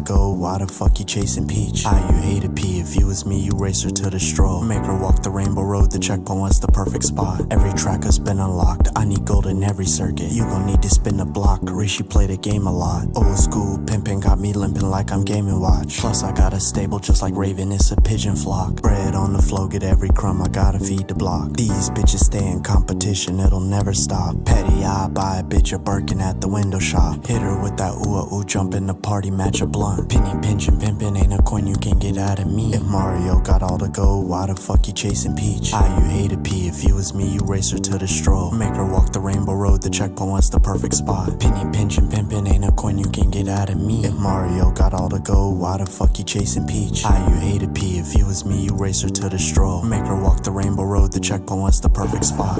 Gold, why the fuck you chasing Peach? How you hate a P? If you was me, you race her to the straw. Make her walk the rainbow road, the checkpoint was the perfect spot. Every track has been unlocked, I need gold in every circuit. You gon' need to spin the block, Rishi play the game a lot. Old school pimping got me limping like I'm gaming watch. Plus I got a stable just like Raven, it's a pigeon flock. Bread on the flow, get every crumb, I gotta feed the block. These bitches stay in competition, it'll never stop. Petty, I buy a bitch a Birkin at the window shop. Hit her with that ooh ooh, jump in the party, match a blunt. Penny pinching, pimping, ain't a coin you can get out of me. If Mario got all the gold, why the fuck you chasing Peach? How you hate a P? If you was me, you race her to the straw. Make her walk the rainbow road, the checkpoint was the perfect spot. Penny pinching, pimping, ain't a coin you can get out of me. If Mario got all the gold, why the fuck you chasing Peach? How you hate a P? If you was me, you race her to the straw. Make her walk the rainbow road, the checkpoint was the perfect spot.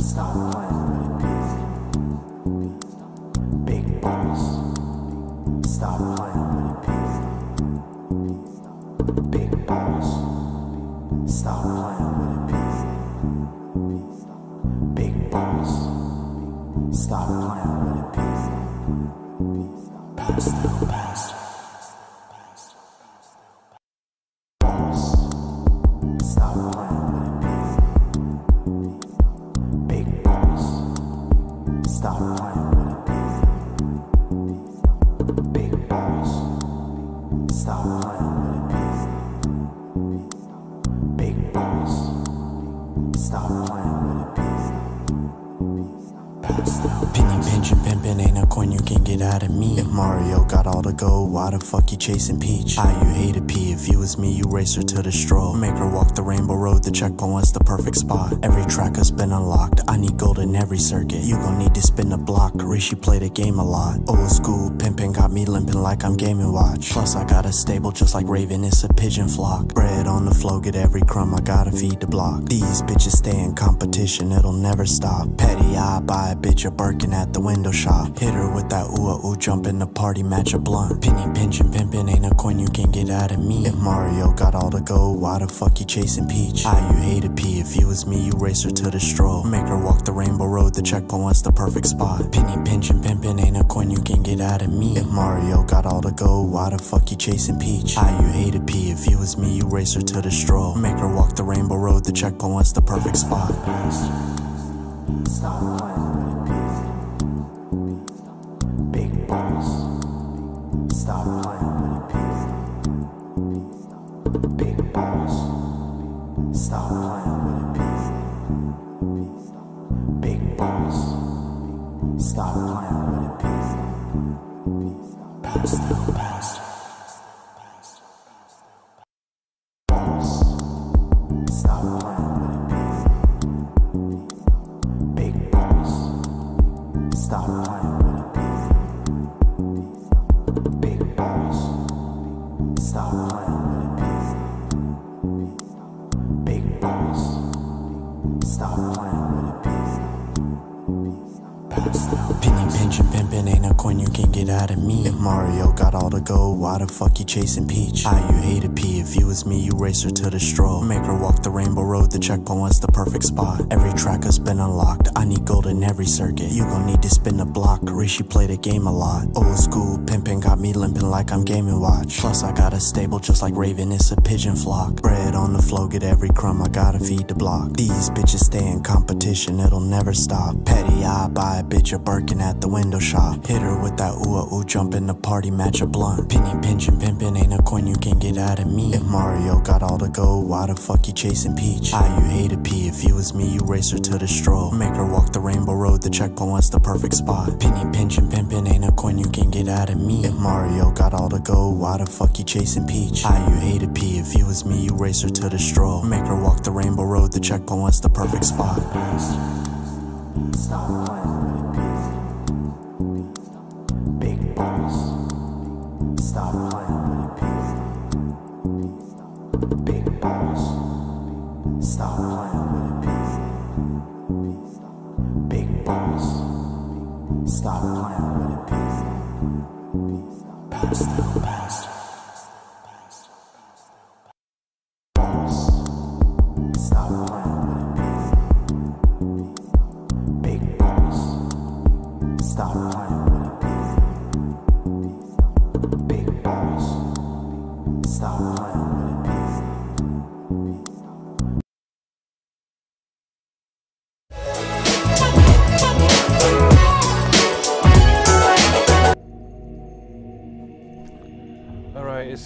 Stop playing Big. Stop Stop the fuck you chasing Peach? How you? If you was me, you race her to the straw. Make her walk the rainbow road, the checkpoint was the perfect spot. Every track has been unlocked, I need gold in every circuit. You gon' need to spin the block, Rishi play the game a lot. Old school pimping got me limping like I'm gaming watch. Plus I got a stable just like Raven, it's a pigeon flock. Bread on the flow, get every crumb, I gotta feed the block. These bitches stay in competition, it'll never stop. Petty, I buy a bitch a Birkin at the window shop. Hit her with that ooh ooh, jump in the party, match a blunt. Penny pinching, pimping, ain't a coin you can get out of me. If Mario got all the gold, why the fuck you chasing Peach? How you hate a P? If you was me, you race her to the stroll. Make her walk the rainbow road, the checkpoint was the perfect spot. Penny pinching, pimping, ain't a coin you can get out of me. If Mario got all the gold, why the fuck you chasing Peach? How you hate a P? If you was me, you race her to the stroll. Make her walk the rainbow road, the checkpoint was the perfect spot. Stop playing with it, Big. Stop chasing Peach? How you? If you was me, you race her to the straw. Make her walk the rainbow road, the checkpoint was the perfect spot. Every track has been unlocked, I need gold in every circuit. You gon' need to spin the block, Rishi play the game a lot. Old school pimping got me limping like I'm gaming watch. Plus I got a stable just like Raven, it's a pigeon flock. Bread on the flow, get every crumb, I gotta feed the block. These bitches stay in competition, it'll never stop. Petty, I buy a bitch a Birkin at the window shop. Hit her with that ooh ooh, jump in the party, match a blunt. Penny pinching, pimping, ain't a coin you can get out of me. If Mario got all the gold, why the fuck you chasing Peach? How you hate a P? If you was me, you race her to the stroll. Make her walk the rainbow road, the checkpoint was the perfect spot. Penny pinching, pimping, ain't a coin you can get out of me. If Mario got all the gold, why the fuck you chasing Peach? How you hate a P? If you was me, you race her to the stroll. Make her walk the rainbow road, the checkpoint was the perfect spot. Stop playing with it, Big boss. Stop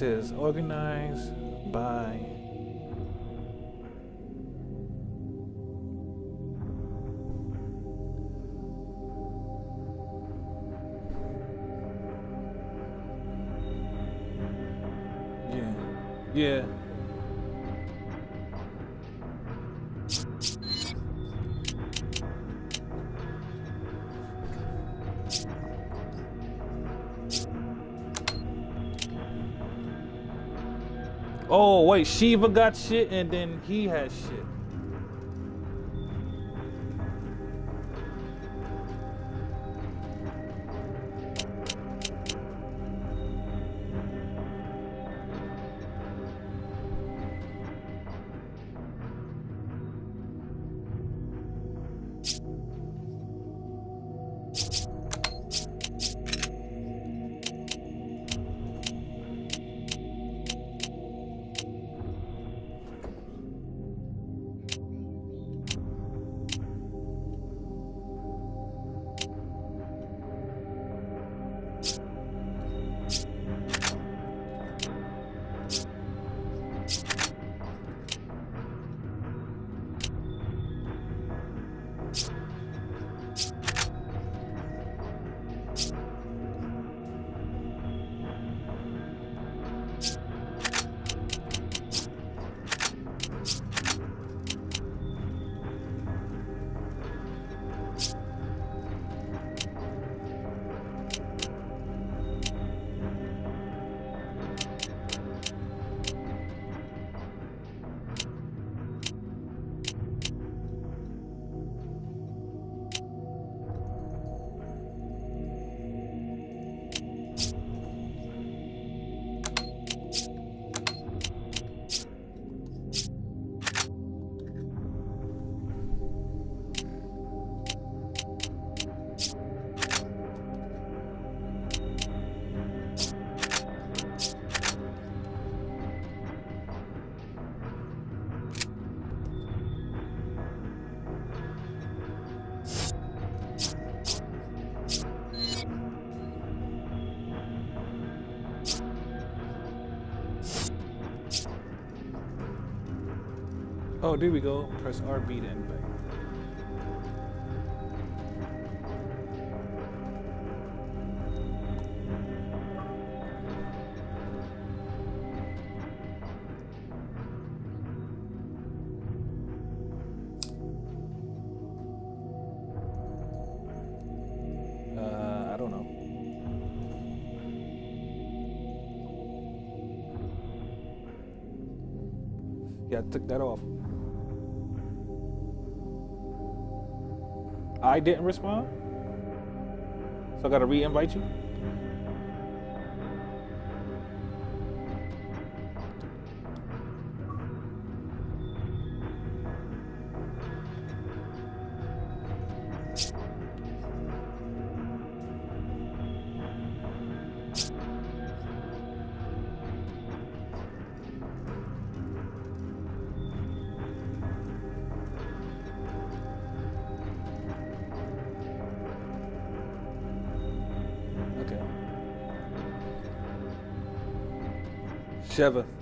It organized by Yeah. Yeah. Wait, Shiva got shit and then he has shit. Oh, there we go. Press RB to invite. Uh, I don't know. Yeah, I took that off. I didn't respond? So I gotta re-invite you? 27th.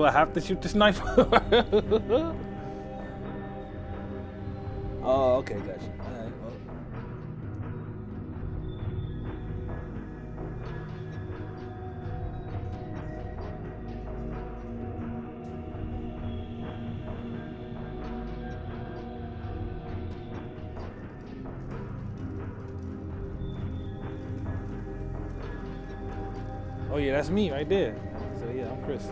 Do I have to shoot the sniper? oh, okay, gotcha. All right, well. Oh yeah, that's me right there. So yeah, I'm Chris.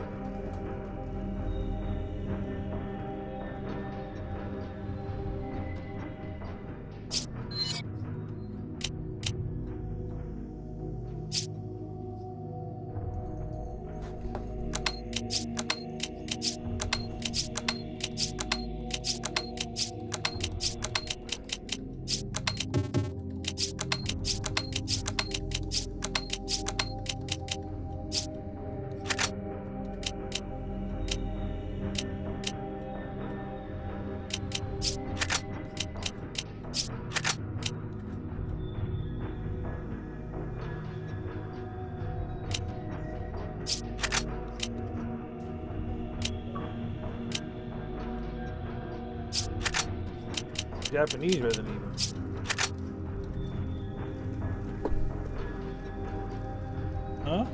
Japanese Resident Evil. Huh?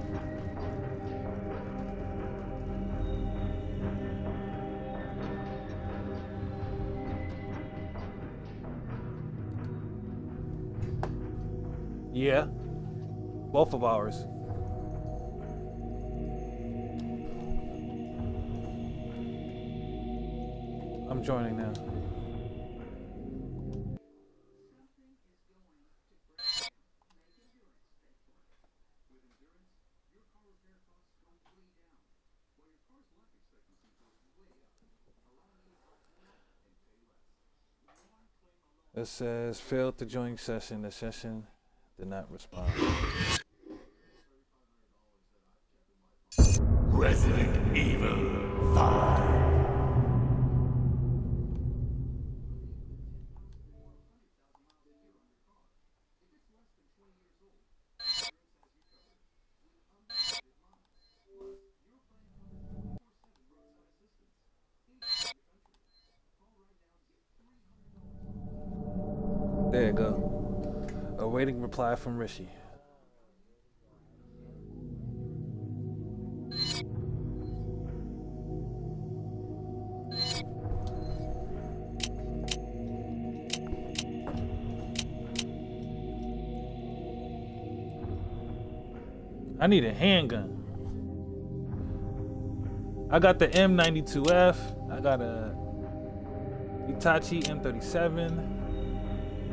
Yeah. Both of ours. I'm joining now. It says failed to join session. The session did not respond. Reply from Rishi. I need a handgun. I got the M92F. I got a Ithaca M37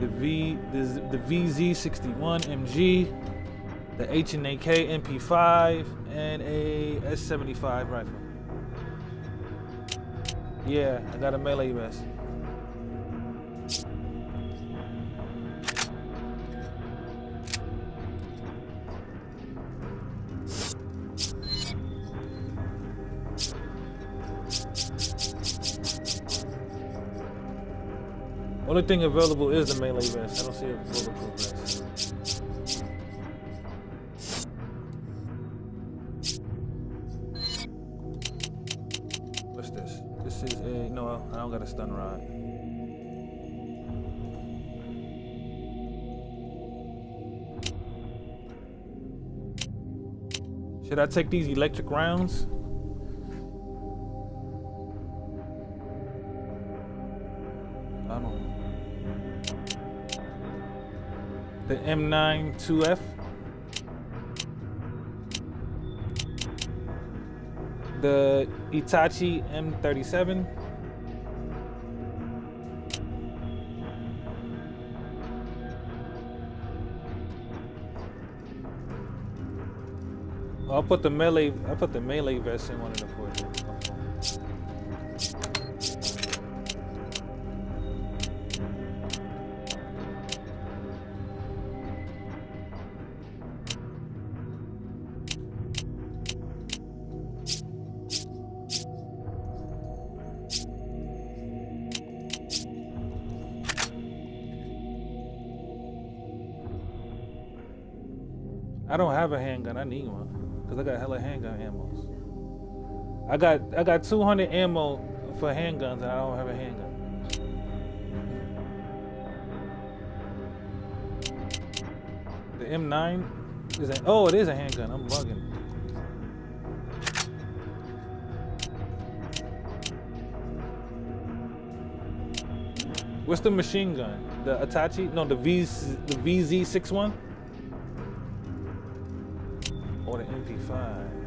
the V the, the VZ61 MG, the H&K MP5, and a S75 rifle. Yeah, I got a melee vest. Thing available is the melee vest. I don't see a bulletproof vest. What's this? This is a no. I don't got a stun rod. Should I take these electric rounds? M92F. The Ithaca M37. I'll put the melee. I put the melee vest in one of the four. I need one because I got hella handgun ammo. I got I got 200 ammo for handguns, and I don't have a handgun. The M9 is a oh, it is a handgun. I'm bugging. What's the machine gun? The Ithaca? No, the V the VZ61 or the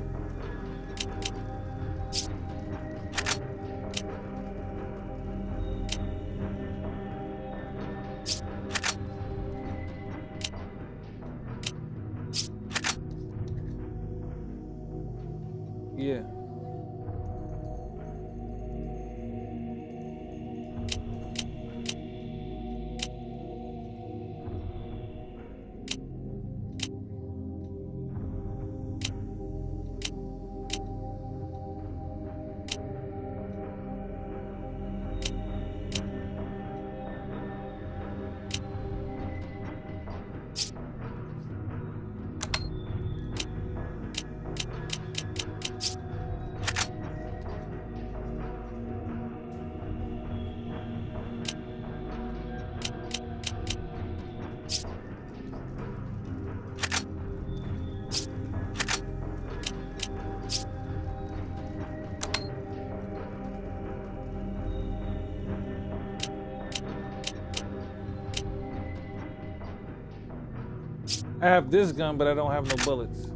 have this gun, but I don't have no bullets.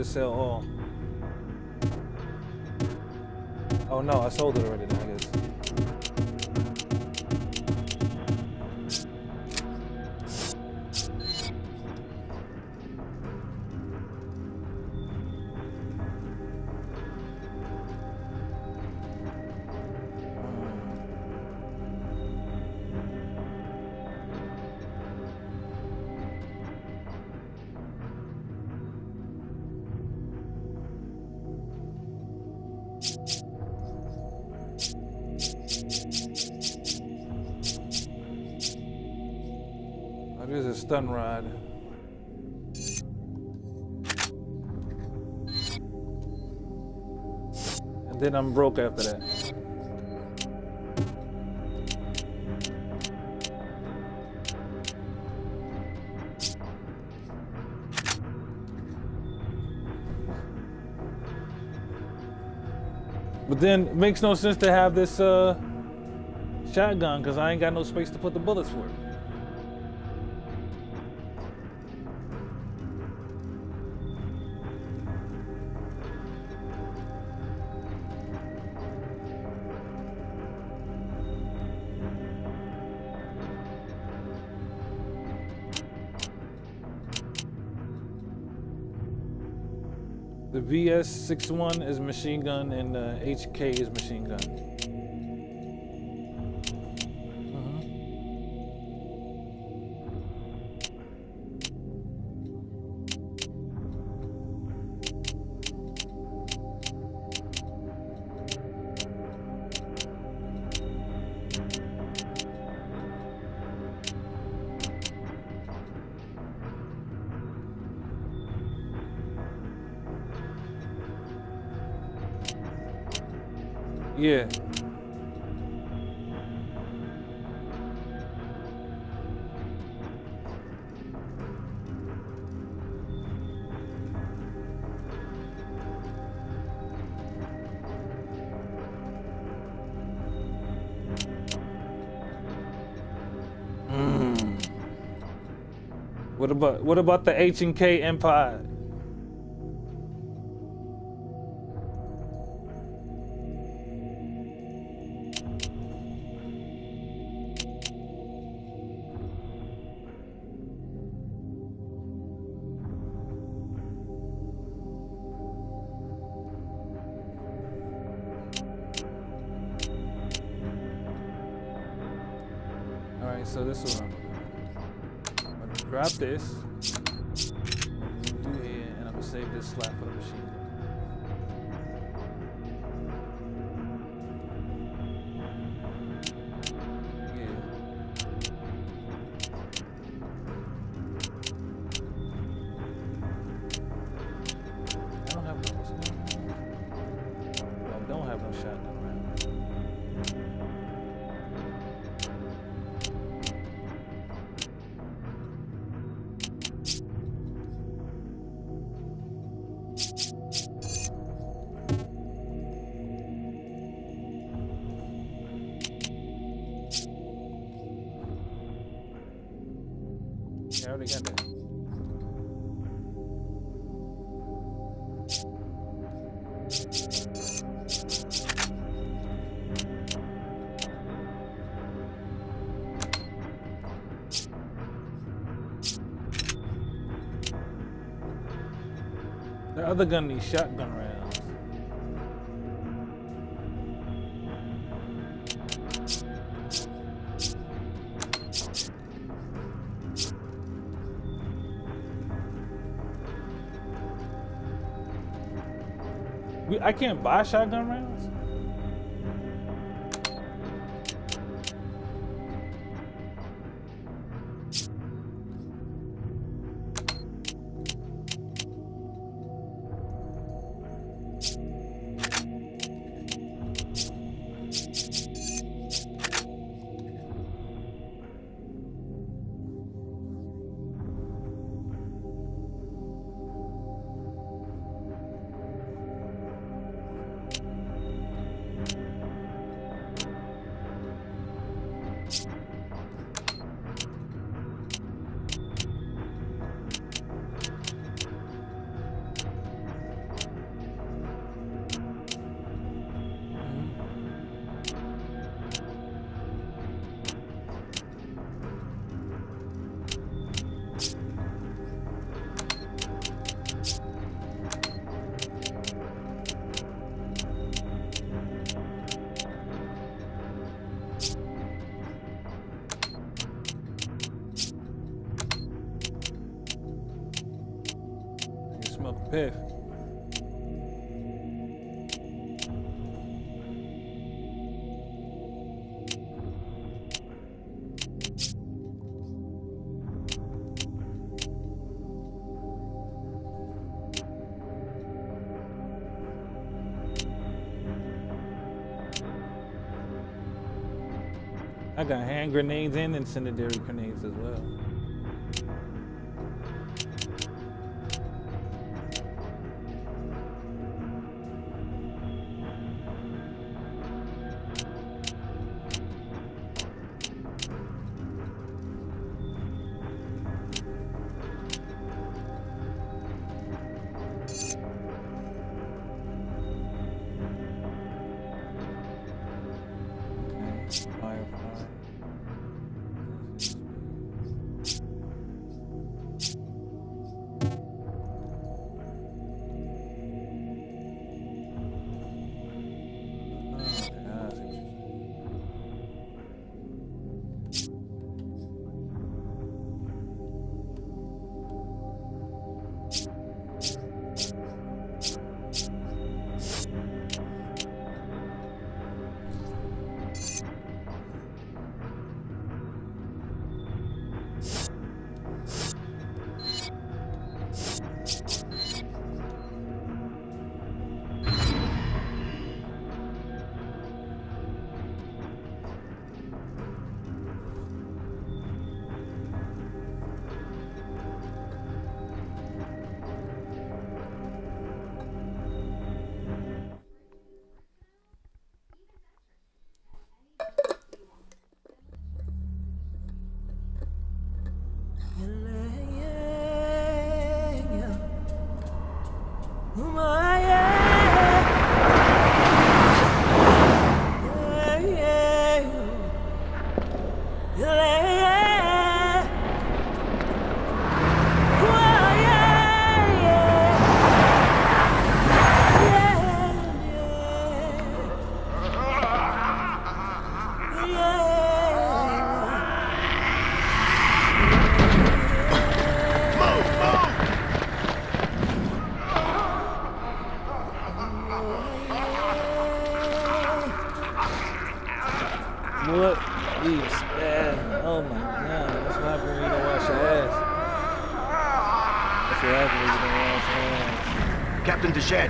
Sell all. Oh no, I sold it already I'm broke after that. But then it makes no sense to have this uh, shotgun because I ain't got no space to put the bullets for it. VZ61 is machine gun and uh, the HK is machine gun. Yeah. Mm. What about what about the H and K Empire? grab this. Gonna need shotgun rounds. We, I can't buy shotgun rounds? hand grenades and incendiary grenades as well.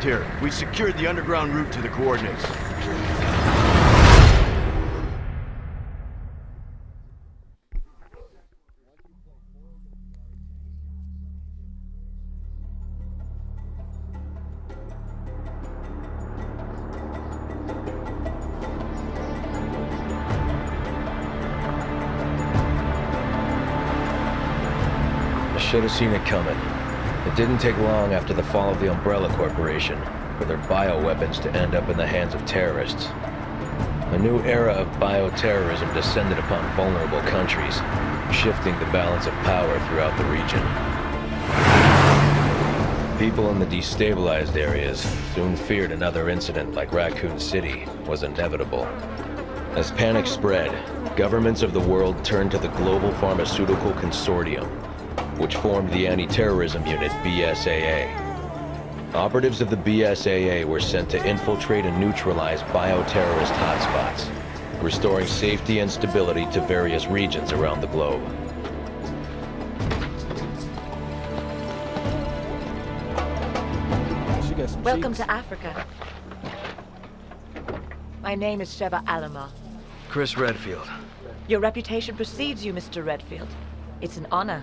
Here. We secured the underground route to the coordinates. Should have seen it coming. It didn't take long after the fall of the Umbrella Corporation for their bioweapons to end up in the hands of terrorists. A new era of bioterrorism descended upon vulnerable countries, shifting the balance of power throughout the region. People in the destabilized areas soon feared another incident like Raccoon City was inevitable. As panic spread, governments of the world turned to the Global Pharmaceutical Consortium, which formed the anti-terrorism unit BSAA. Operatives of the BSAA were sent to infiltrate and neutralize bioterrorist hotspots, restoring safety and stability to various regions around the globe. She got some Welcome to Africa. My name is Sheva Alomar. Chris Redfield. Your reputation precedes you, Mr. Redfield. It's an honor.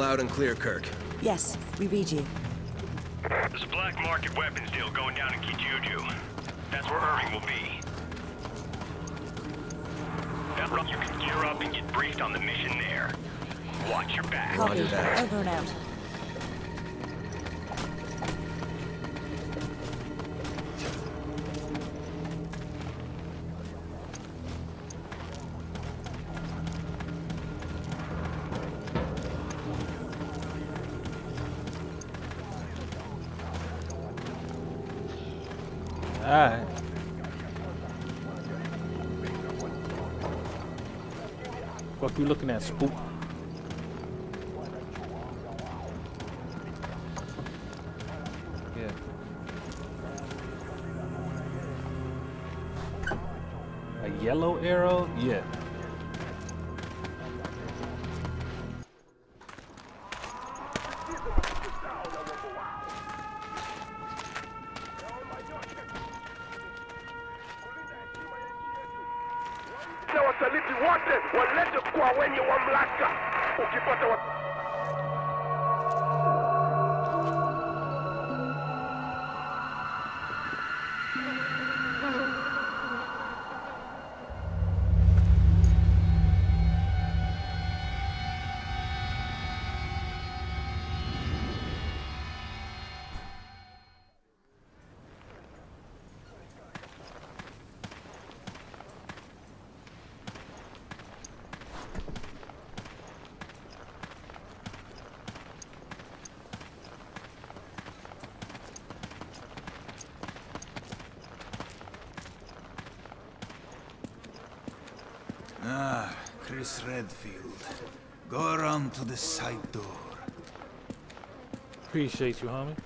Loud and clear, Kirk. Yes, we read you. There's a black market weapons deal going down in Kijuju. That's where Irving will be. That you can gear up and get briefed on the mission there. Watch your back. Copy. that. Over and out. Spook? Is Redfield. Go around to the side door. Appreciate you, homie.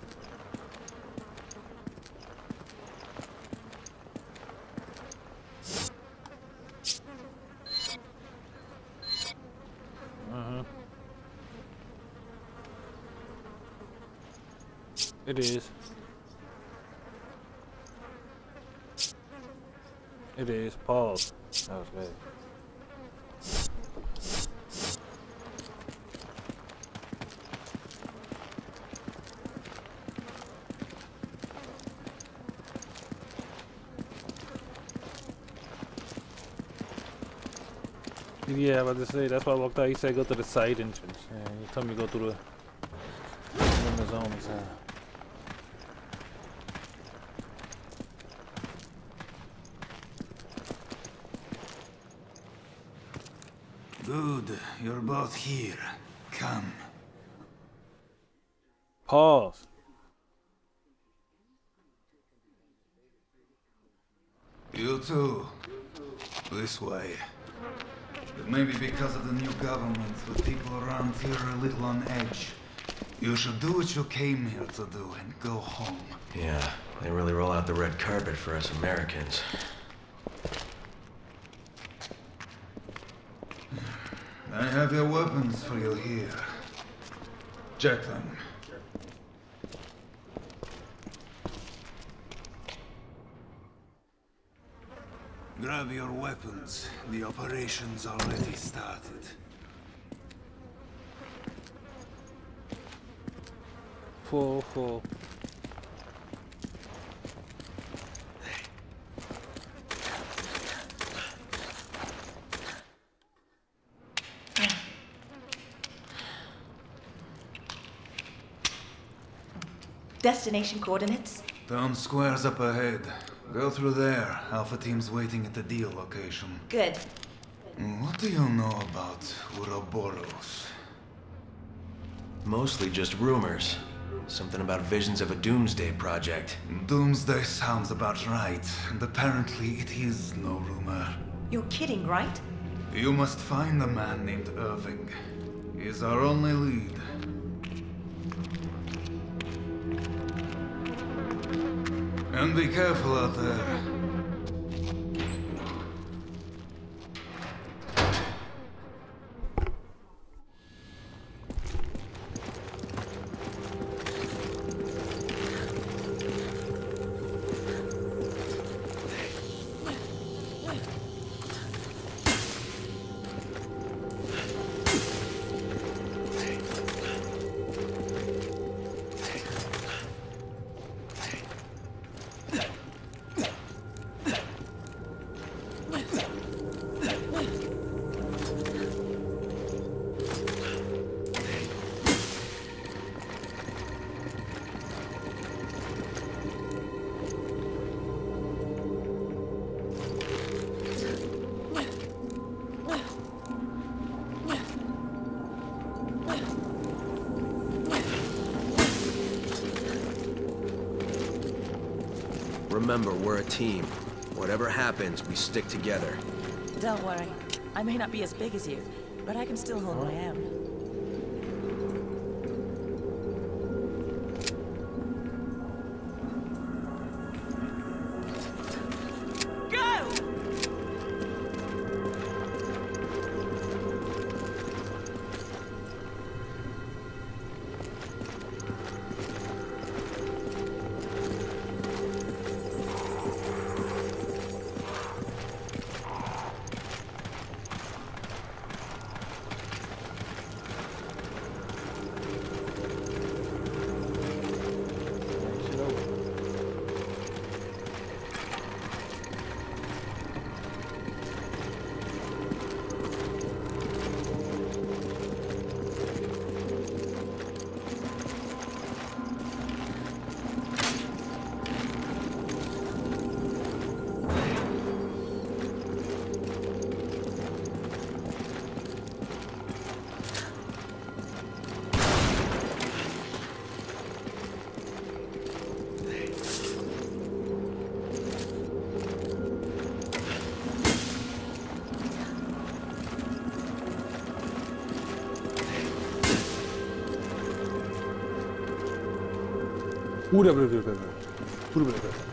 Uh-huh. It is. It is. Pause. That was good. Yeah, about to say that's why I walked out. He said go to the side entrance. Yeah, he told me to go through the in the zone side. Good, you're both here. Come. Pause. You too. This way. It may be because of the new government, but people around here are a little on edge. You should do what you came here to do and go home. Yeah, they really roll out the red carpet for us Americans. I have your weapons for you here. Check them. Grab your weapons. The operation's already started. Full, full. Destination coordinates? Town square's up ahead. Go through there. Alpha team's waiting at the deal location. Good. What do you know about Uroboros? Mostly just rumors. Something about visions of a doomsday project. Doomsday sounds about right, and apparently it is no rumor. You're kidding, right? You must find a man named Irving. He's our only lead. And be careful out there. Team. Whatever happens, we stick together. Don't worry. I may not be as big as you, but I can still hold my own. 우리 앞에, 우리 앞에, 우리 앞에.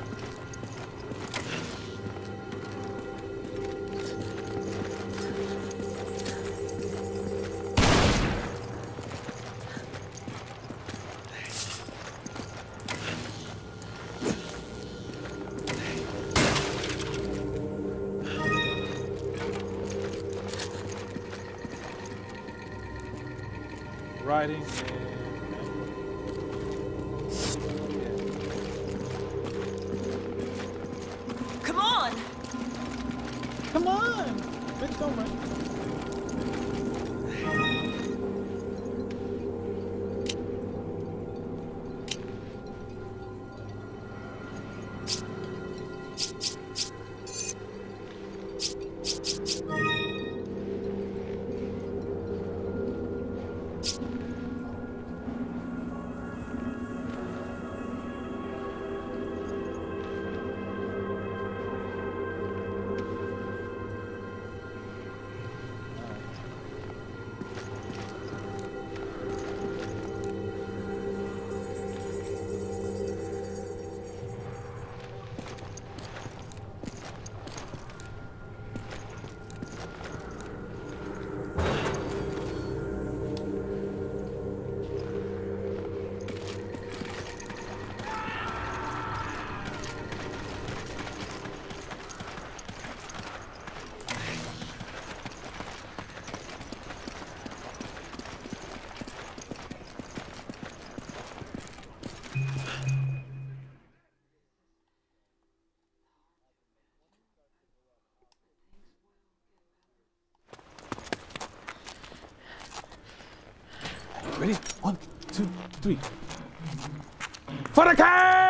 Three. For the king!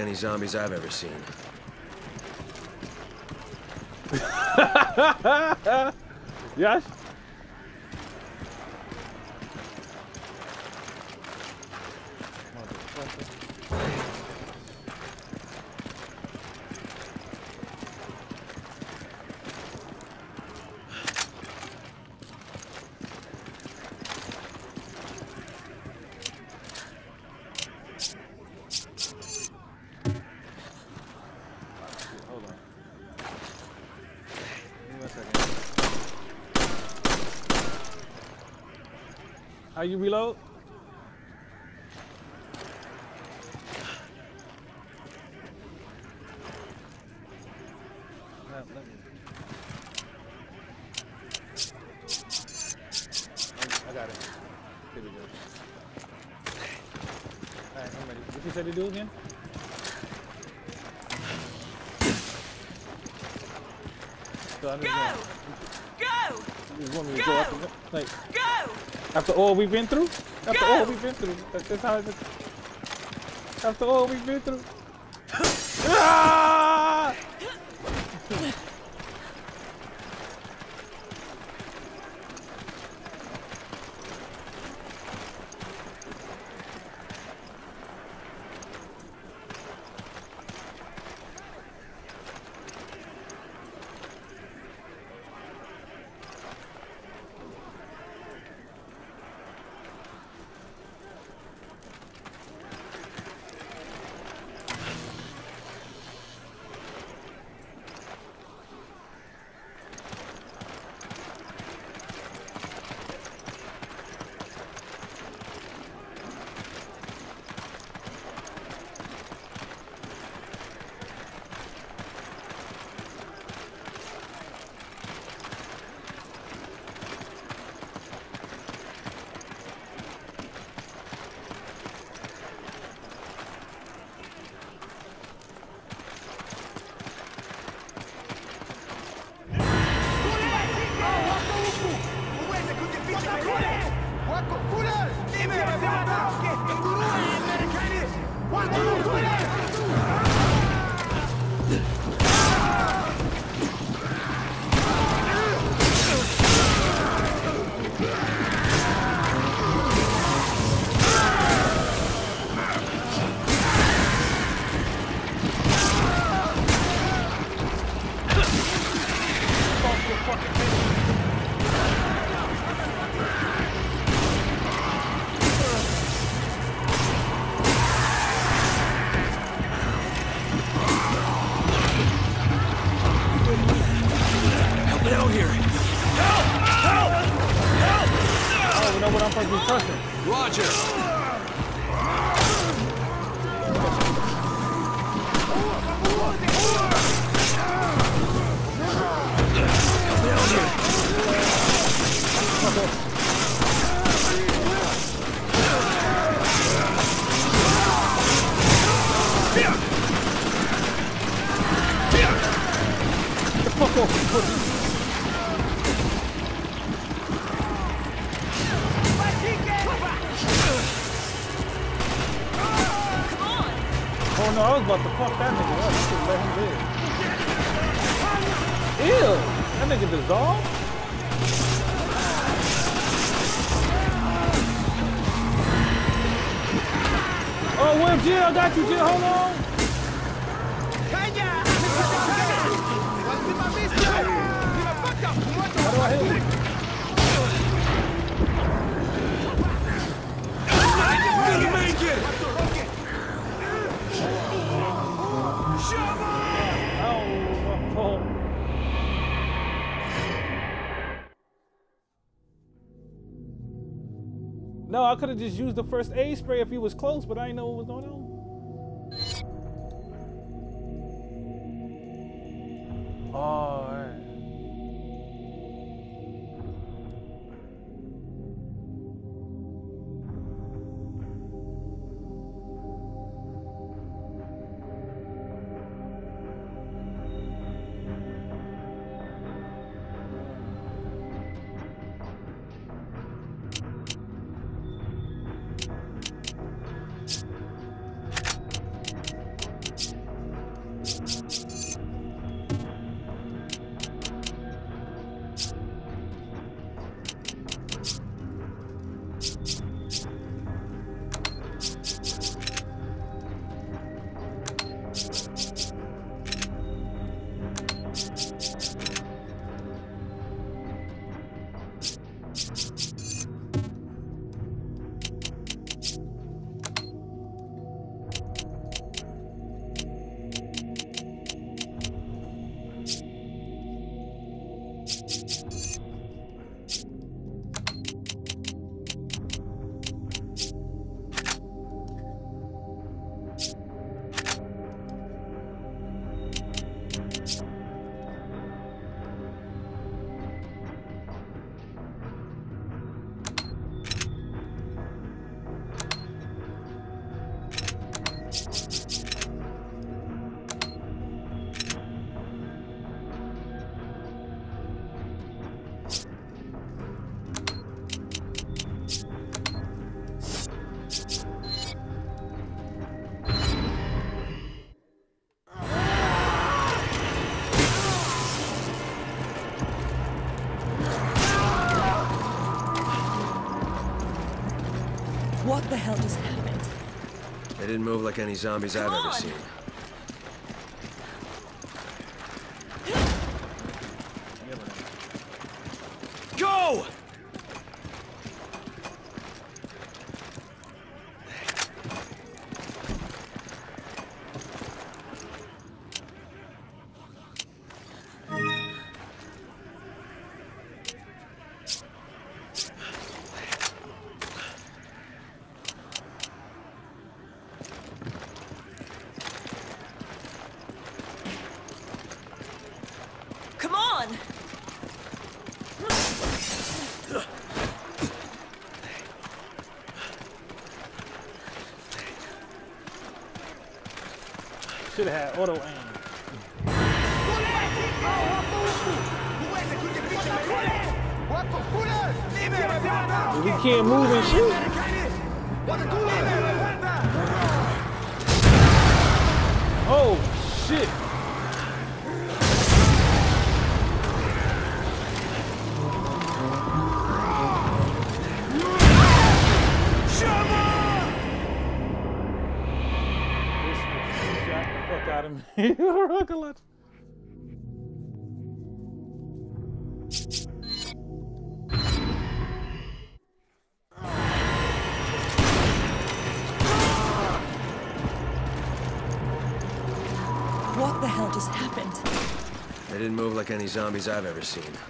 Any zombies I've ever seen. yes? We've been through? After Go! all we've been through. That- That's how. After all we've been through. could have just used the first aid spray if he was close, but I didn't know what was didn't move like any zombies Come I've on. ever seen. Oro e. like any zombies I've ever seen.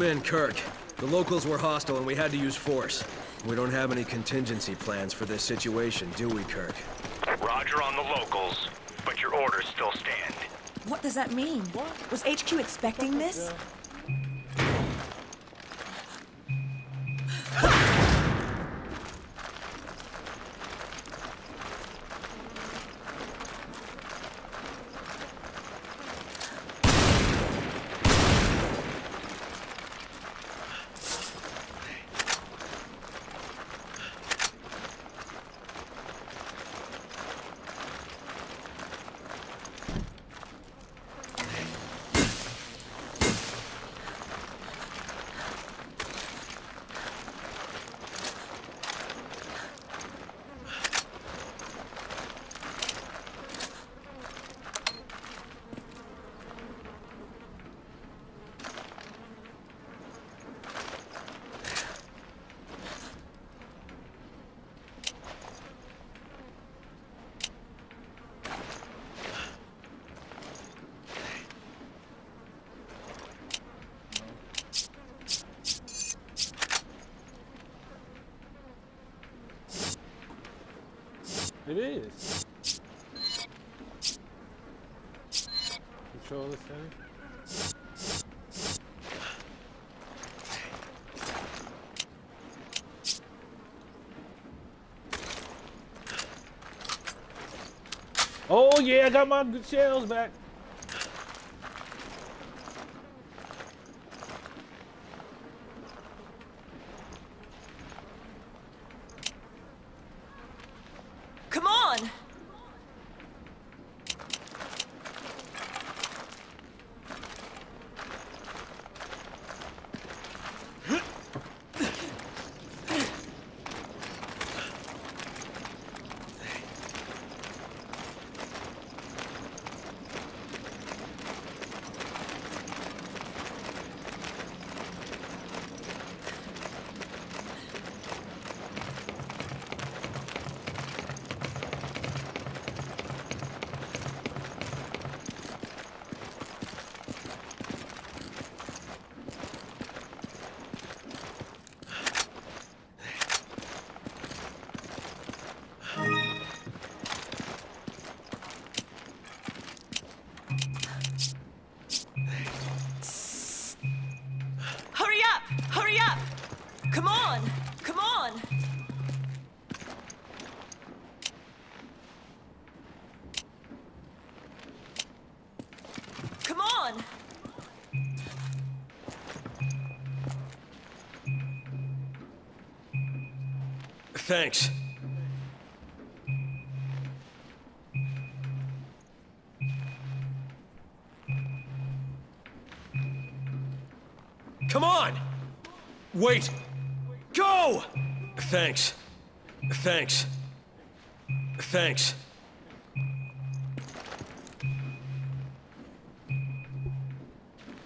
Come in, Kirk. The locals were hostile and we had to use force. We don't have any contingency plans for this situation, do we, Kirk? Roger on the locals, but your orders still stand. What does that mean? Was HQ expecting this? It is. Control the setting. Oh yeah, I got my shells back. Thanks. Come on! Wait! Go! Thanks. Thanks. Thanks.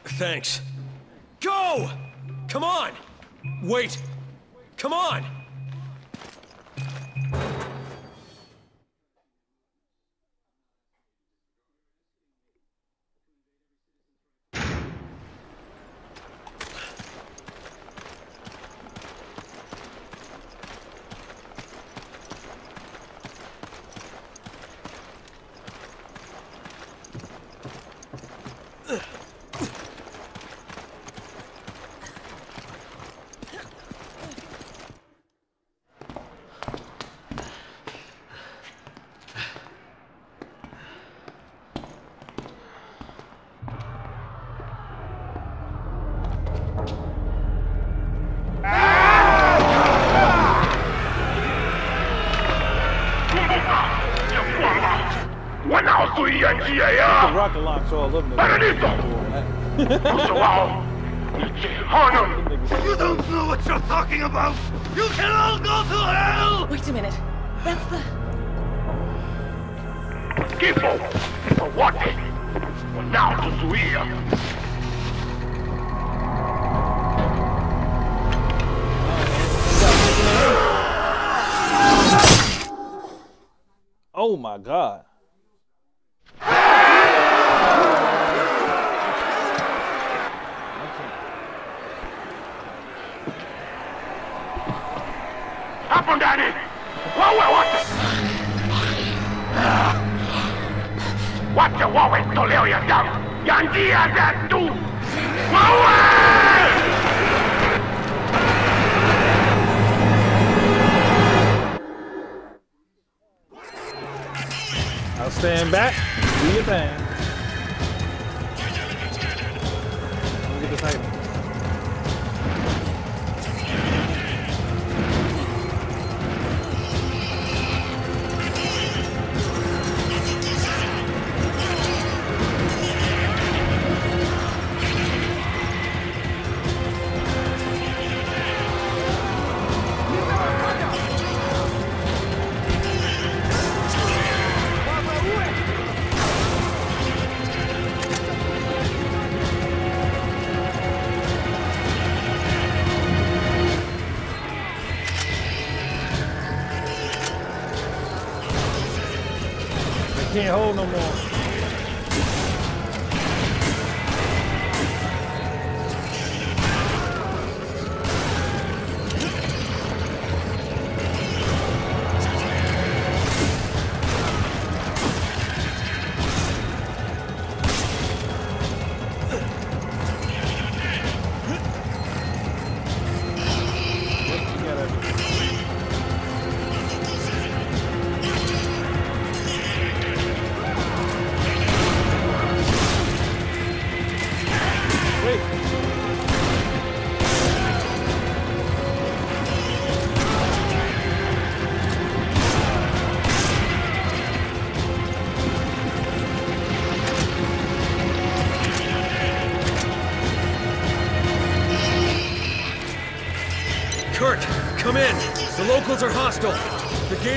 Thanks. Go! Come on! Wait! Come on!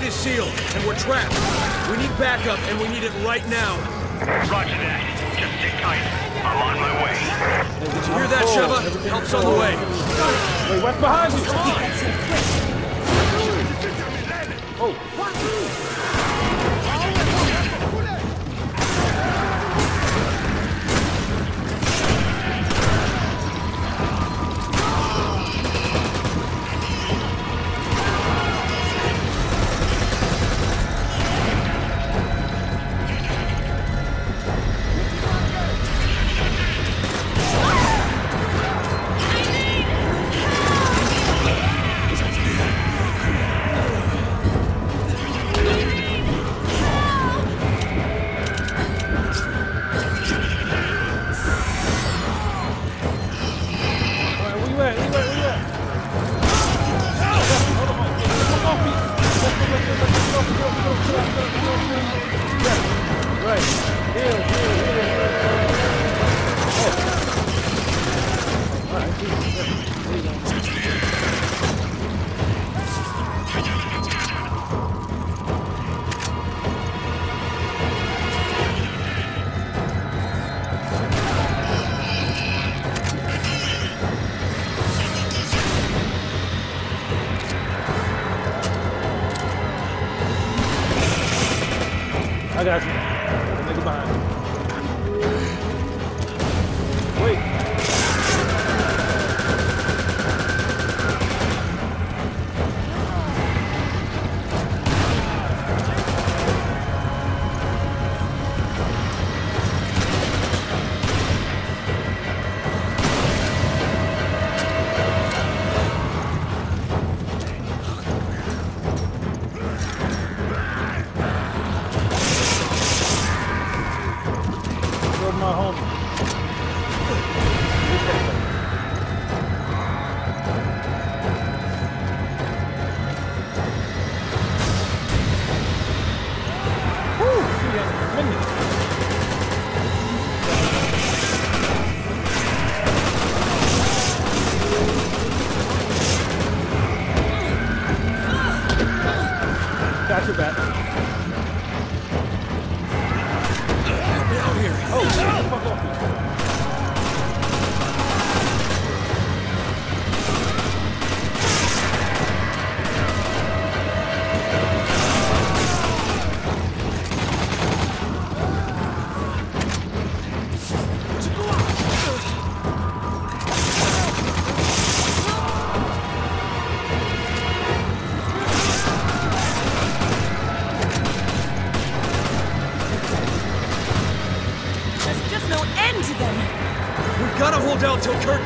Is sealed, and we're trapped. We need backup, and we need it right now. Roger that. Just sit tight. I'm on my way. Did you hear that, Sheva? Help's on the way. Wait, what's behind you?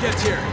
Gets here.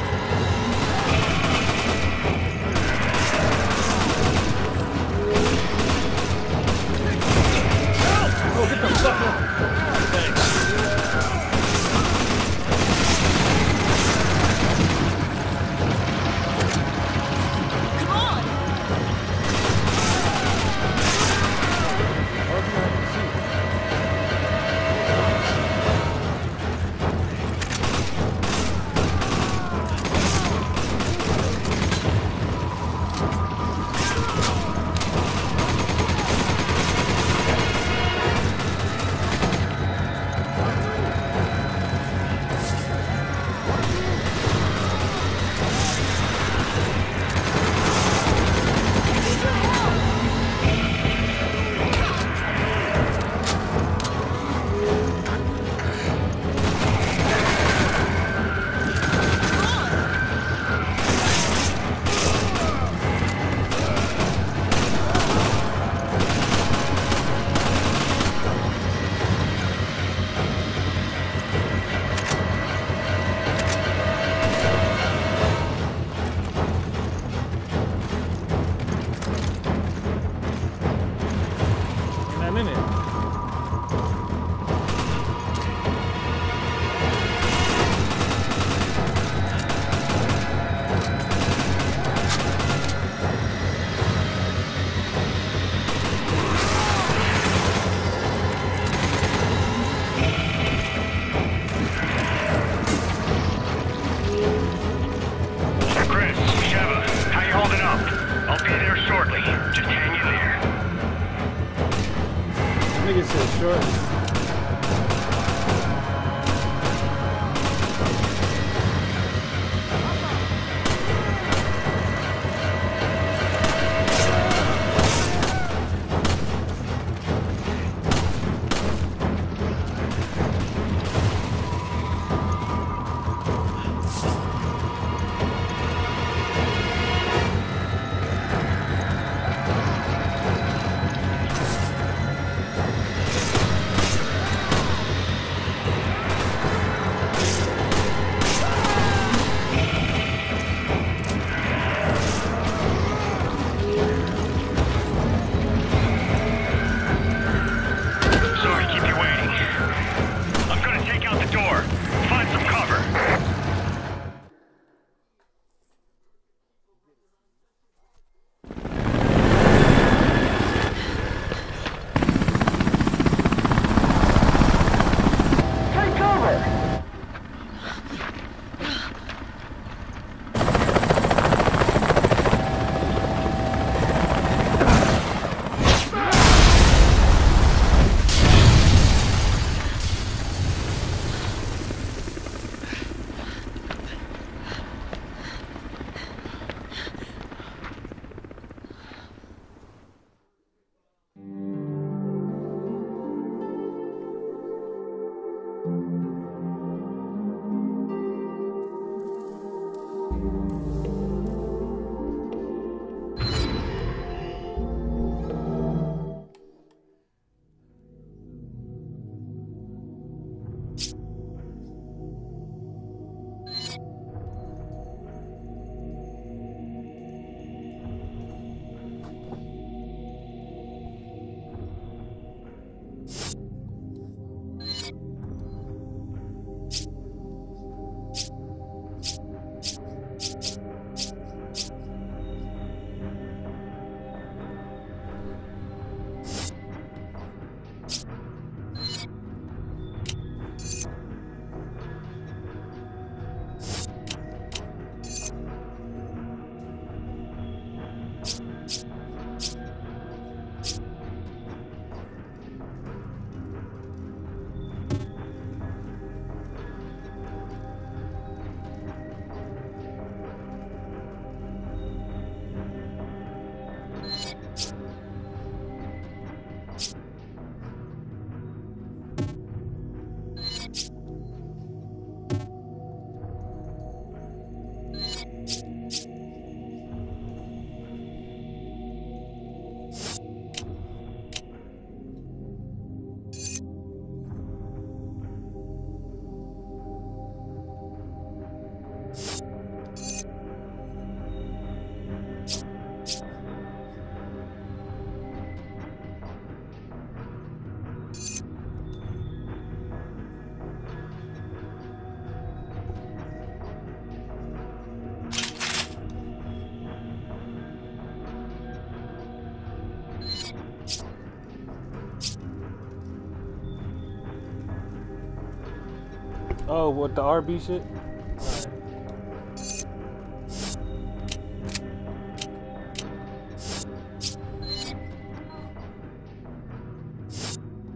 Oh, what the RB shit?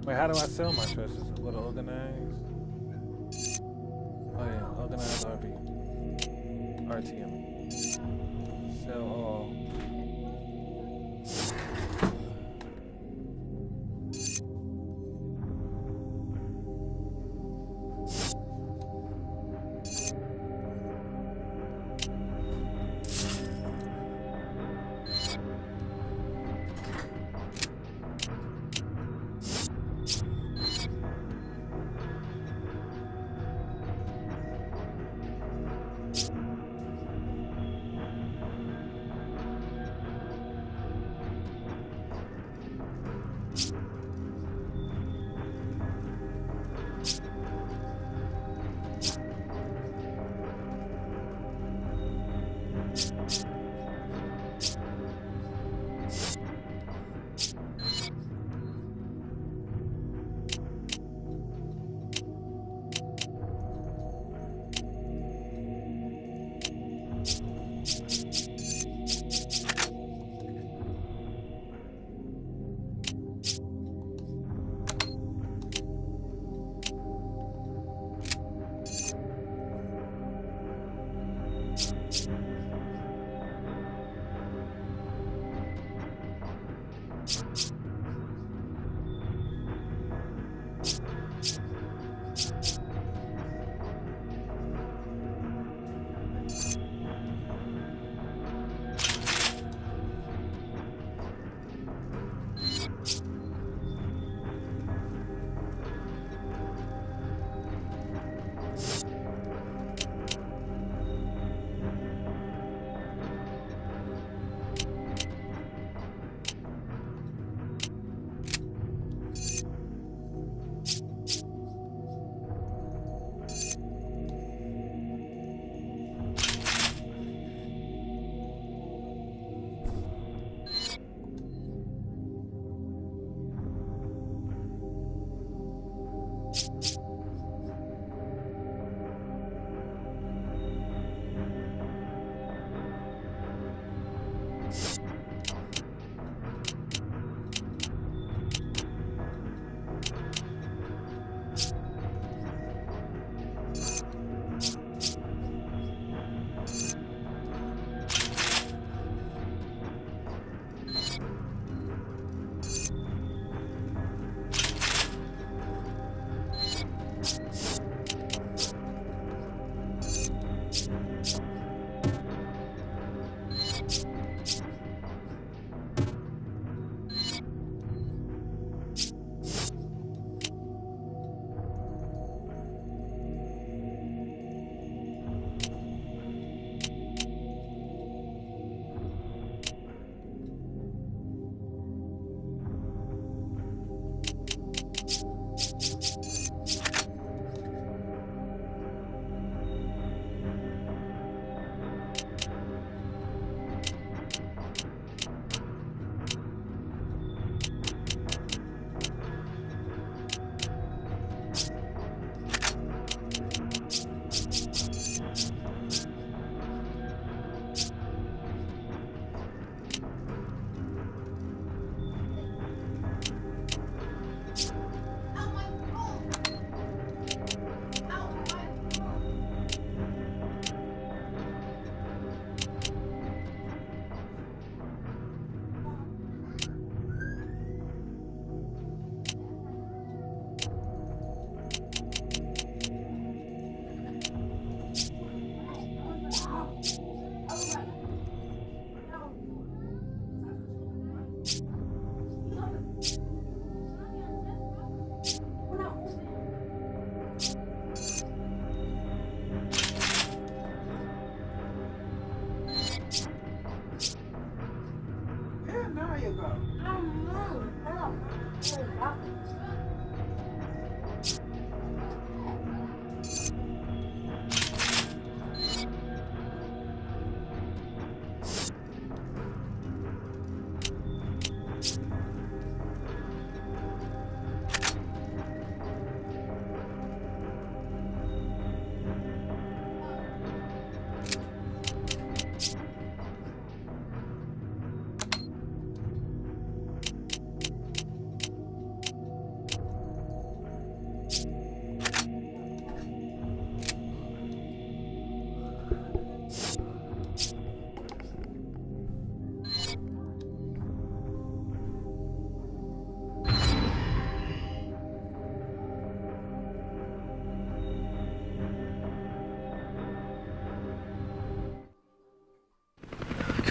Wait, how do I sell my treasures? little organized. Oh yeah, organized RB. RTM.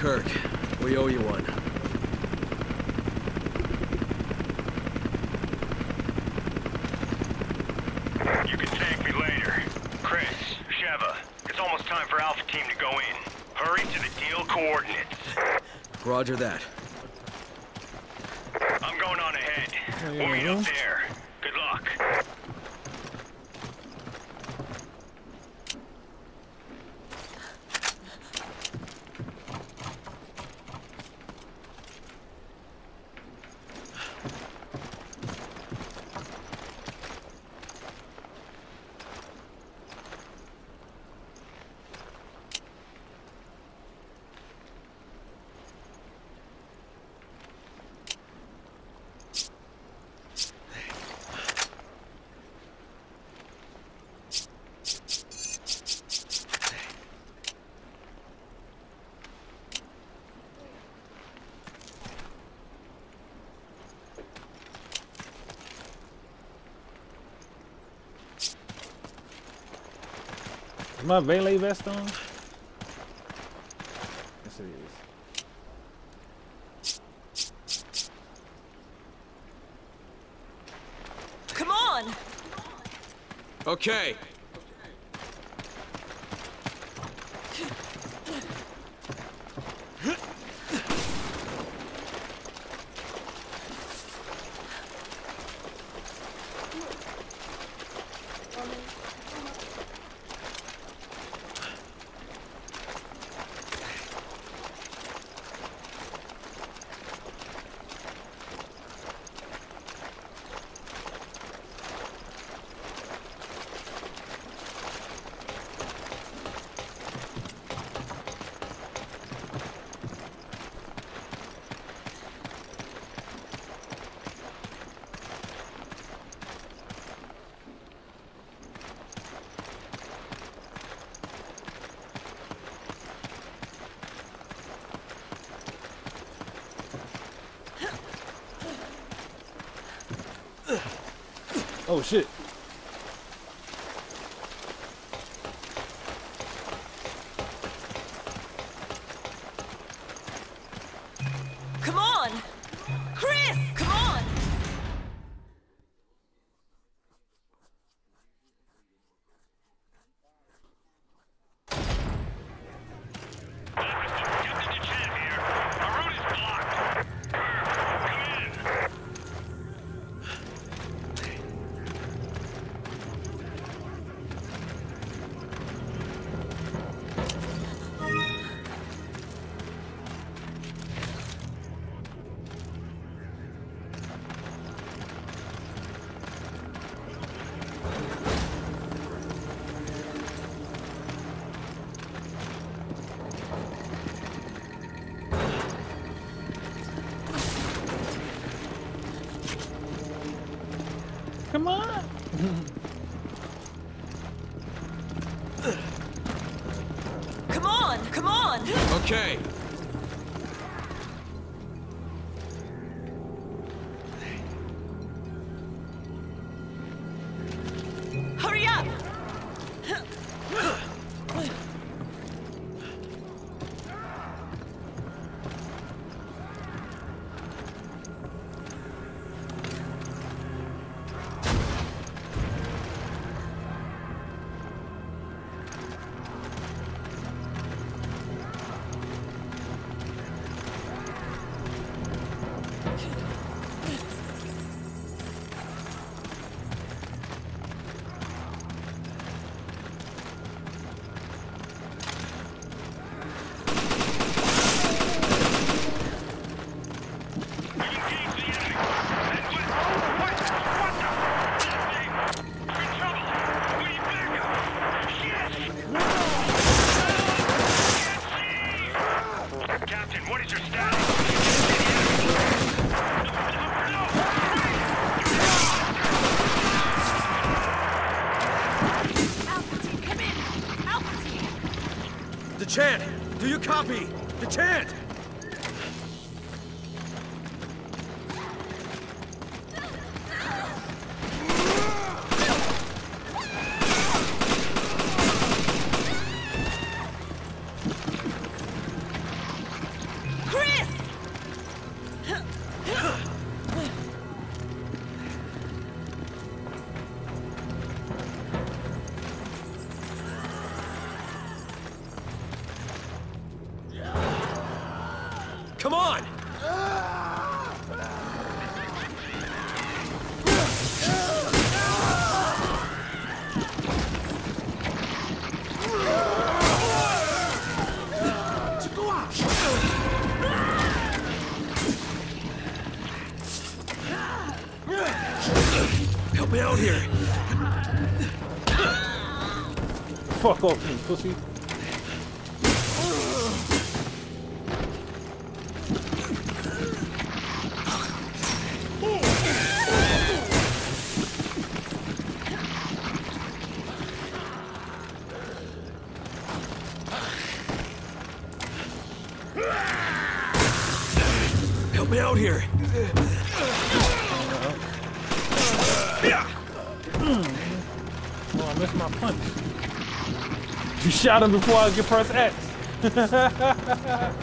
Kirk. We owe you one. You can thank me later. Chris, Sheva, it's almost time for Alpha Team to go in. Hurry to the deal coordinates. Roger that. I'm going on ahead. Oh, we'll meet up there. Good luck. Is my melee vest on? Yes, it is. Come on! Okay. Shit. DeChant! Do you copy? Shot him before I could press X.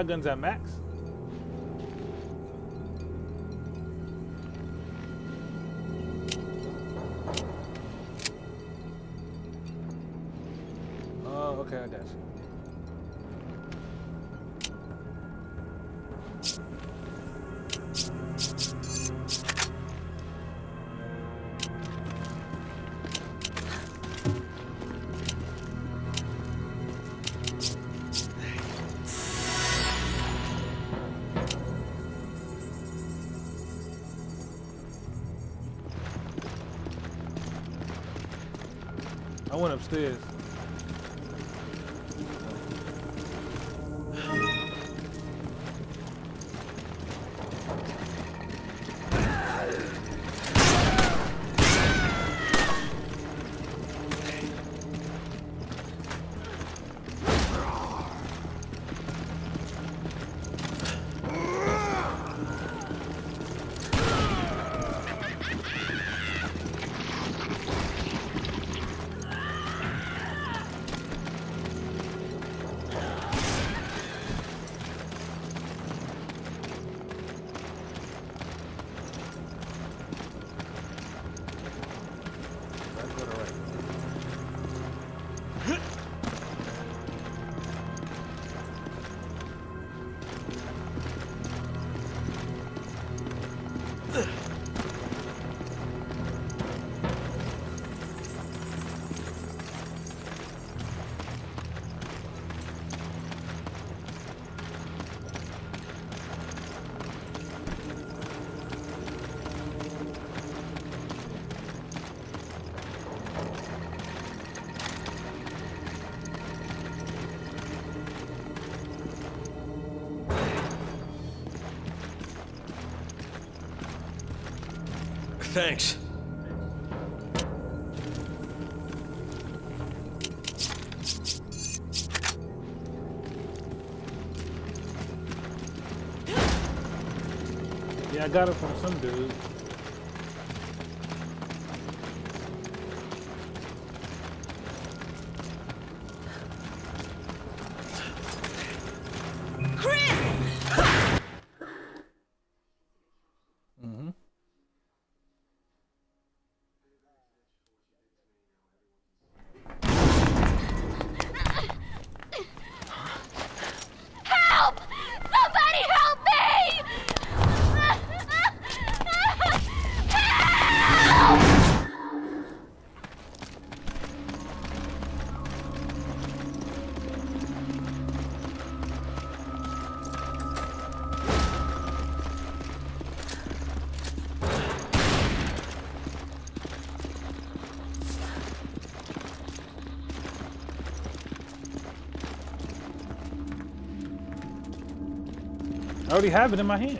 My shotgun's Thanks. Yeah, I got it from some dude. already have it in my hand.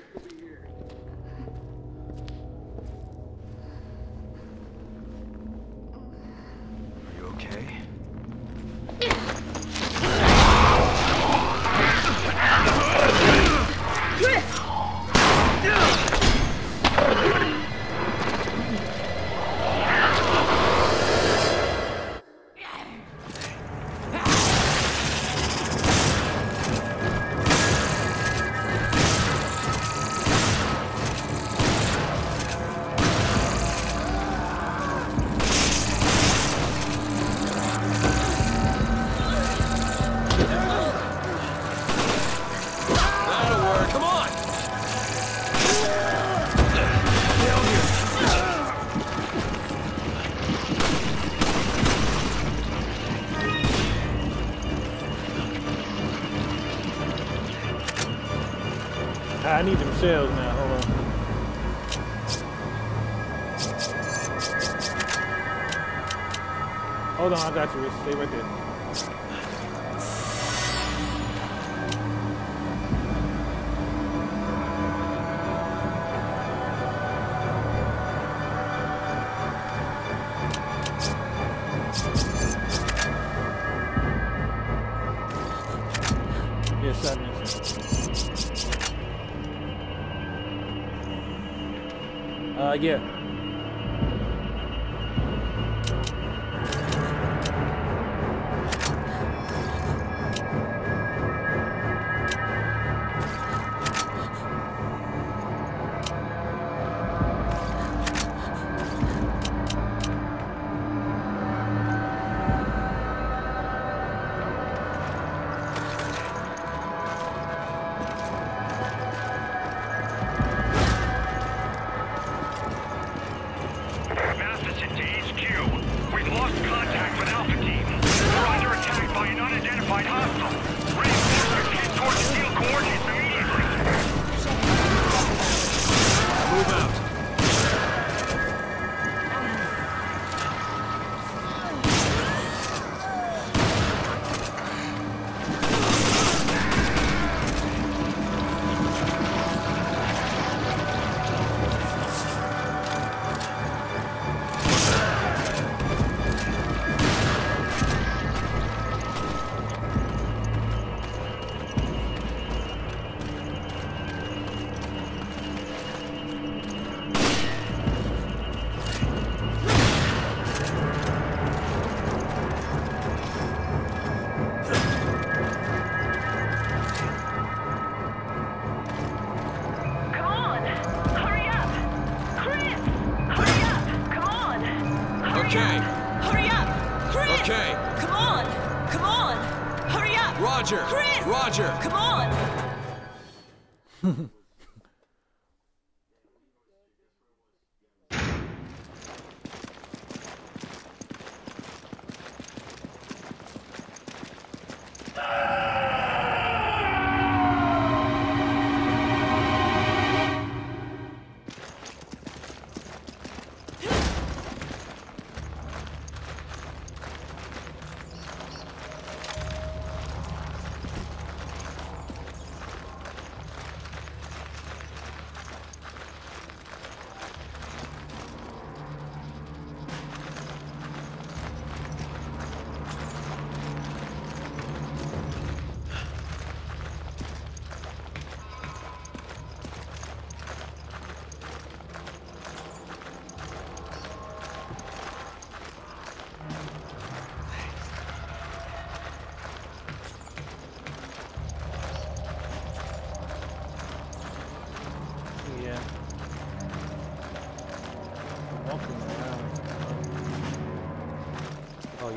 I need them shells now. Hold on. Hold on, I got you. Stay right there.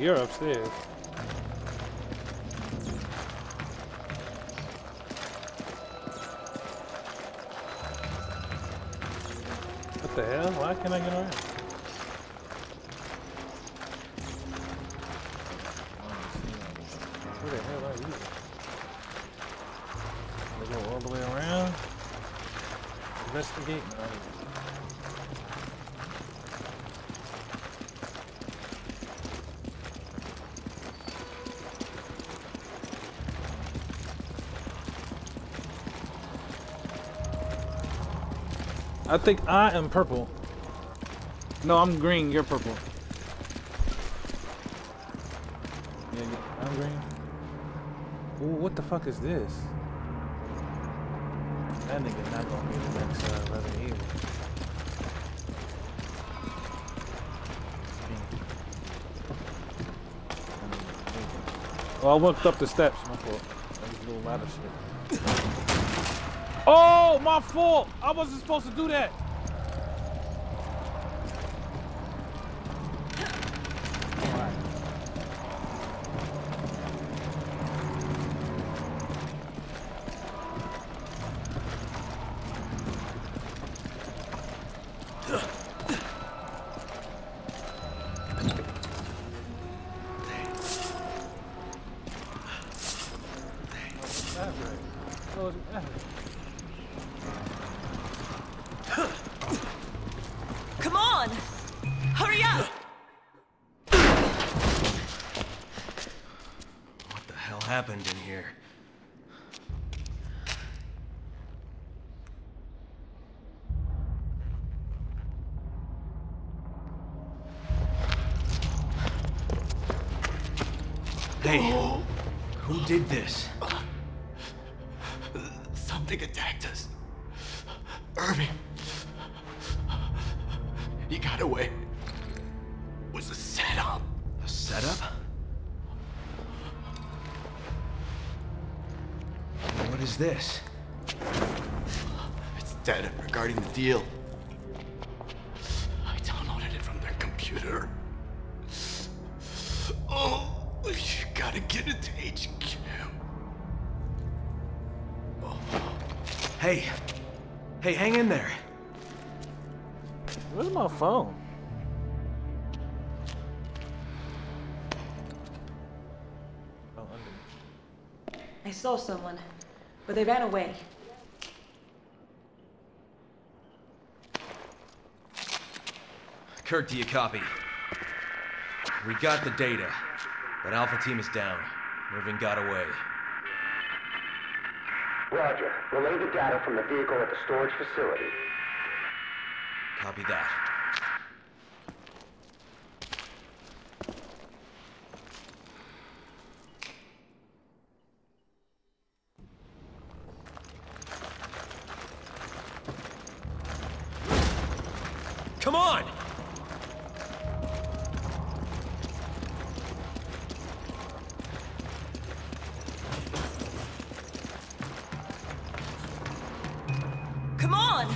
You're upstairs. What the hell? Why can't I get around? Where the hell are you? They go all the way around. Investigate. No. I think I am purple. No, I'm green. You're purple. Yeah, I'm green. Ooh, what the fuck is this? That nigga not gonna be the next uh, Resident Evil. Well, I walked up the steps. My fault. That was a little ladder shit. Oh, my fault. I wasn't supposed to do that. They ran away. Kirk, do you copy? We got the data, but Alpha Team is down. Irving got away. Roger. Relay the data from the vehicle at the storage facility. Copy that. Come on! Come on!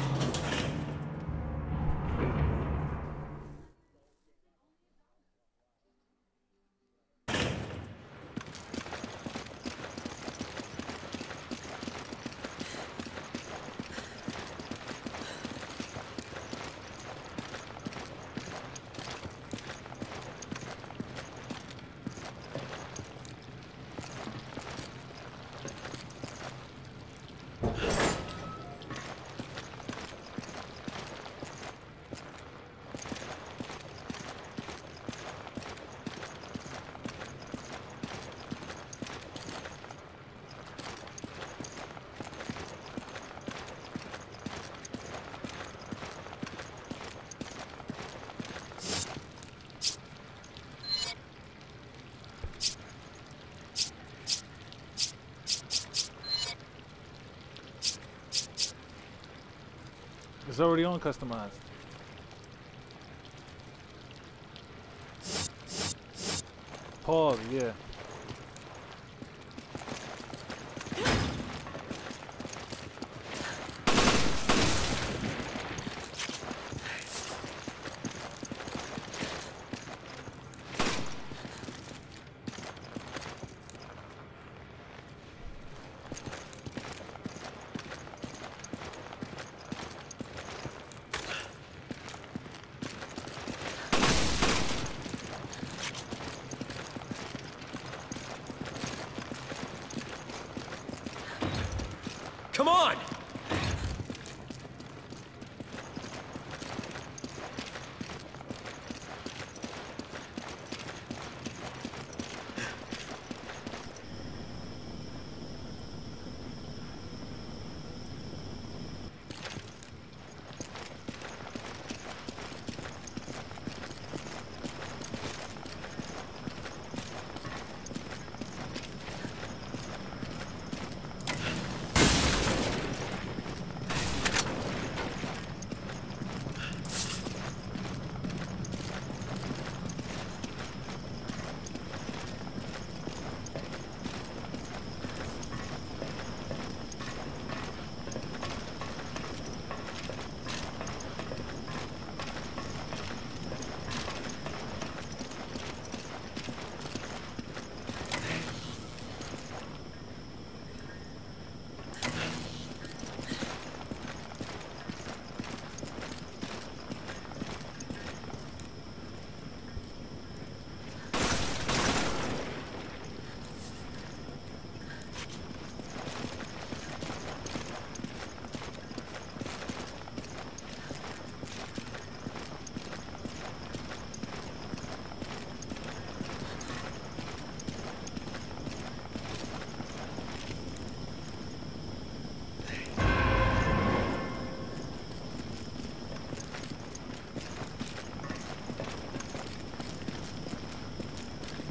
It's already on customized. Pause, yeah.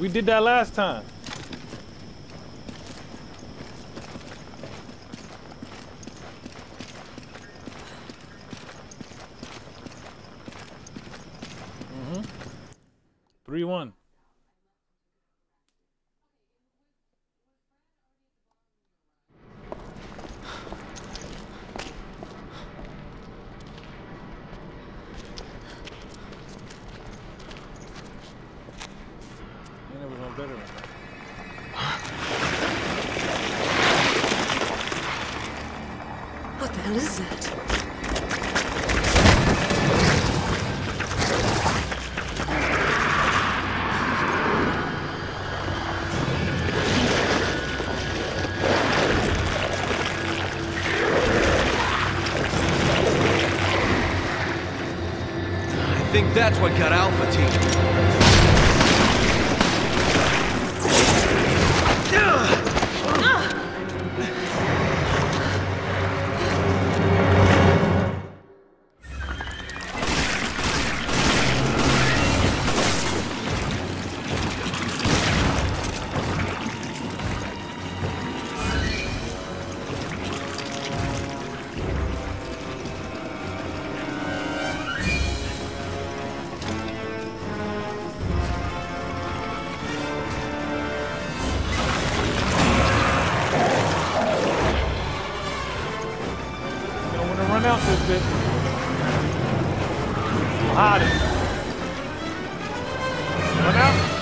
We did that last time. That's what got Alpha Team. It. Run out.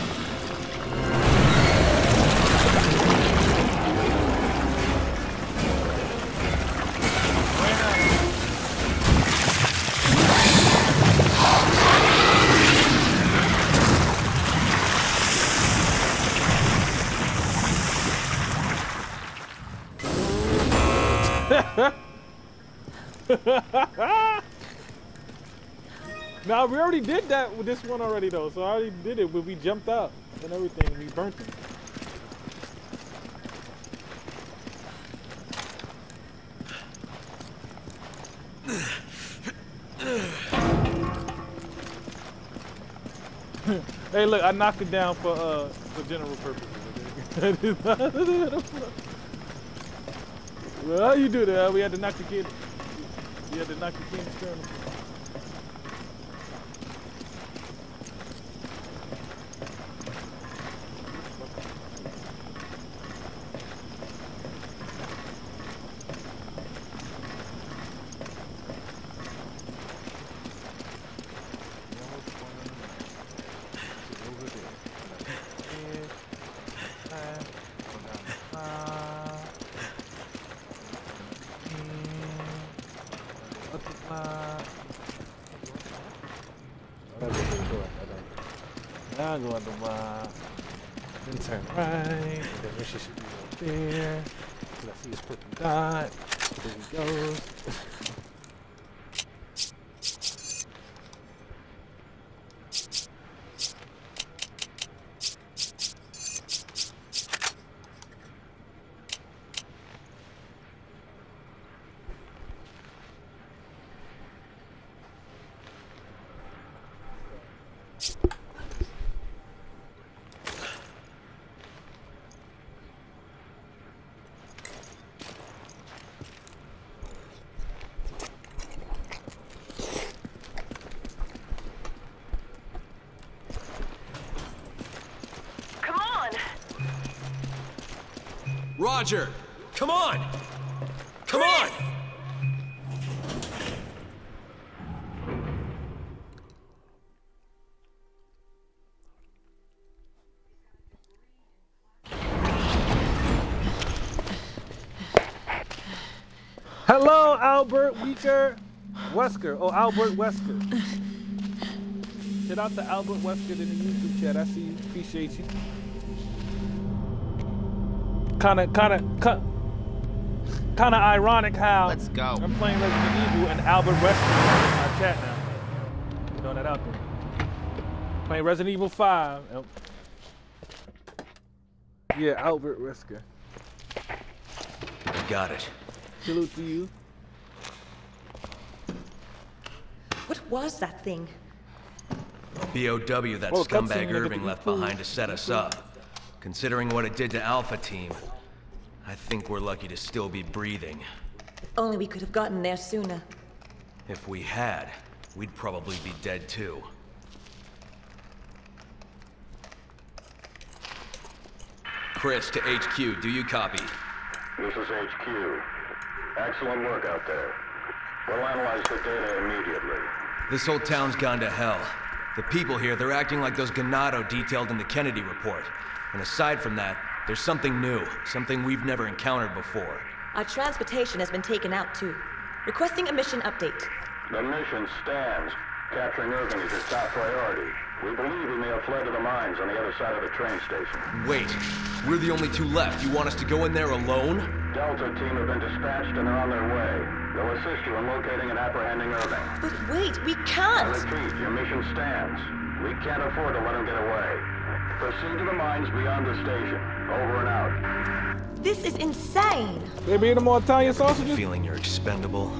Now we already did that with this one already though, so I already did it when we jumped out and everything and we burnt it. hey, look, I knocked it down for uh for general purposes. well, you do that? We had to knock the kid. We had to knock the kid's turn. Now go out the block. Then turn right. And then we should be right there. Cause I see this purple dot. There he goes. Come on! Roger! Come on! Come on! Hello, Albert Weaker Wesker. Oh, Albert Wesker. Shout out to Albert Wesker in the YouTube chat. I see you. Appreciate you. Kind of, kind of, kind of ironic how Let's go. I'm playing Resident Evil and Albert Wesker is in my chat now. Throwing that out there. Playing Resident Evil 5. Yep. Yeah, Albert Wesker. Got it. Salute to you. What was that thing? BOW that Oh, scumbag they get to Irving left behind to set us up. Considering what it did to Alpha Team, I think we're lucky to still be breathing. If only we could have gotten there sooner. If we had, we'd probably be dead too. Chris to HQ, do you copy? This is HQ. Excellent work out there. We'll analyze the data immediately. This whole town's gone to hell. The people here, they're acting like those Ganado detailed in the Kennedy report. And aside from that, there's something new, something we've never encountered before. Our transportation has been taken out too. Requesting a mission update. The mission stands. Capturing Irving is your top priority. We believe he may have fled to the mines on the other side of the train station. Wait, we're the only two left. You want us to go in there alone? Delta team have been dispatched and are on their way. They'll assist you in locating and apprehending Irving. But wait, we can't! repeat, your mission stands. We can't afford to let him get away. Proceed to the mines beyond the station. Over and out. This is insane! They be eating more Italian sausages? Feeling you're expendable?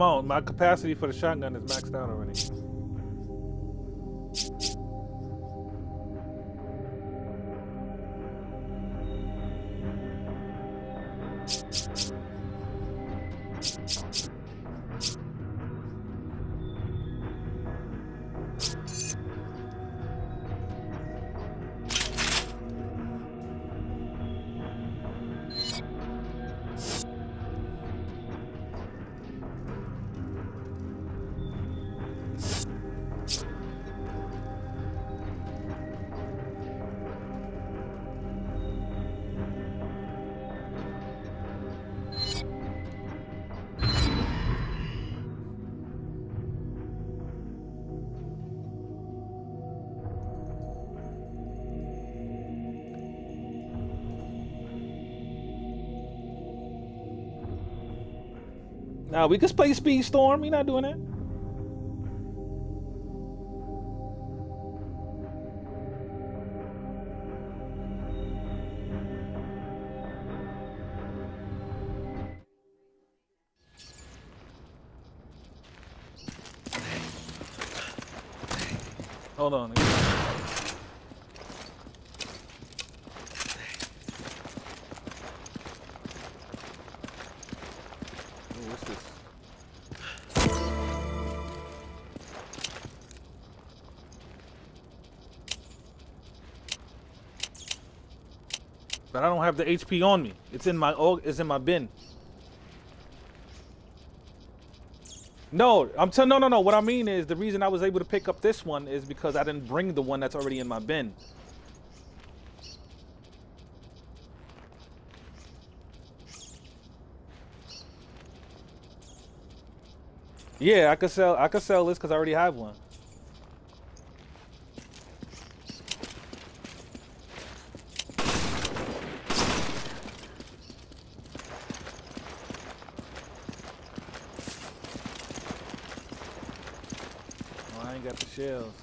My capacity for the shotgun is maxed out already. Now we can play Speed Storm. We not doing that. Hold on. I don't have the HP on me. It's in my it's in my bin. No, I'm telling no no no. What I mean is the reason I was able to pick up this one is because I didn't bring the one that's already in my bin. Yeah, I could sell I could sell this because I already have one. Oh, I ain't got the shells.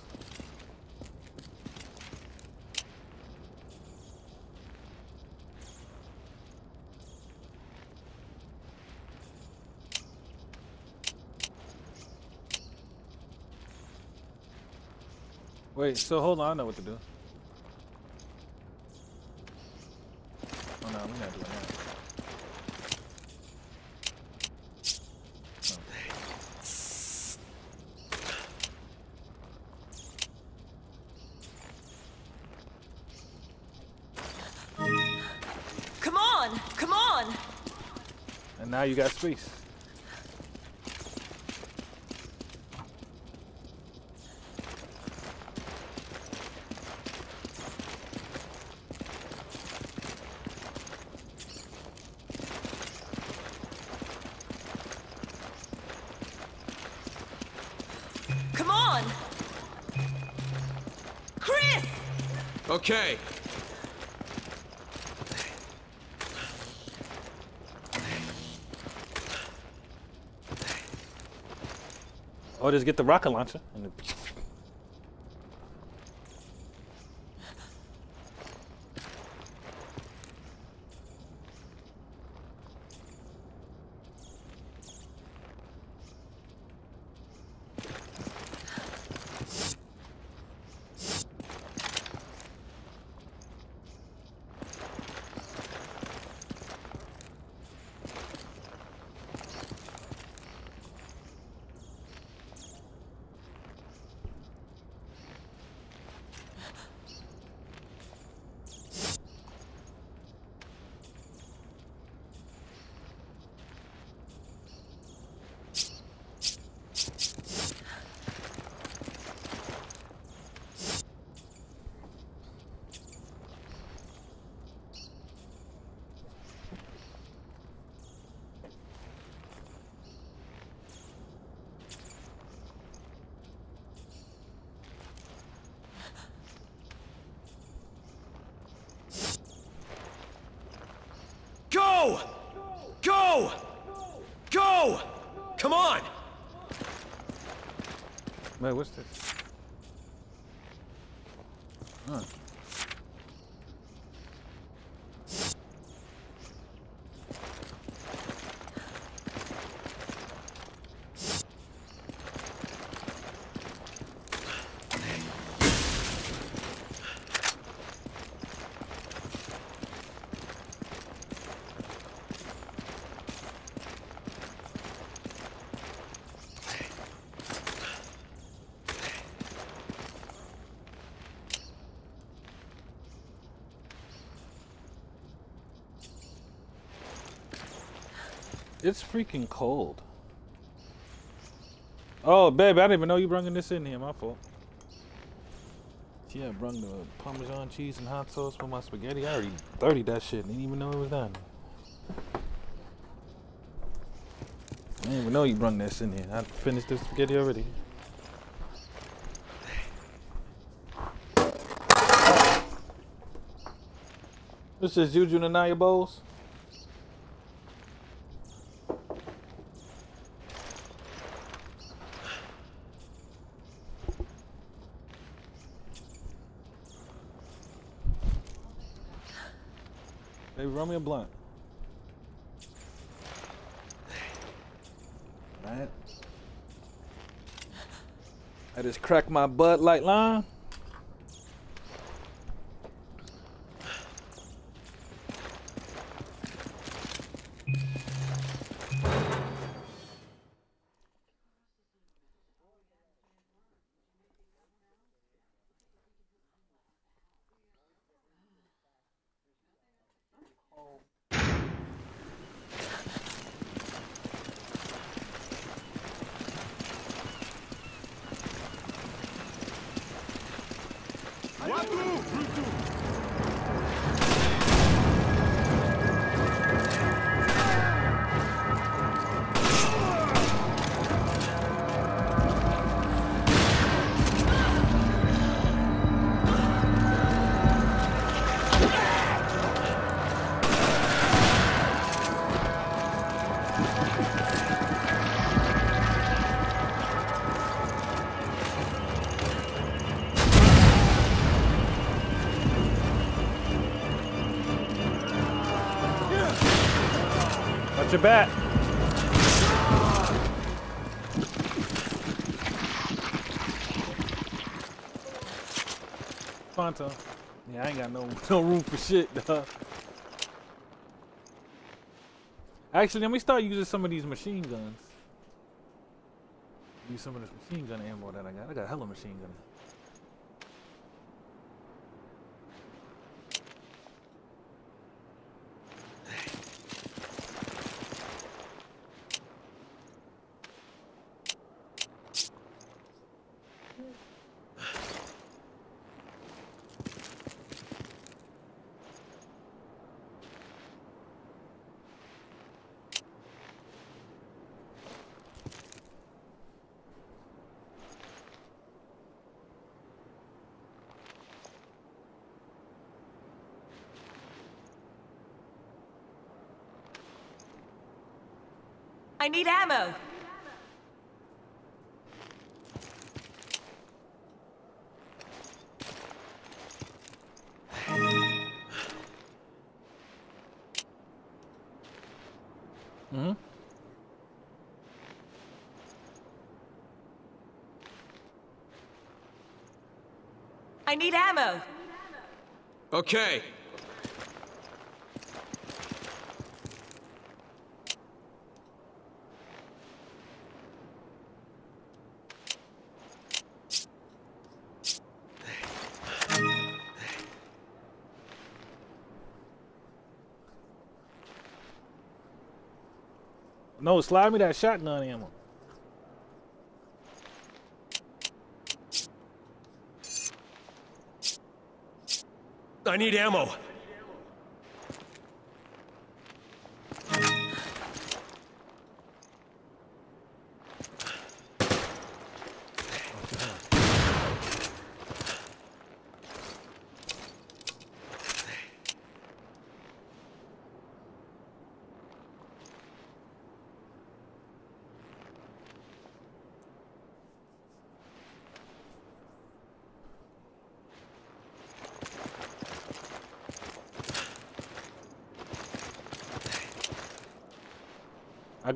Wait, so hold on, I know what to do. Oh no, we're not doing that. Come on! Come on! And now you got space. Okay. Or just get the rocket launcher. And then Go! Go! Go! Come on! Wait, what's this? It's freaking cold. Oh, babe, I didn't even know you bringing this in here. My fault. Yeah, I brung the Parmesan cheese and hot sauce for my spaghetti. I already 30 that shit. Didn't even know it was done. I didn't even know you brung this in here. I finished the spaghetti already. This is Juju Nanaya Bowls. Baby, a blunt. Right. I just cracked my butt like lime. Back. Fonto. Yeah, I ain't got no no room for shit, dog. Actually, let me start using some of these machine guns. Use some of this machine gun ammo that I got. I got a hella machine guns. I need ammo. Mm-hmm. I need ammo. Okay. No, slide me that shotgun ammo. I need ammo.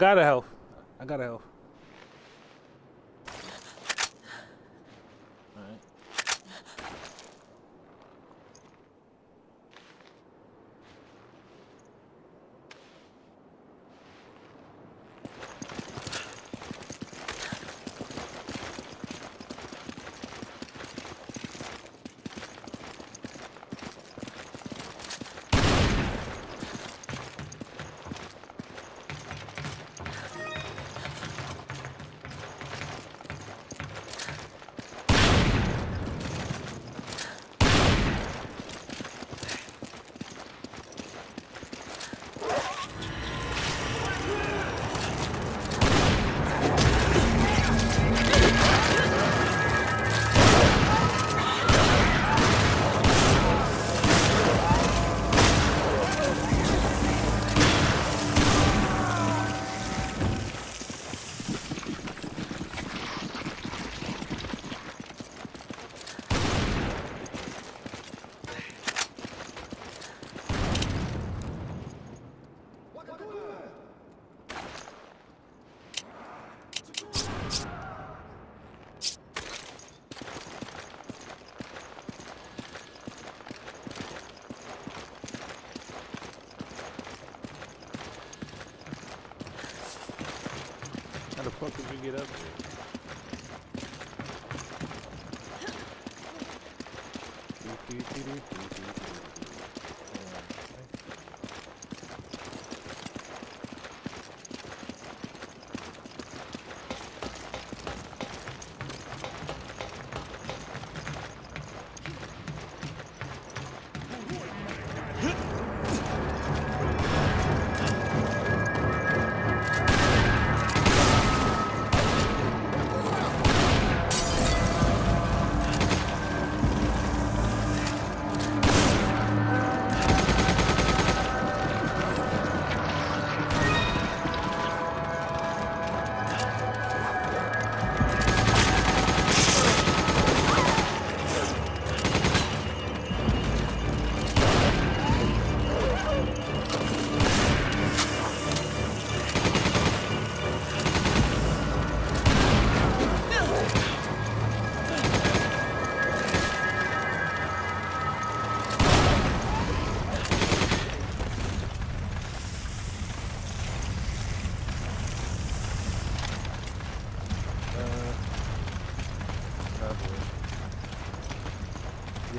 Gotta help. I got a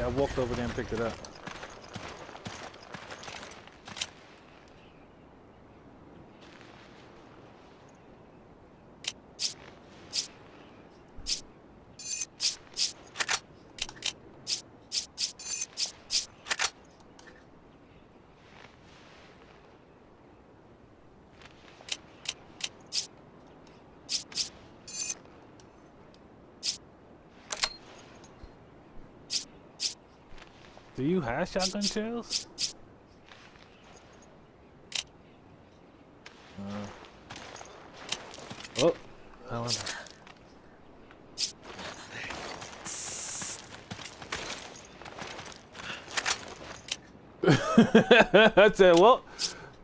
I walked over there and picked it up. Do you have shotgun shells? Uh, oh, I wonder. I said, well,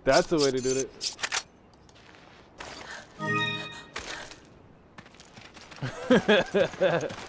that's the way to do it.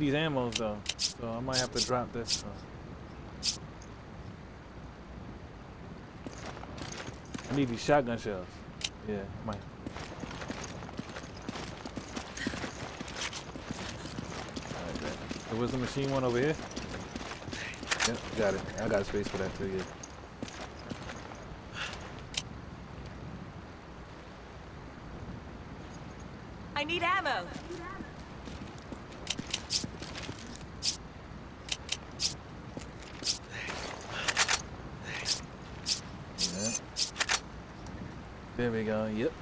need these ammos though, so I might have to drop this. I need these shotgun shells. Yeah, might. There was a machine one over here. Yep, got it. I got space for that too. Yeah. I need ammo. Yeah. There we go. Yep.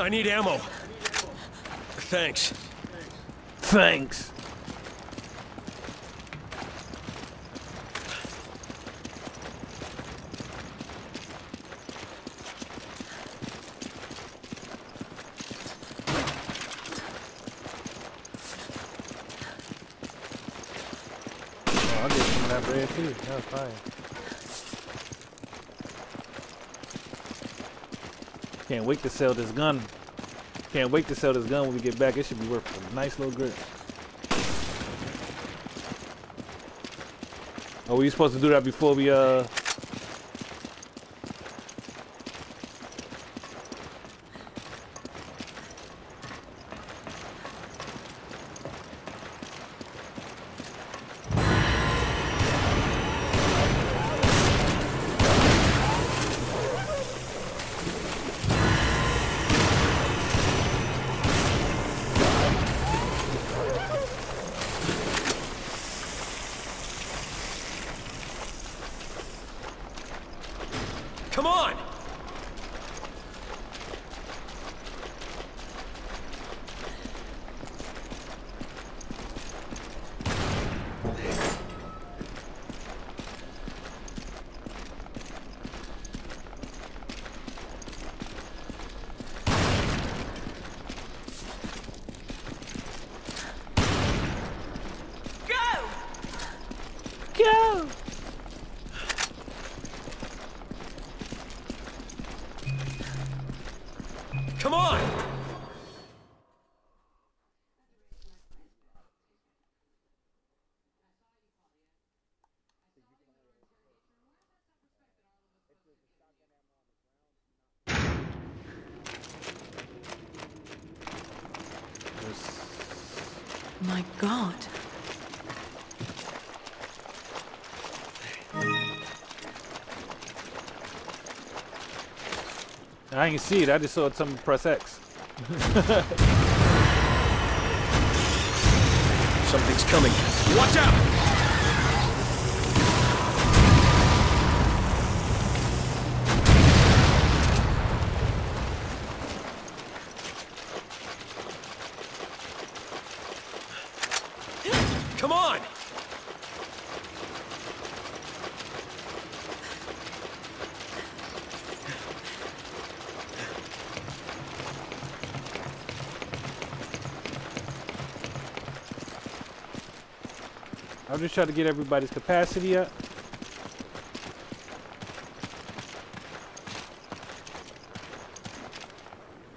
I need ammo. Thanks. Thanks. Oh, I'll get some of that bread too. That's fine. Can't wait to sell this gun. Can't wait to sell this gun when we get back. It should be worth a nice little grip. Oh, were you supposed to do that before we uh I didn't see it. I just saw it. Someone press X. Something's coming. Watch out! Come on! I'm just trying to get everybody's capacity up.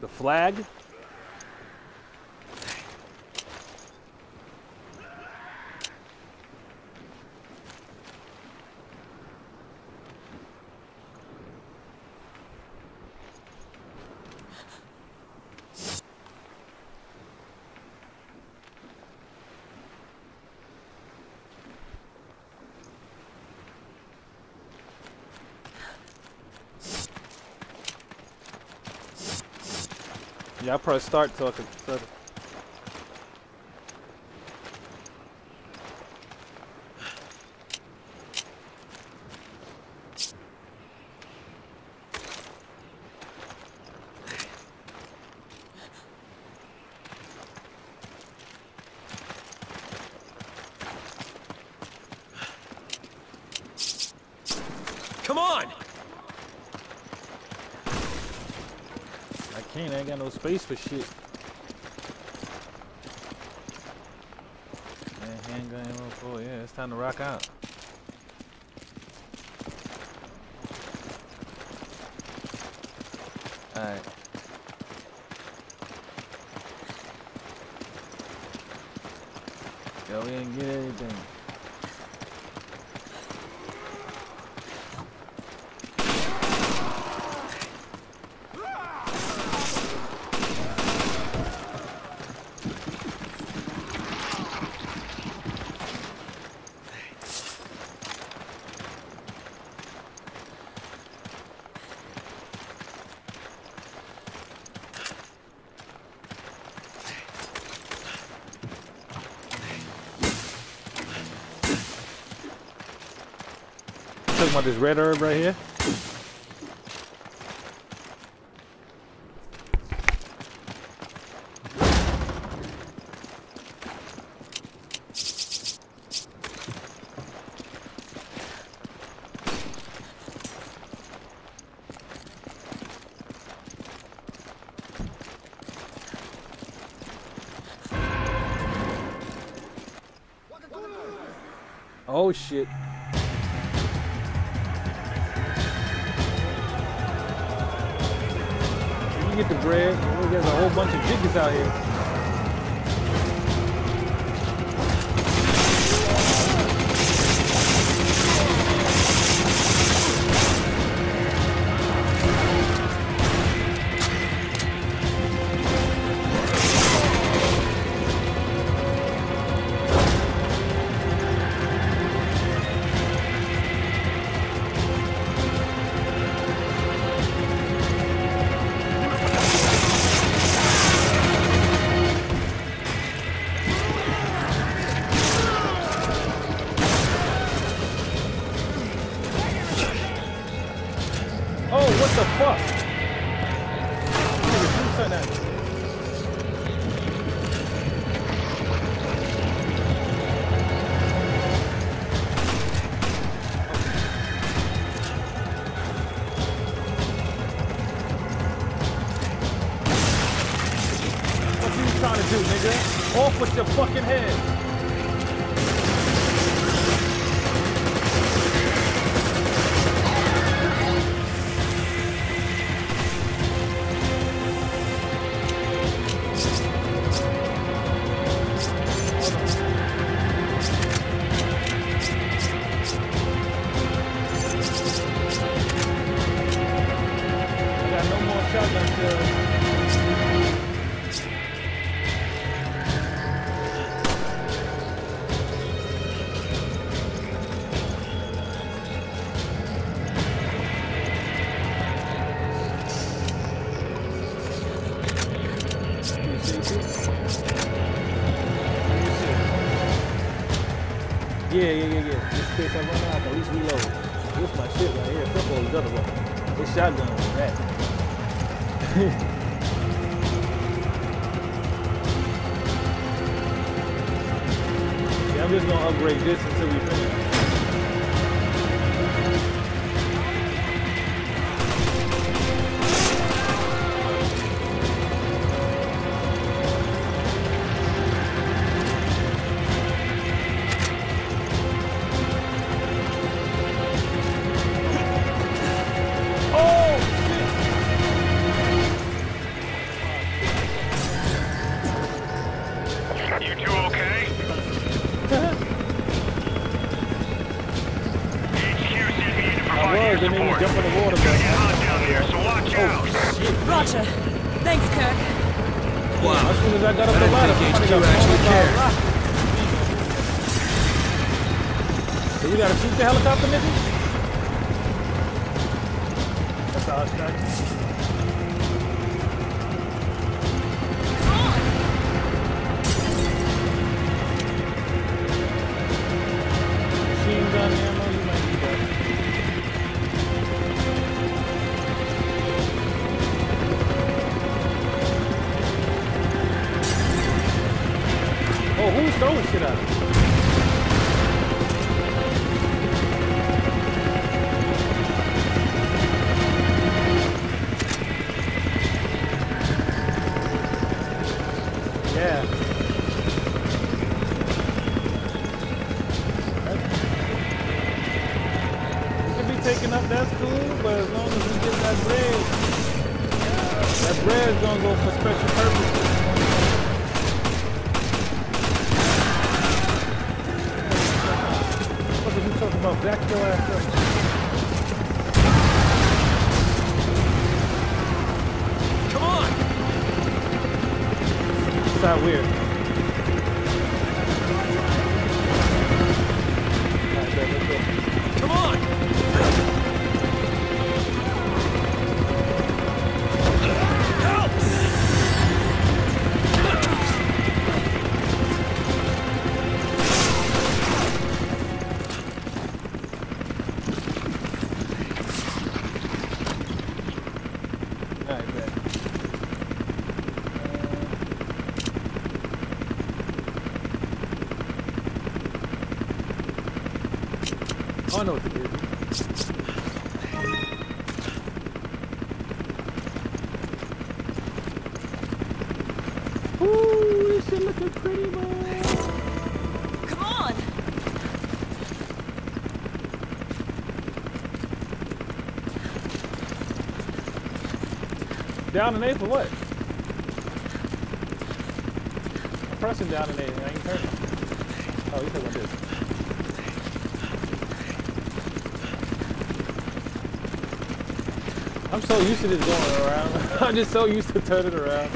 The flag. Yeah, I press start so I can set it. Come on! I can't. I ain't got no space for shit. Handgun ammo. Yeah, it's time to rock out. Alright. Yo, we didn't get anything. About this red herb right here. I got a down an eighth or what? I'm pressing down an eighth and I ain't turning. Oh, he's talking about this. I'm so used to this going around. I'm just so used to turning around.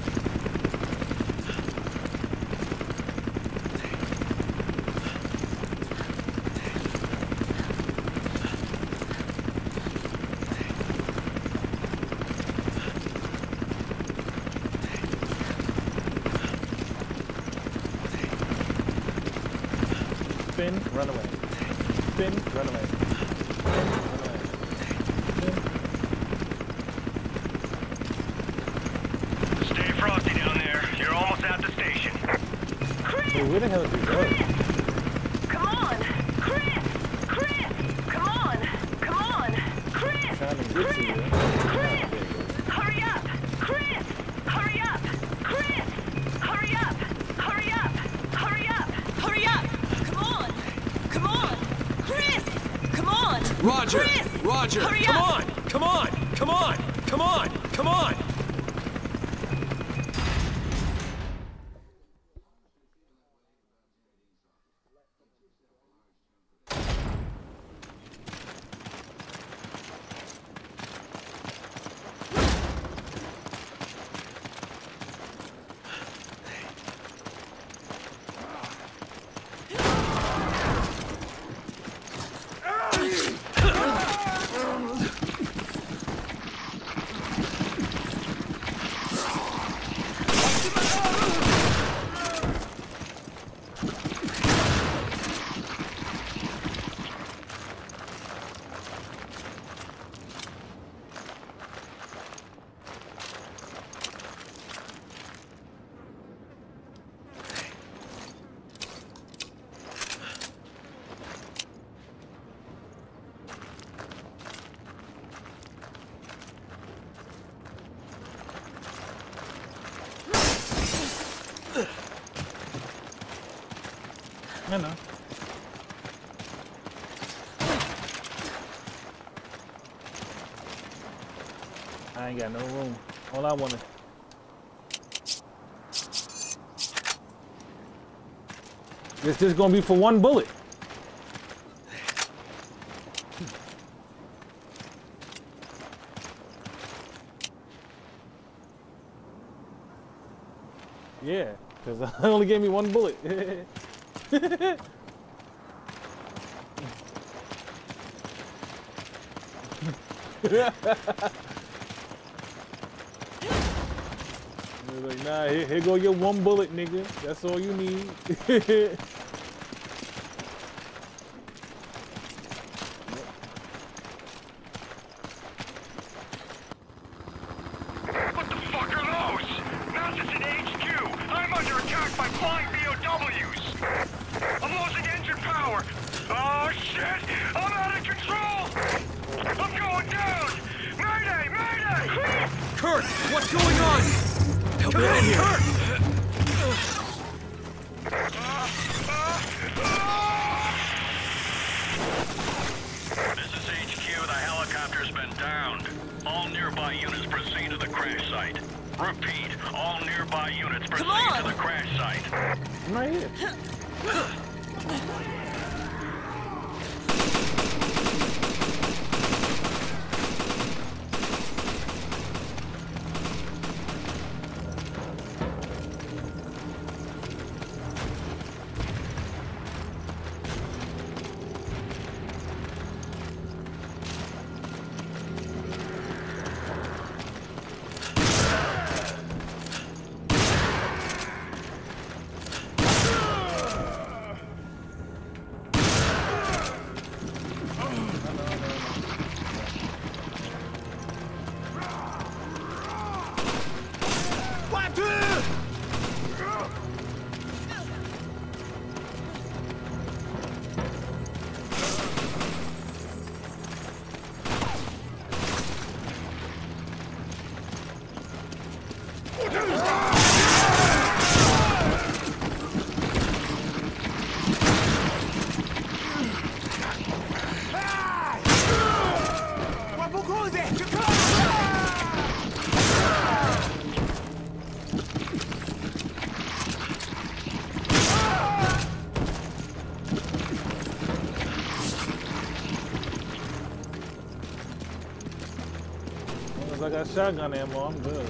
Ain't got no room. All I want is It's just gonna be for one bullet. Yeah, because I only gave me one bullet. He was like, nah, here, here go your one bullet, nigga. That's all you need. got shotgun ammo, I'm good.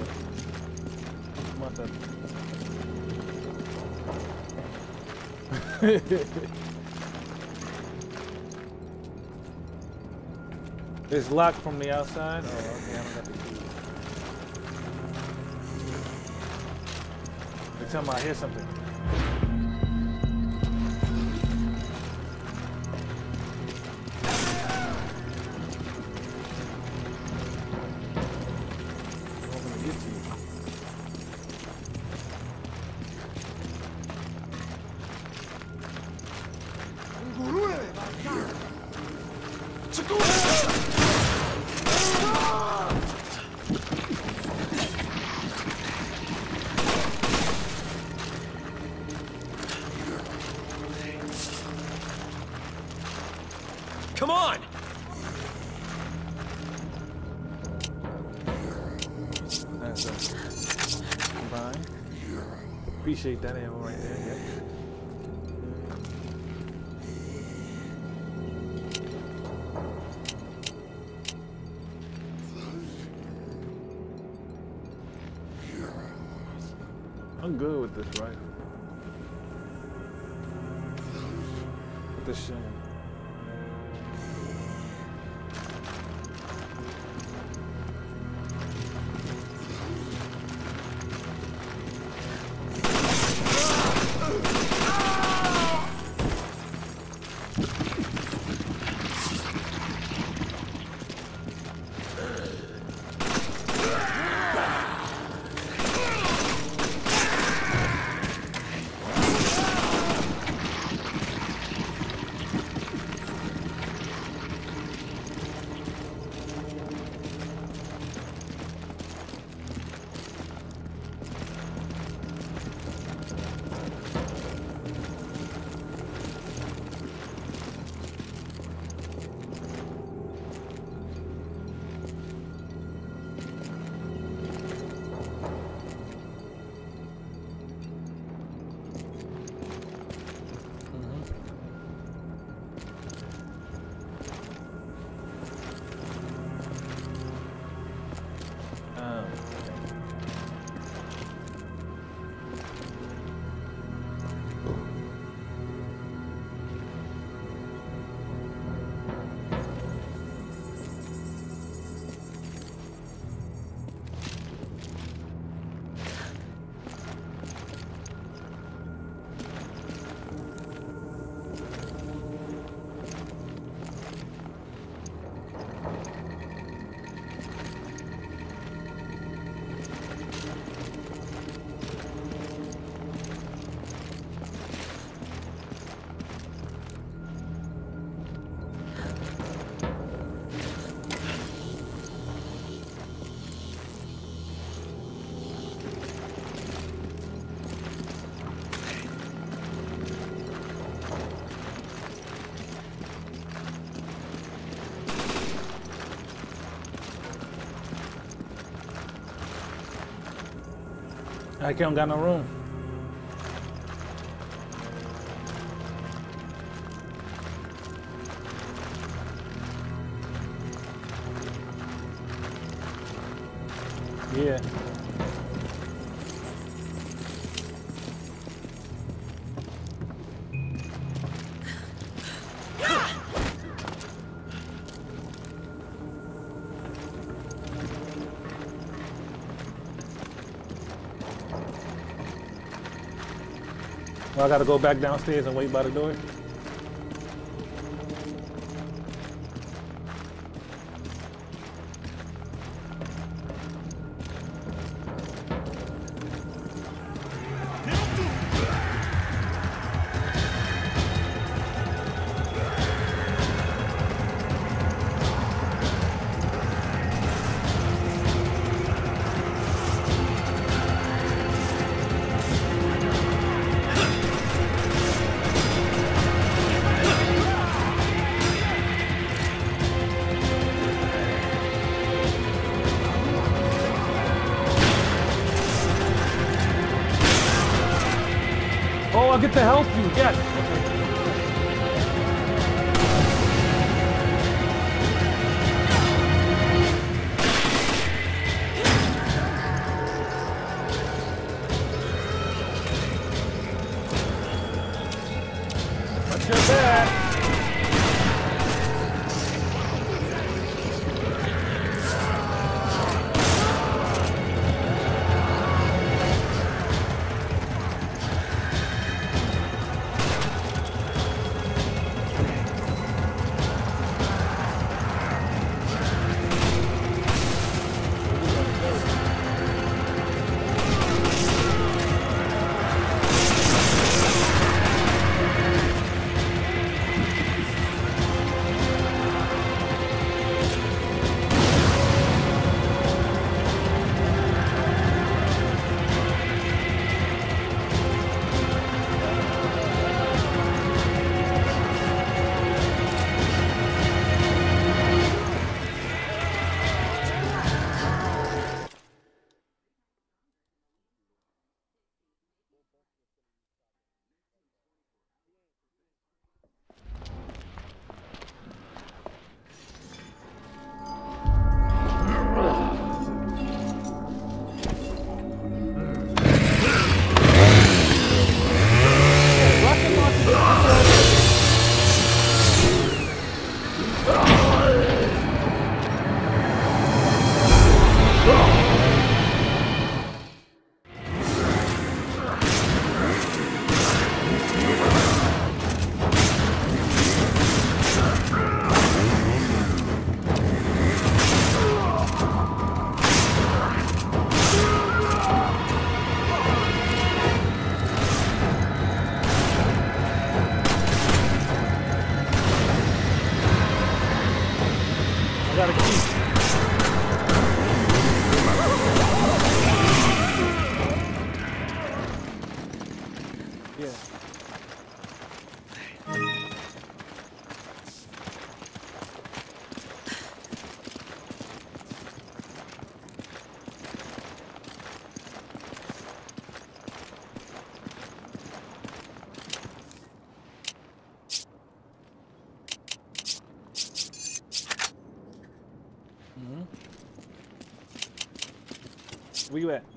I'm about to- it's locked from the outside. Oh, okay, I don't got the key. Every time I hear something. I can't got no room. I gotta go back downstairs and wait by the door. To help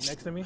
Next to me?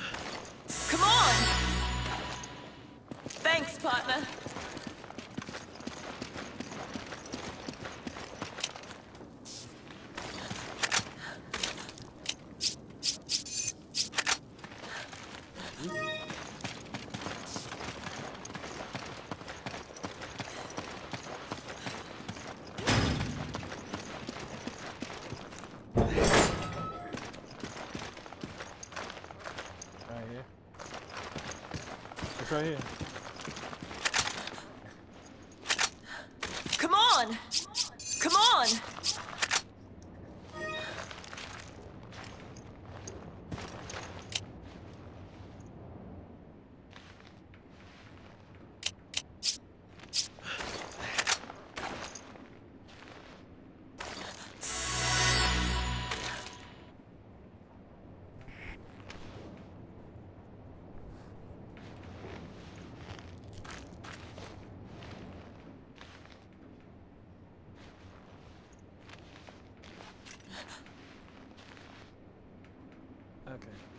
Okay.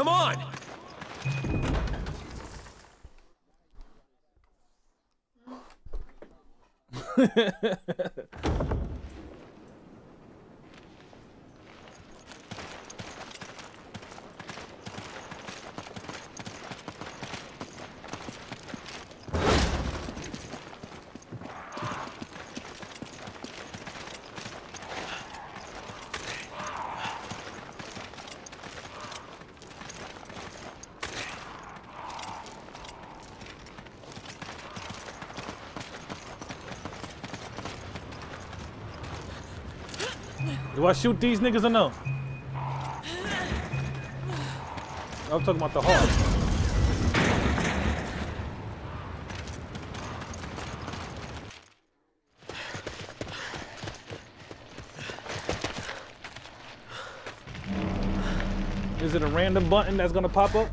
Come on! I shoot these niggas or no? I'm talking about the heart. Is it a random button that's gonna pop up?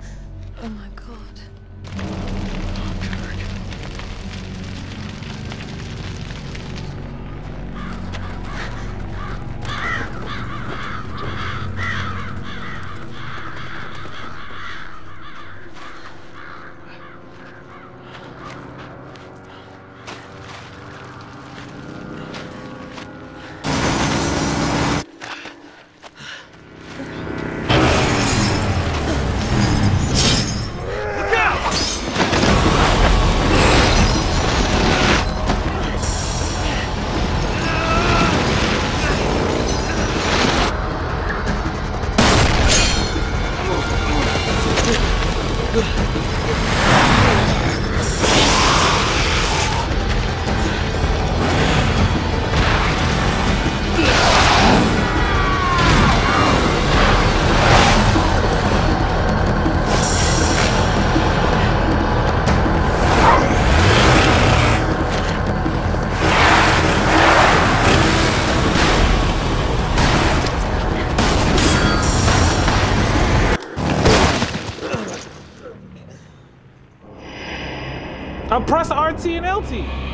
RT and LT.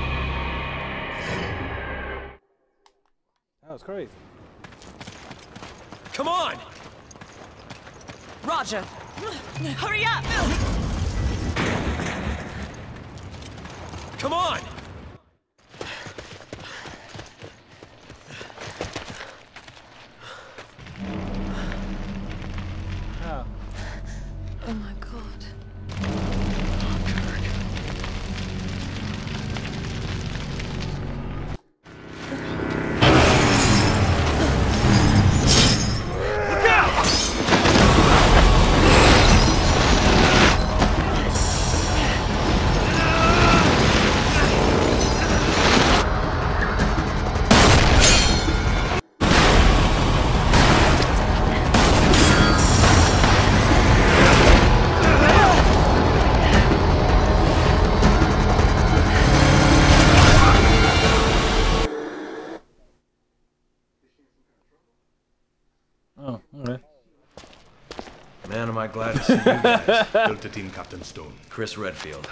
glad to see you guys. Delta Team Captain Stone. Chris Redfield.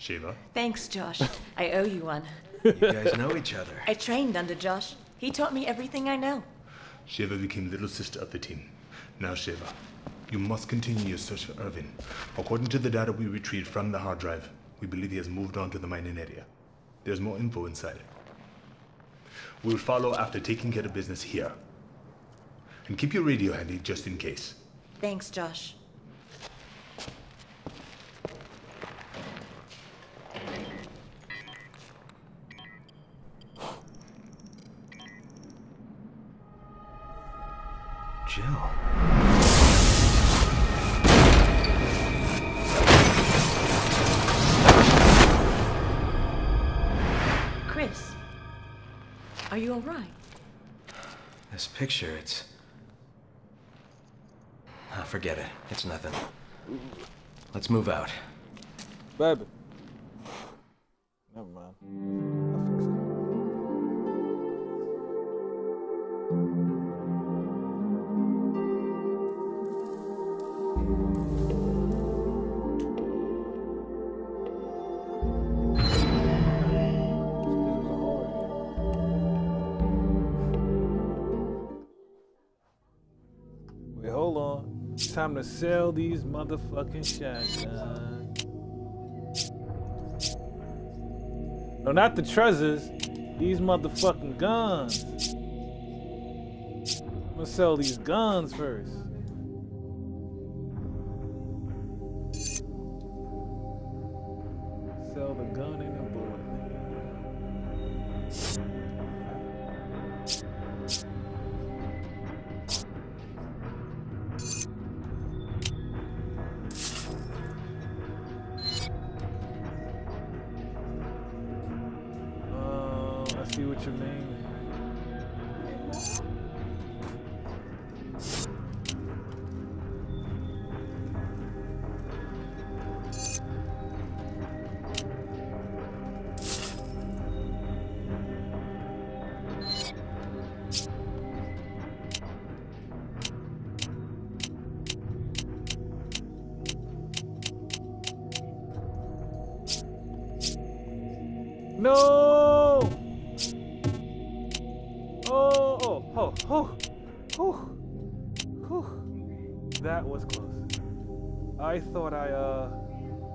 Sheva. Thanks, Josh. I owe you one. You guys know each other. I trained under Josh. He taught me everything I know. Sheva became little sister of the team. Now, Sheva, you must continue your search for Irving. According to the data we retrieved from the hard drive, we believe he has moved on to the mining area. There's more info inside. We'll follow after taking care of business here. And keep your radio handy just in case. Thanks, Josh. Jill. Chris, are you all right? This picture, it's. Ah, forget it. It's nothing. Let's move out. Baby. Never mind. Time to sell these motherfucking shotguns. No, not the treasures. These motherfucking guns. I'm gonna sell these guns first. Sell the gun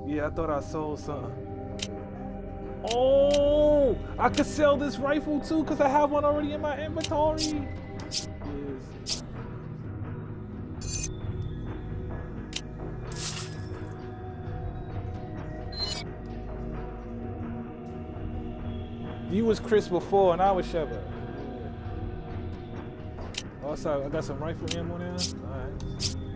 yeah, I thought I sold something. Oh, I could sell this rifle too because I have one already in my inventory. Yes. You was Chris before and I was Sheva. Oh, also, I got some rifle ammo now. Alright. Oh,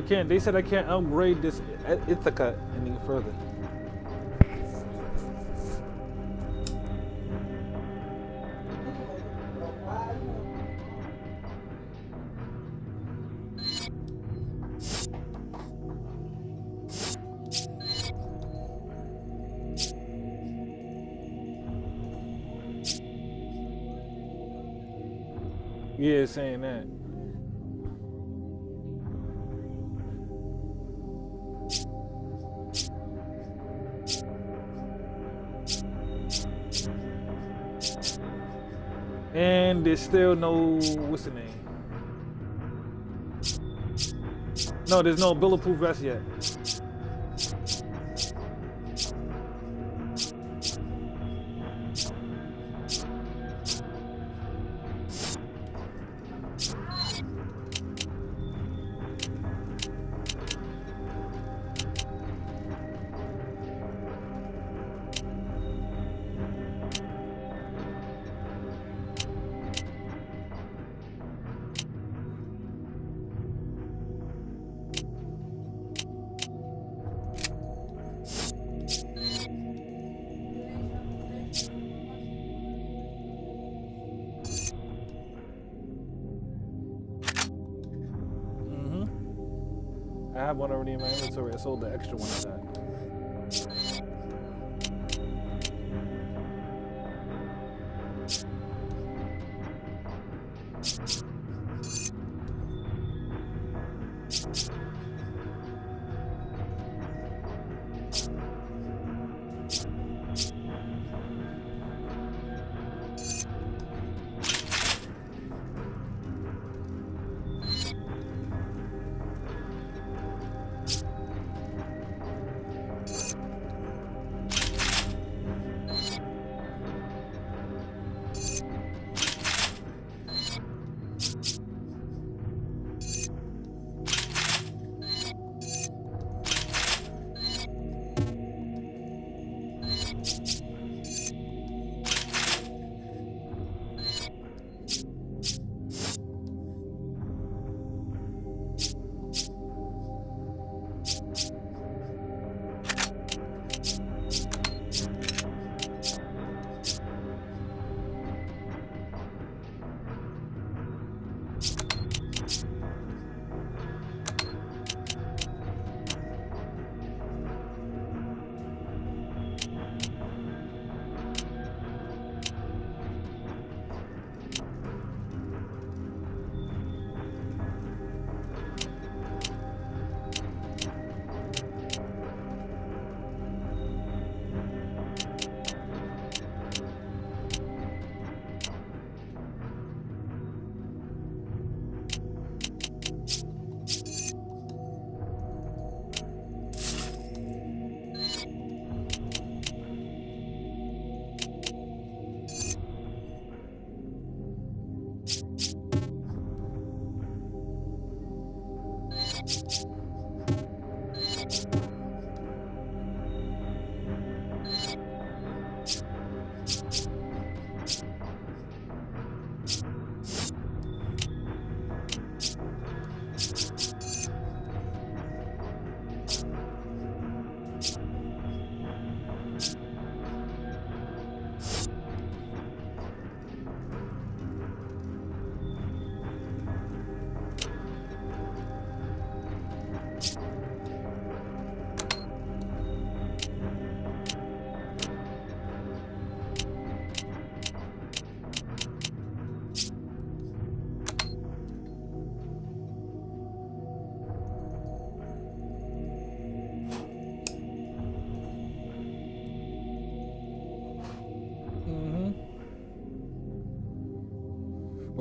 I can't. They said I can't upgrade this Ithaca any further. Yeah, saying that. Still no what's the name? No, there's no bulletproof vest yet.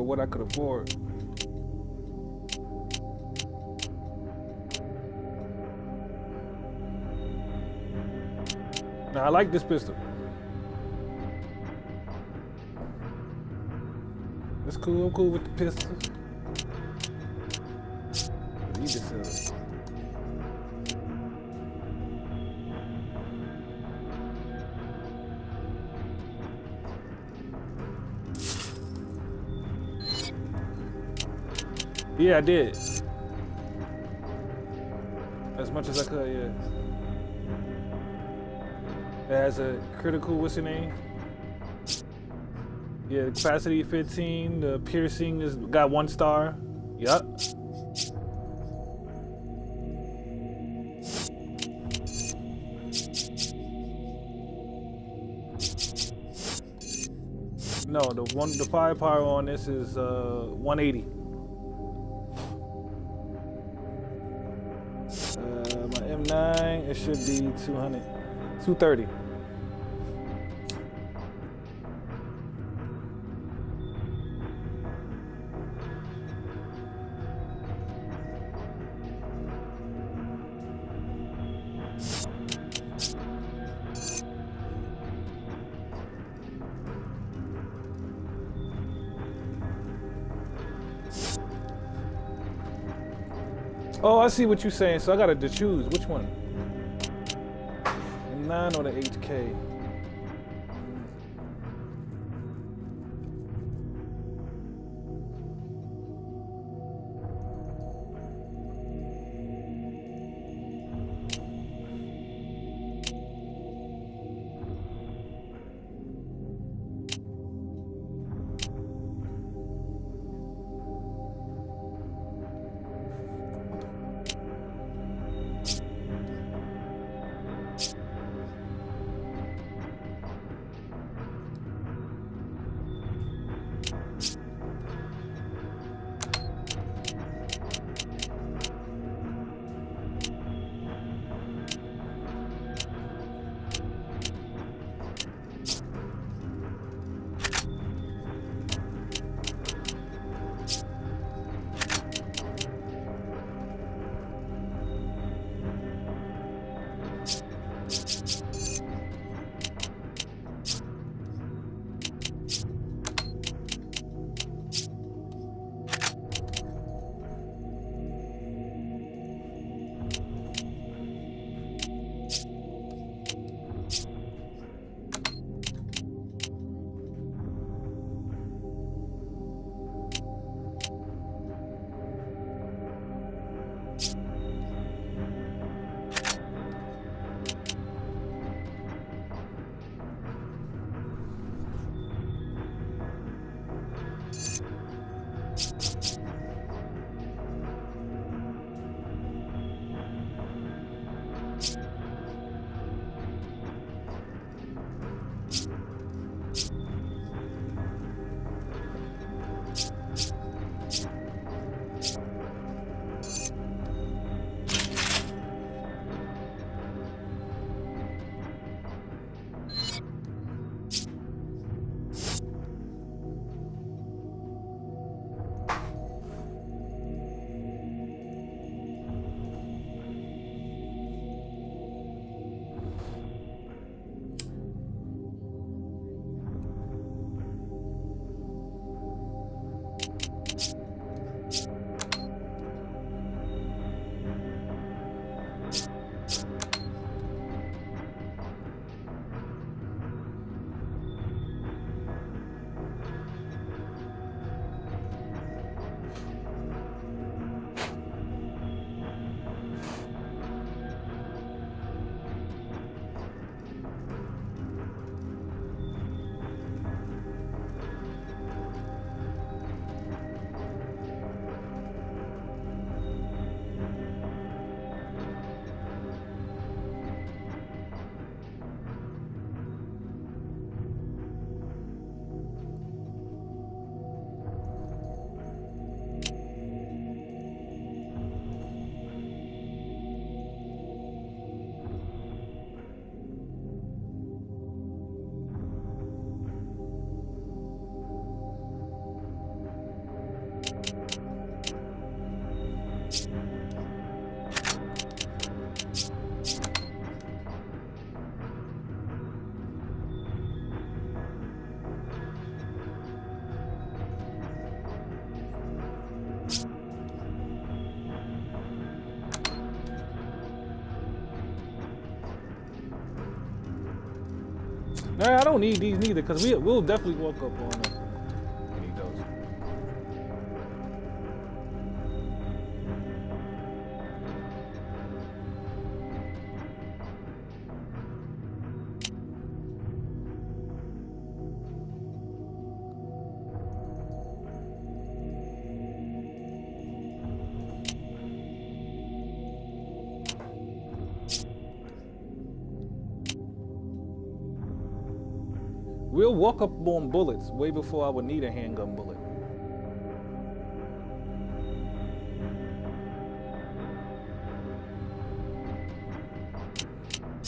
What I could afford. Now I like this pistol. It's cool. I'm cool with the pistol. Yeah, I did. As much as I could, yeah. It has a critical, what's your name? Yeah, the capacity 15, the piercing is got one star. Yup. No, the one the firepower on this is uh 180. Should be 200, 230. Oh, I see what you're saying. So I gotta choose which one. 9 or the 8K? Don't need these neither, because we, we'll definitely walk up on Walk up on bullets way before I would need a handgun bullet.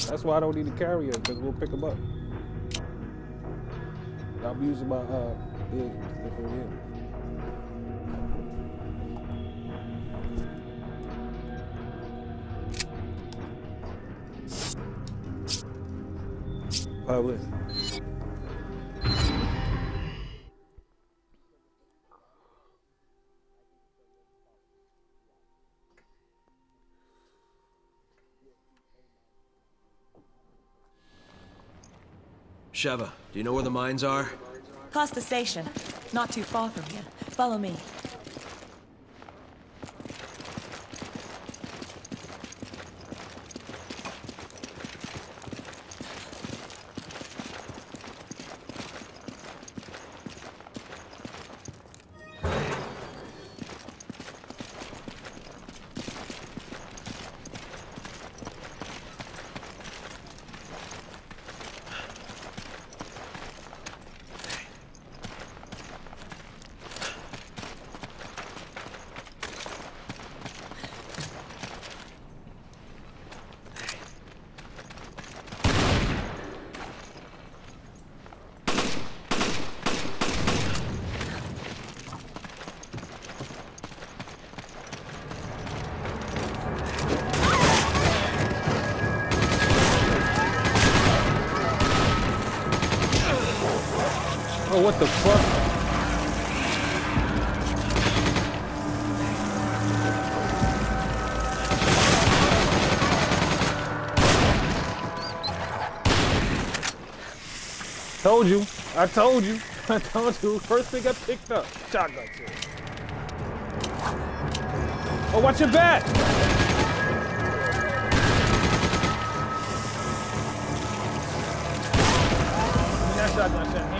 That's why I don't need to carry because we'll pick them up. I'm using my, uh, yeah, look over here. Sheva, do you know where the mines are? Past the station. Not too far from here. Follow me. I told you. I told you. First thing I picked up. Shotgun. Oh, watch your back! Shotgun.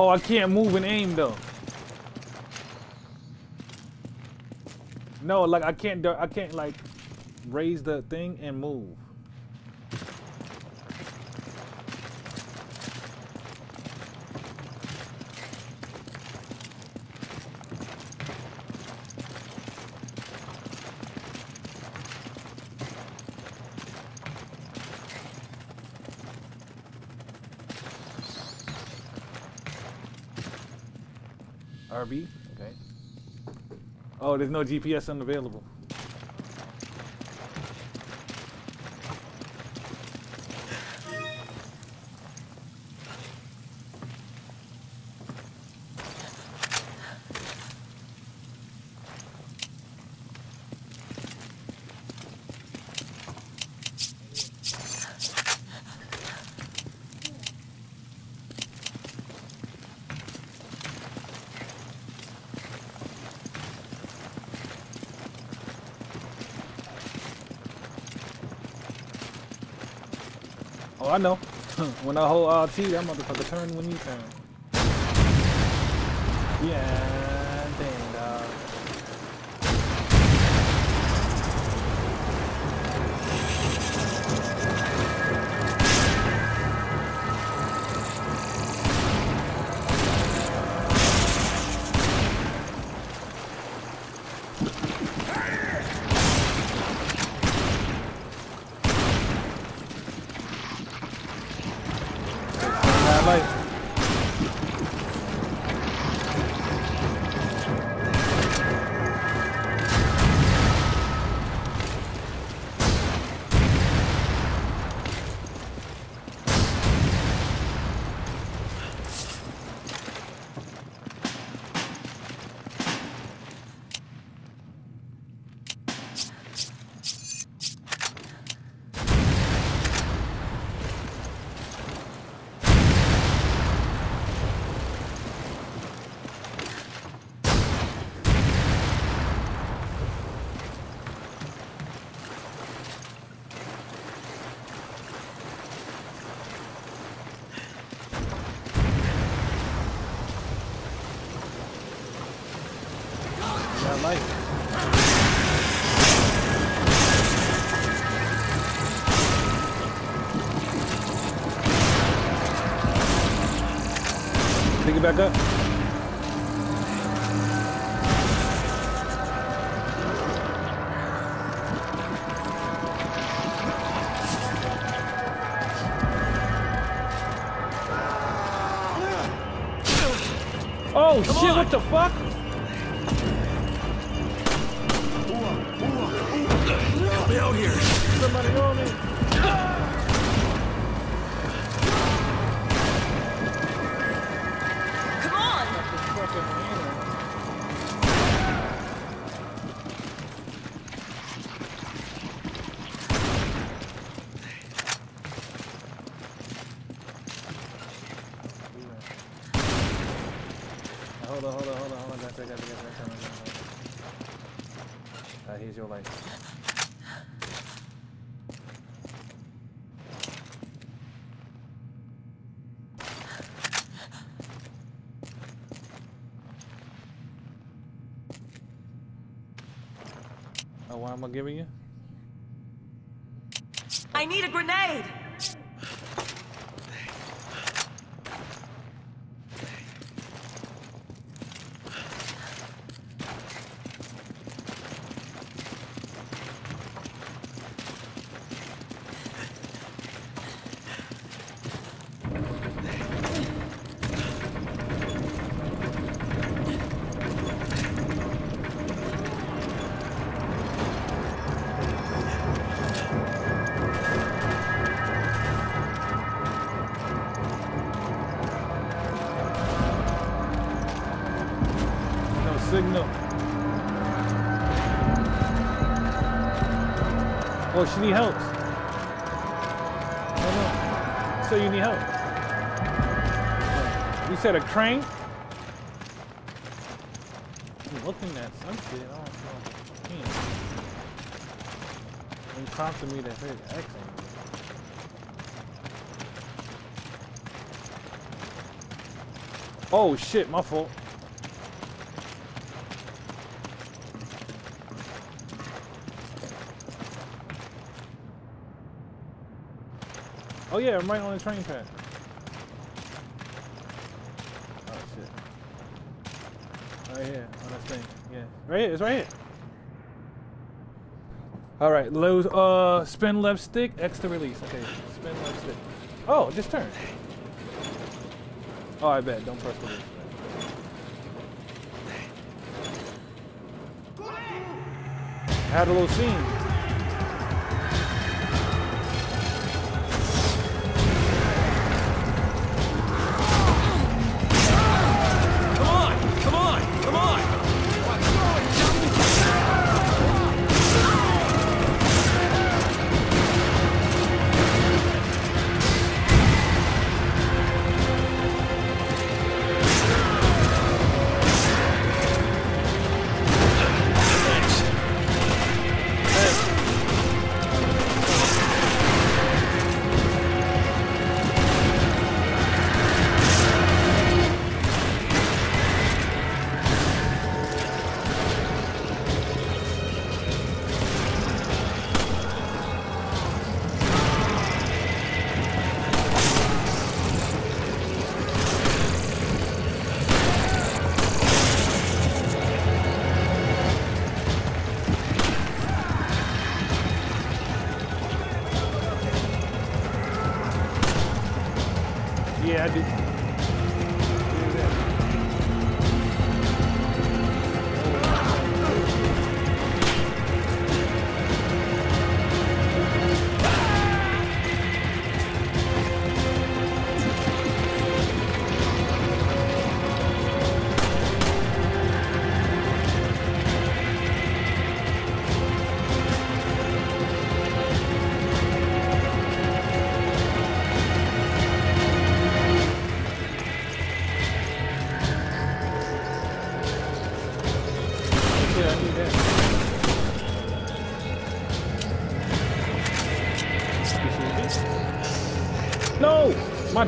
Oh, I can't move and aim though. No, like I can't. I can't like raise the thing and move. RB? Okay. Oh, there's no GPS unavailable. I know. when I hold RT, that motherfucker turn when you turn. Yeah, it back up. Oh shit, what the fuck? She need help. No. So you need help. You said a crane? I'm looking at some shit. I don't know. Hmm. You prompted me to hit X. Oh shit, my fault. Oh yeah, I'm right on the train pad. Oh shit. Right here, on that thing. Yeah. Right here, it's right here. Alright, low uh spin left stick, X to release. Okay, spin left stick. Oh, just turn. Oh I bet, don't press the release. Had a little scene.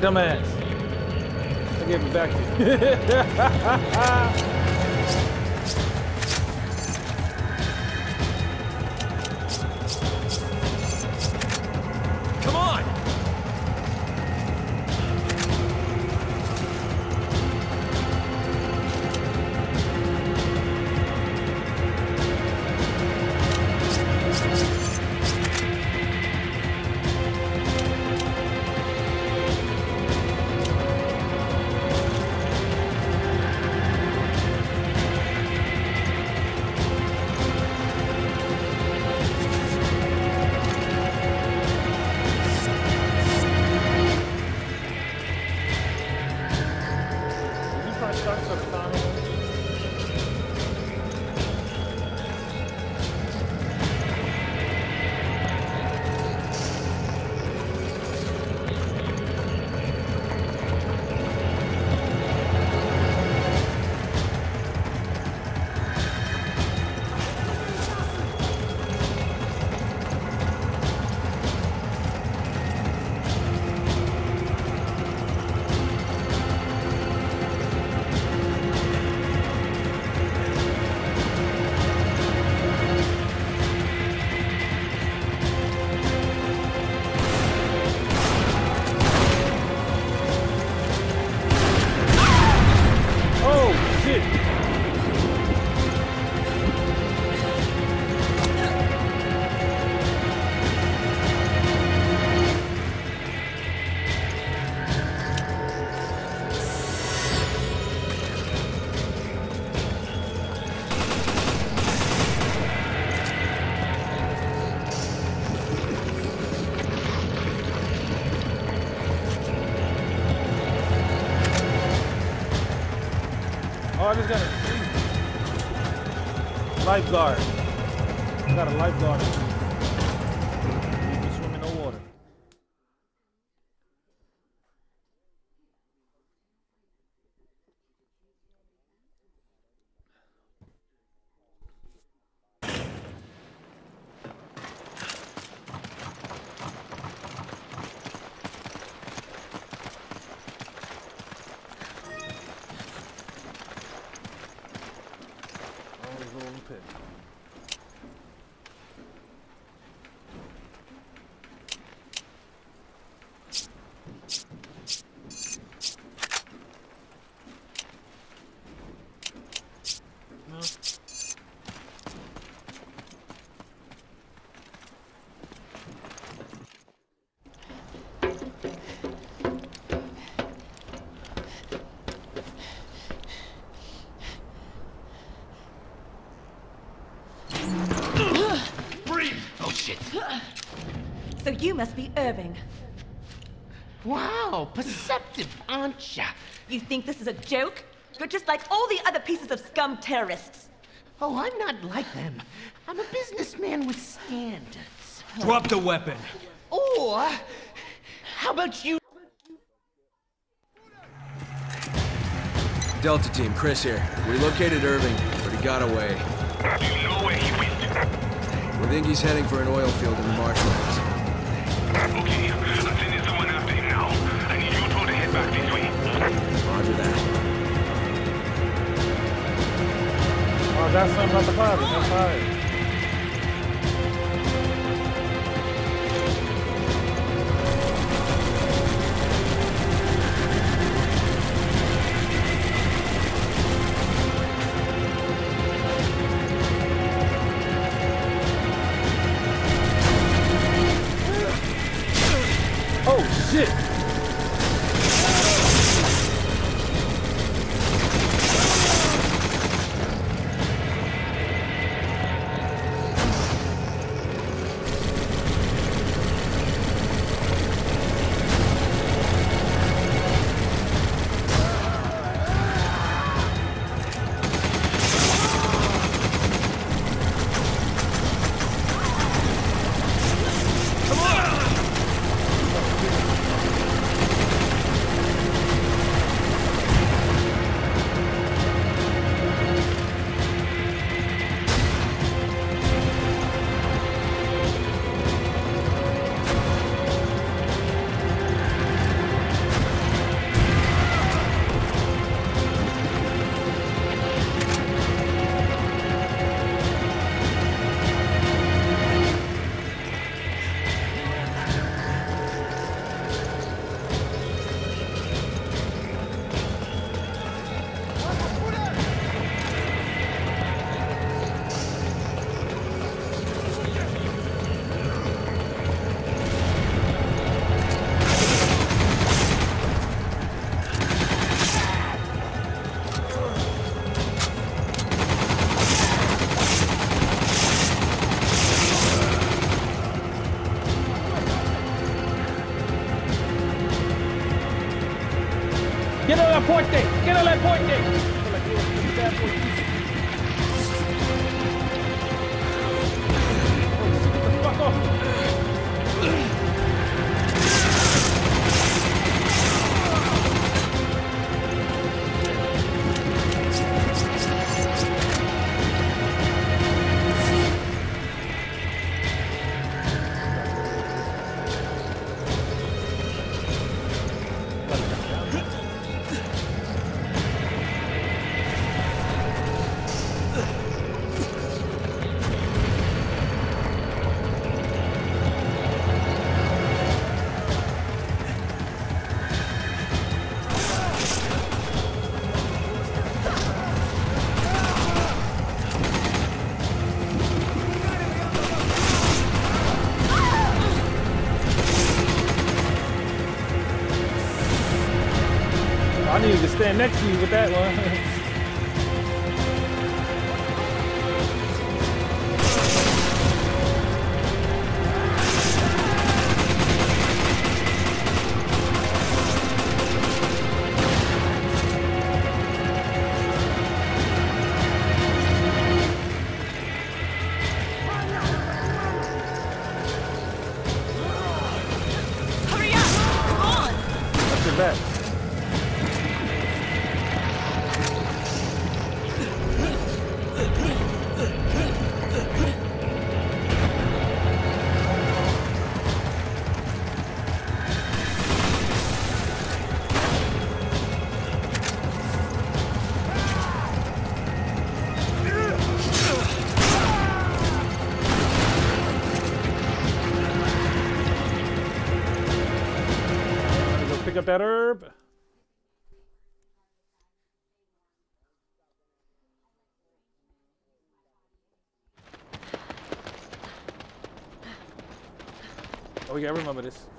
My dumb ass. I gave it back to you. Irving. Wow, perceptive, aren't ya? You think this is a joke? You're just like all the other pieces of scum terrorists. Oh, I'm not like them. I'm a businessman with standards. Drop the weapon. Or, how about you? Delta Team, Chris here. We located Irving, but he got away. You know where he went? We think he's heading for an oil field in the marshlands. Oh, that's something about the pilot. That's up that. Oh yeah, I remember this.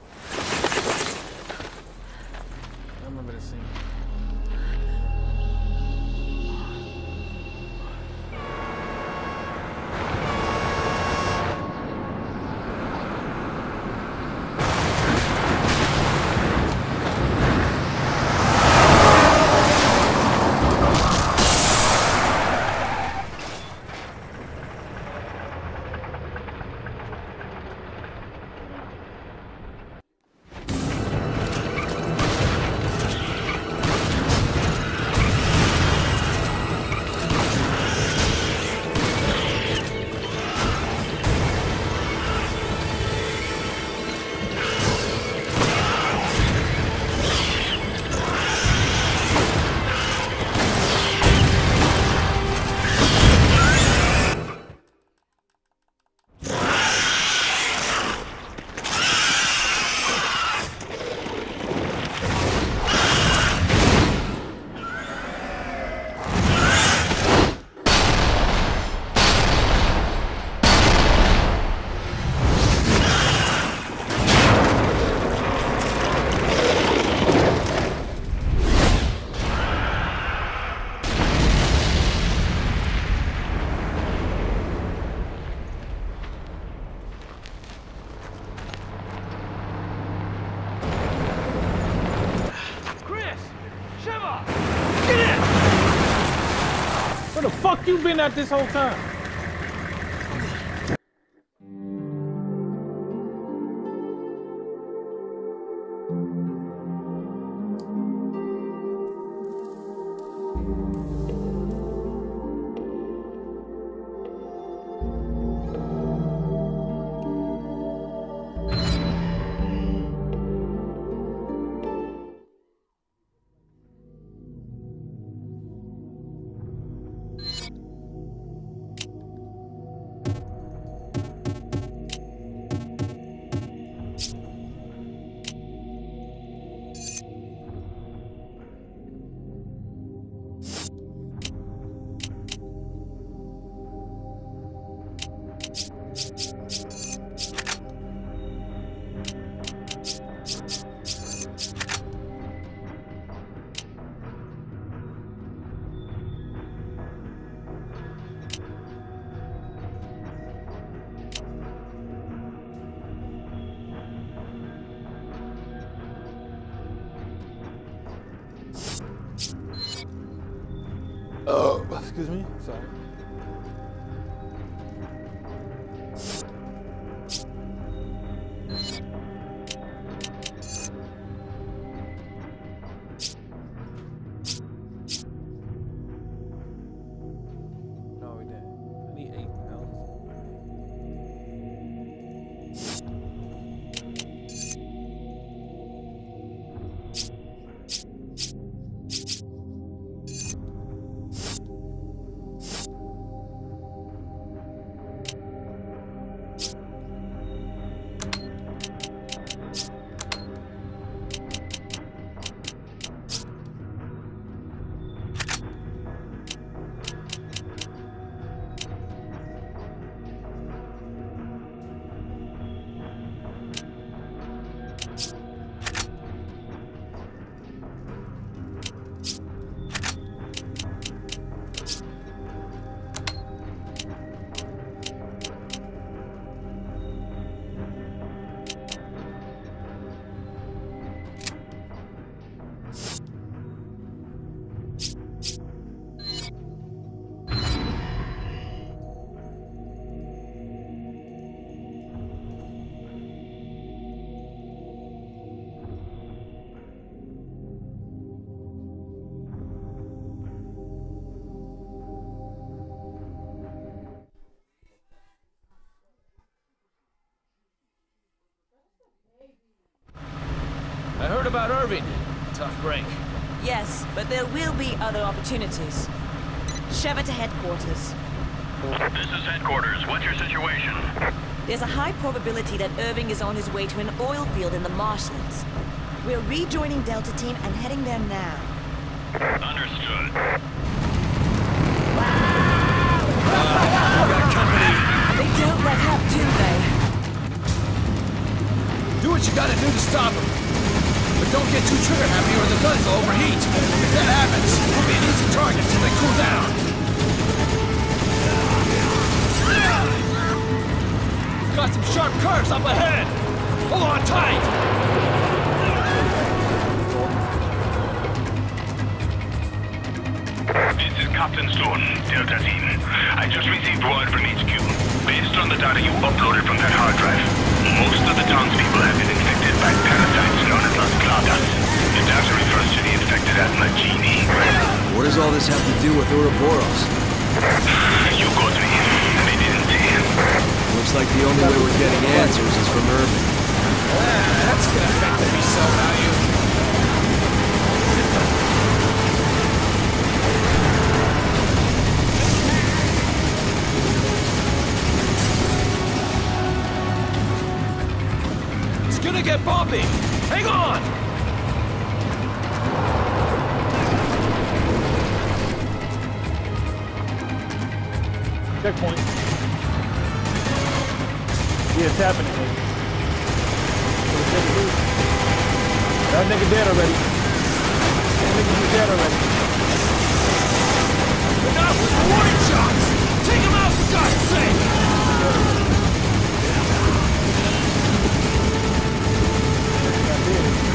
Been at this whole time? About Irving. Tough break. Yes, but there will be other opportunities. Sheva to headquarters. This is headquarters. What's your situation? There's a high probability that Irving is on his way to an oil field in the marshlands. We're rejoining Delta Team and heading there now. Understood. They don't let up, do they? Do what you gotta do to stop him. But don't get too trigger happy or the guns will overheat. If that happens, we'll be an easy target till they cool down. We've got some sharp curves up ahead. Hold on tight. This is Captain Stone, Delta Team. I just received word from HQ. Based on the data you uploaded from that hard drive, most of the townspeople have been infected by parasites known as Las Plagas. The refers to the infected as Majini. What does all this have to do with Ouroboros? You go to him. They didn't say. Looks like the only way we're getting answers is from Irving. that's gonna affect the resale value. It's gonna get bumpy. Hang on! Checkpoint. Yeah, it's happening. That nigga dead already. That nigga dead already. Enough with warning shots! Take him out for God's sake! focus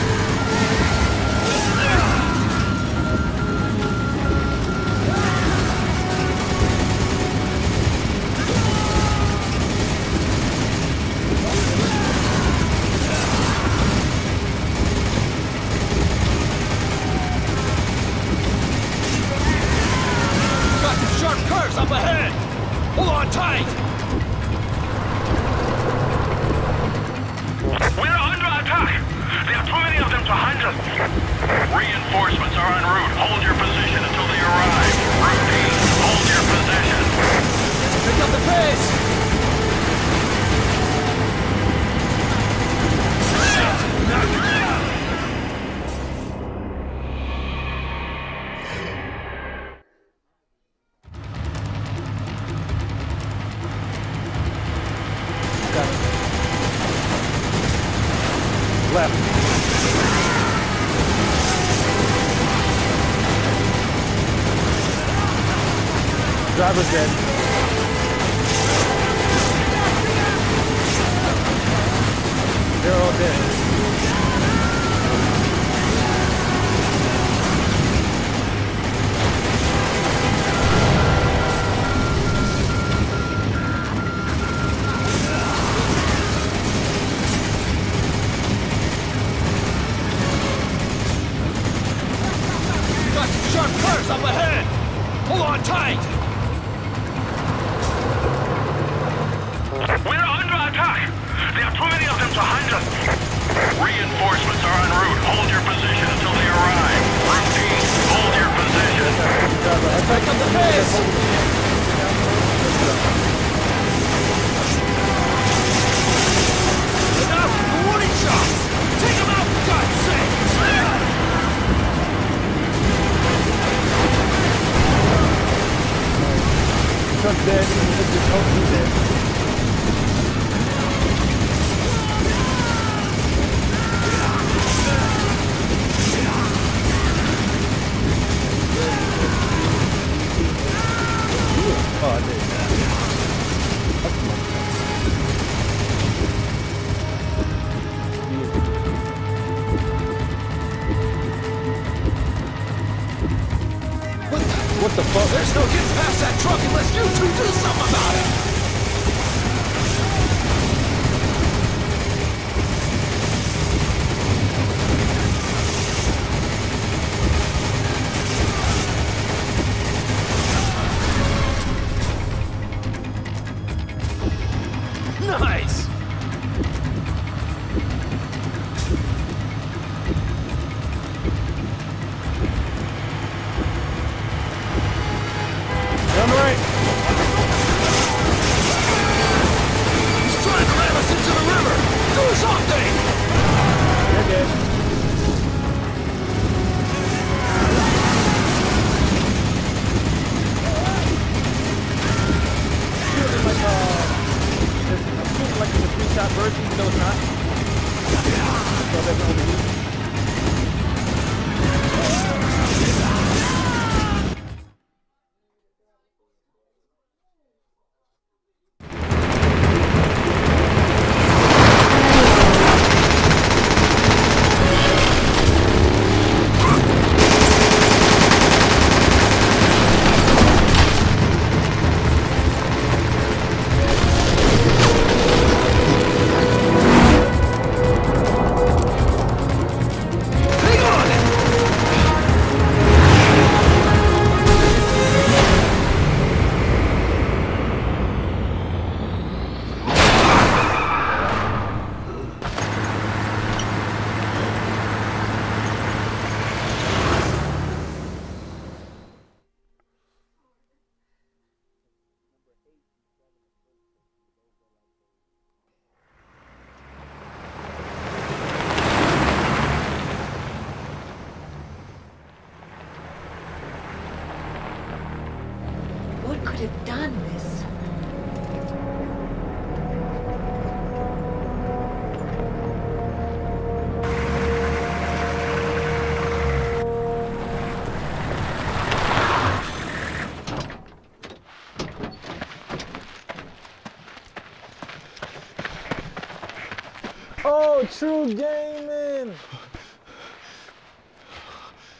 True Gaming!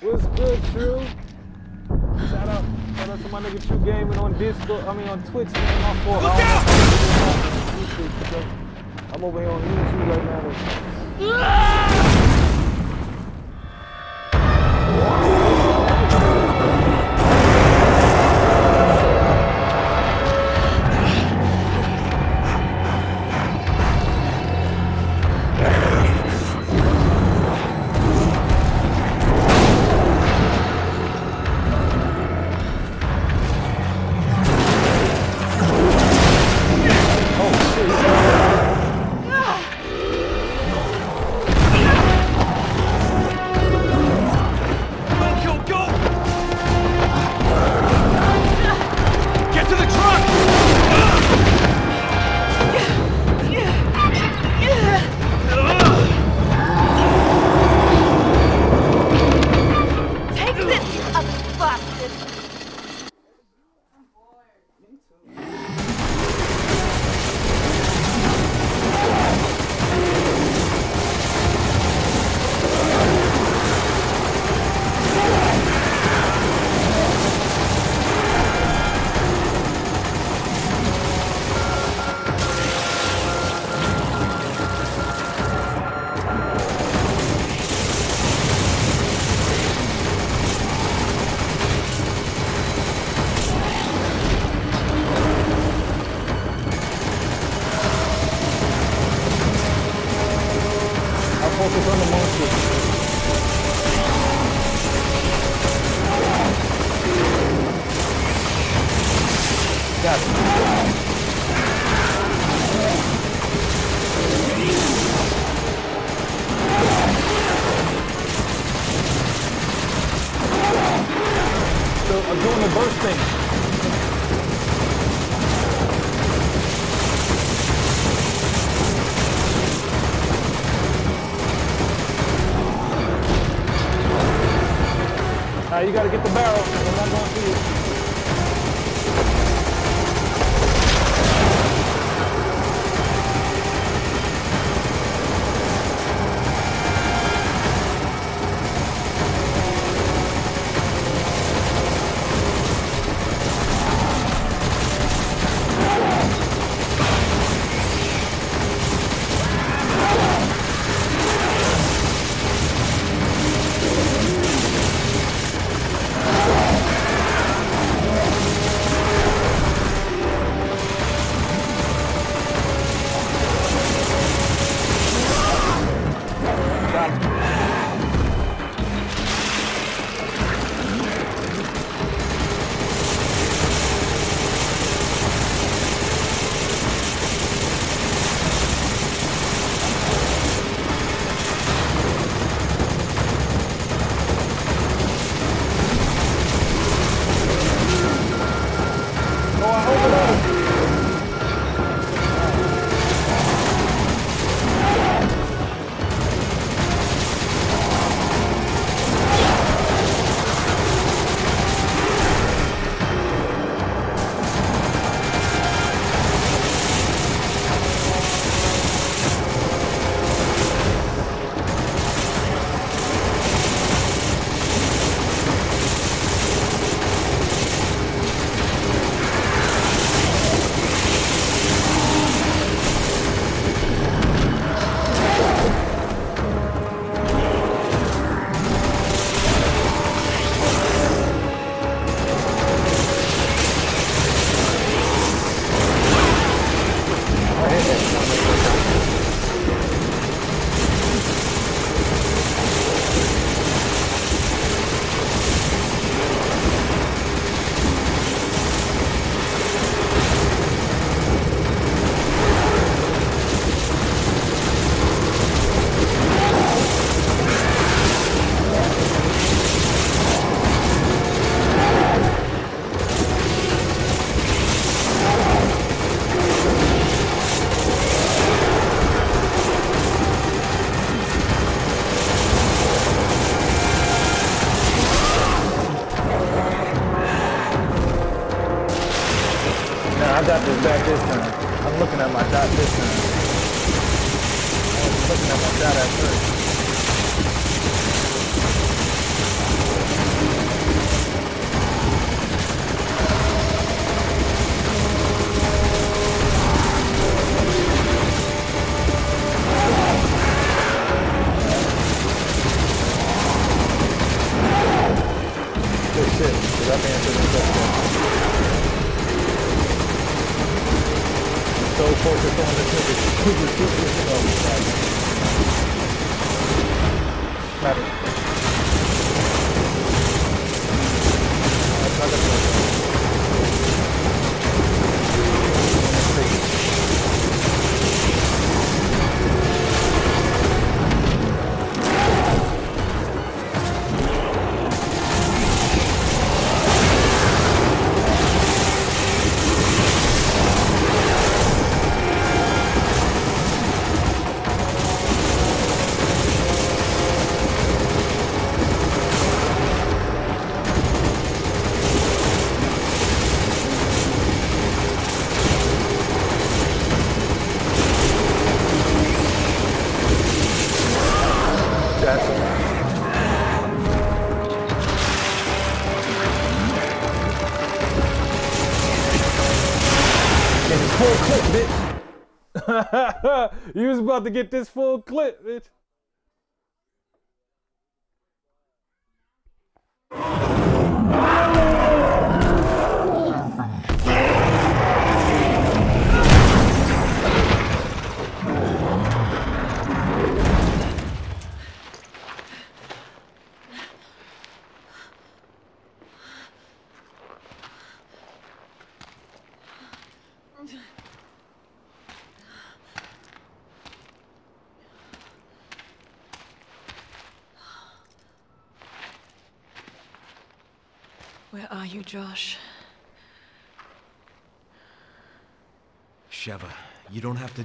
What's good, True? Shout out, shout out to my nigga True Gaming on Discord, I mean on Twitch, man. My fault. Look out! I'm over here on YouTube. You was about to get this full clip, bitch. Where are you, Josh? Sheva, you don't have to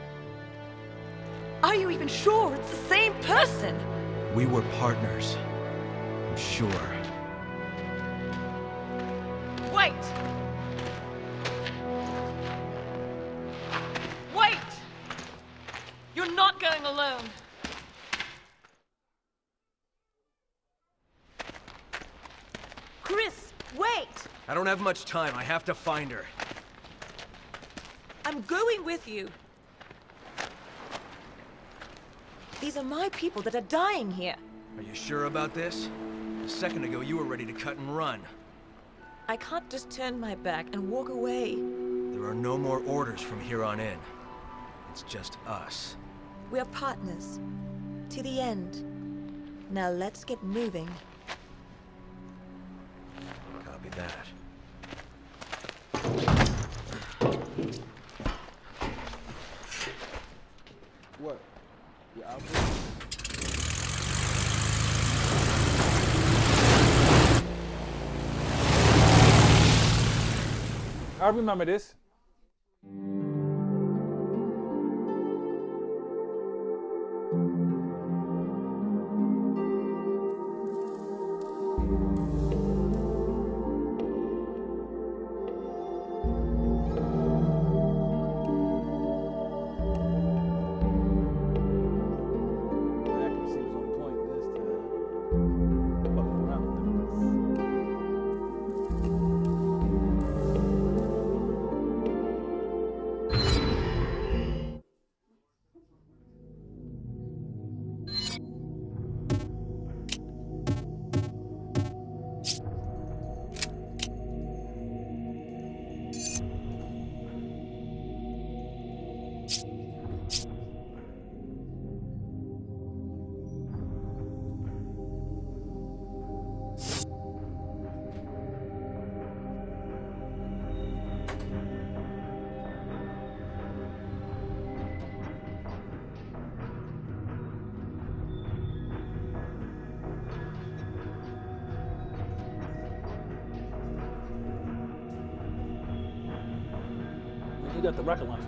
Are you even sure it's the same person? We were partners. I'm sure. Wait! Wait! You're not going alone. Chris, wait! I don't have much time. I have to find her. I'm going with you. These are my people that are dying here. Are you sure about this? A second ago, you were ready to cut and run. I can't just turn my back and walk away. There are no more orders from here on in. It's just us. We are partners. To the end. Now let's get moving. Copy that. What? I remember this. Got the rocket launcher.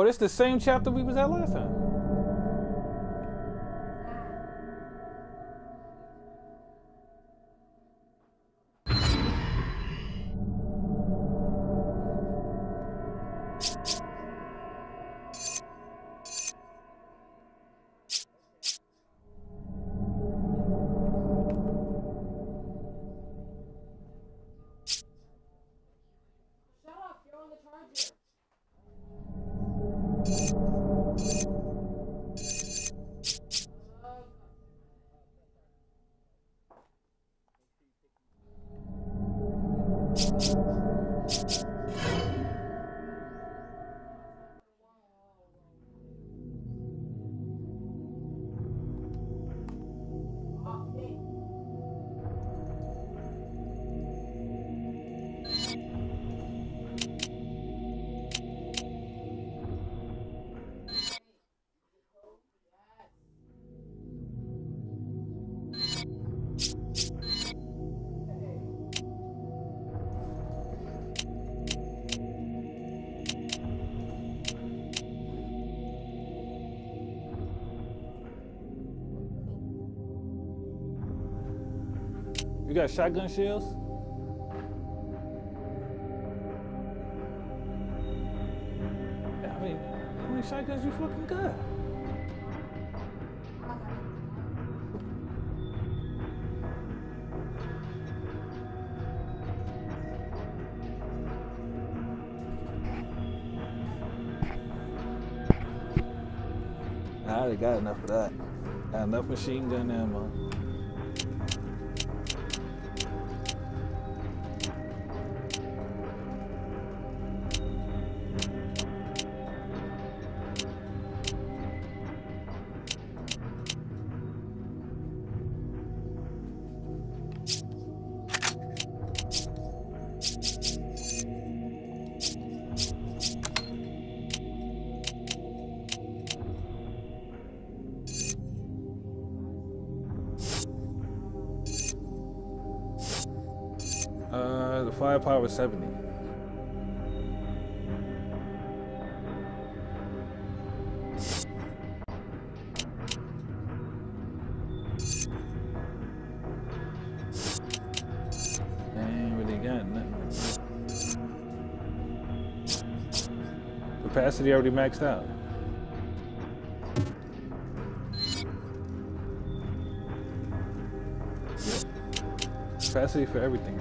Oh, this the same chapter we was at last time. Got shotgun shells? I mean, how many shotguns you fucking got? I already got enough of that. Got enough machine gun ammo. Capacity already maxed out. Capacity for everything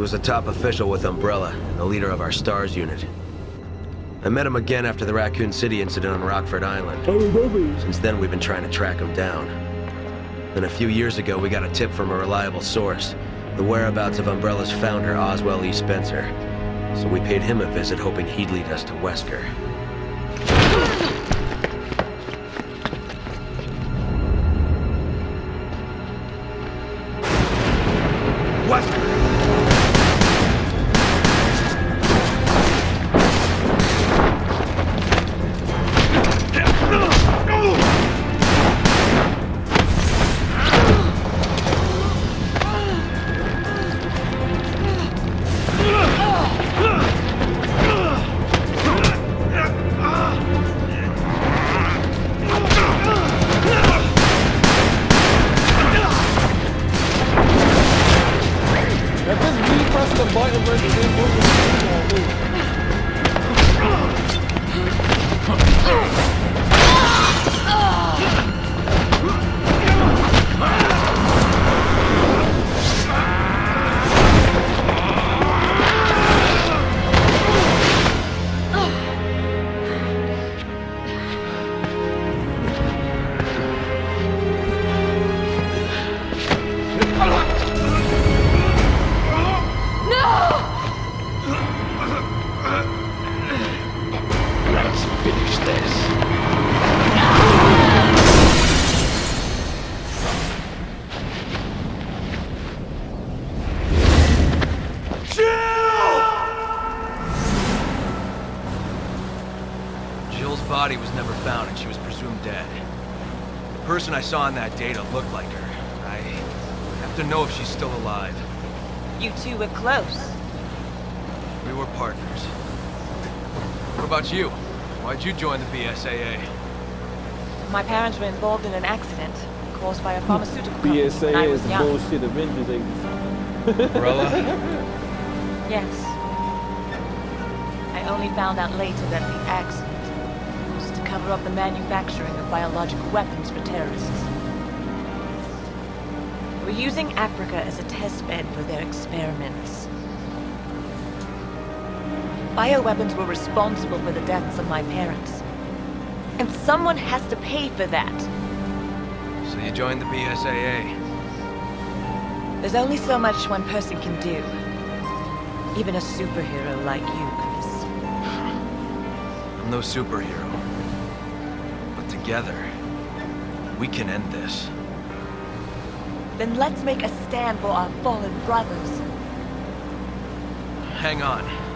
was a top official with Umbrella the leader of our STARS unit. I met him again after the Raccoon City incident on Rockfort Island. Since then, we've been trying to track him down. Then a few years ago, we got a tip from a reliable source. The whereabouts of Umbrella's founder, Oswell E. Spencer. So we paid him a visit, hoping he'd lead us to. Wesker! Why'd you join the BSAA? My parents were involved in an accident caused by a pharmaceutical company when I was is young. bullshit Avengers agency. Umbrella? Yes. I only found out later that the accident was to cover up the manufacturing of biological weapons for terrorists. We're using Africa as a test bed for their experiments. Bioweapons were responsible for the deaths of my parents. And someone has to pay for that. So you joined the BSAA? There's only so much one person can do. Even a superhero like you, Chris. I'm no superhero. But together, we can end this. Then let's make a stand for our fallen brothers. Hang on.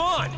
Come on!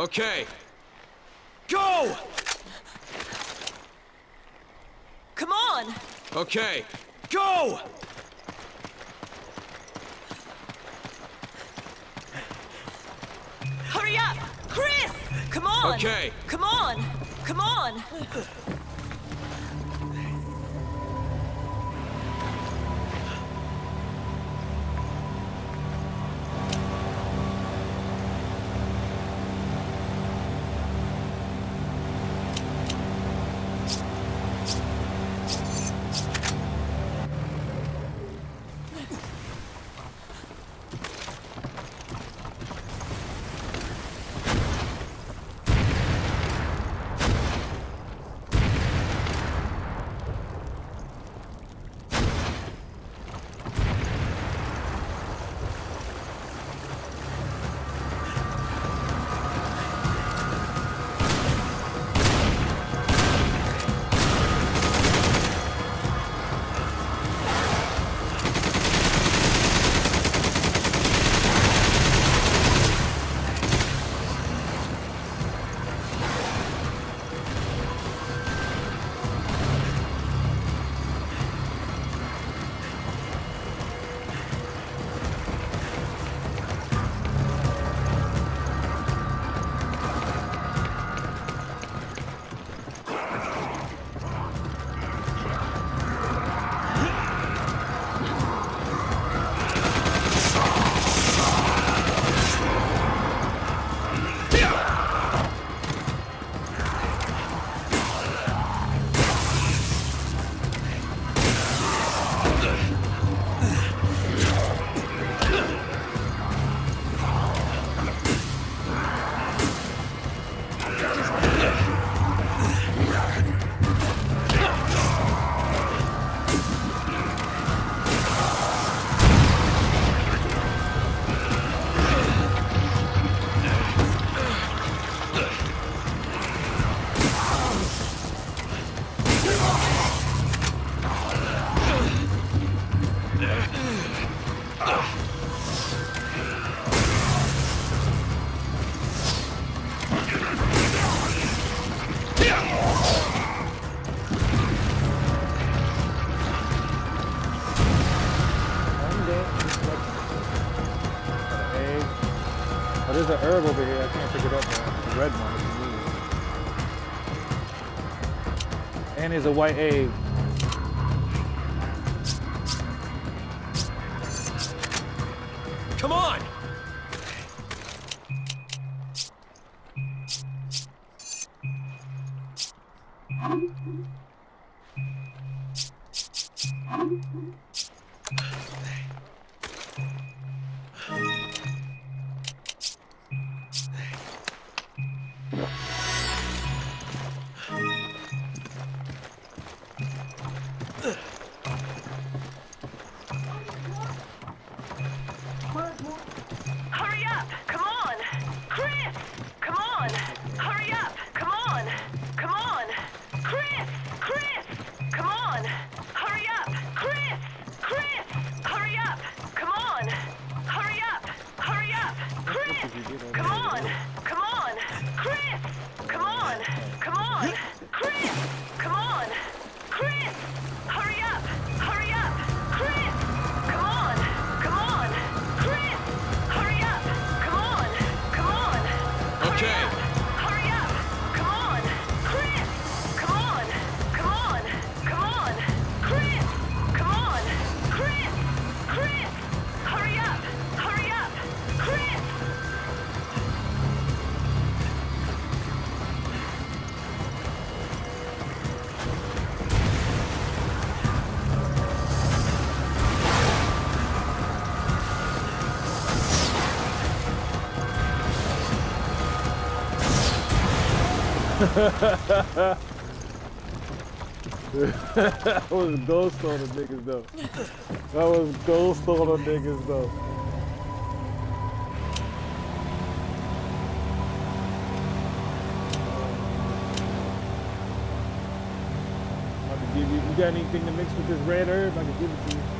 Okay. Go! Come on! Okay. Go! is a white egg. that was ghost on the niggas though. That was ghost on the niggas though. I could give you, you got anything to mix with this red herb? I could give it to you.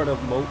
part of Moat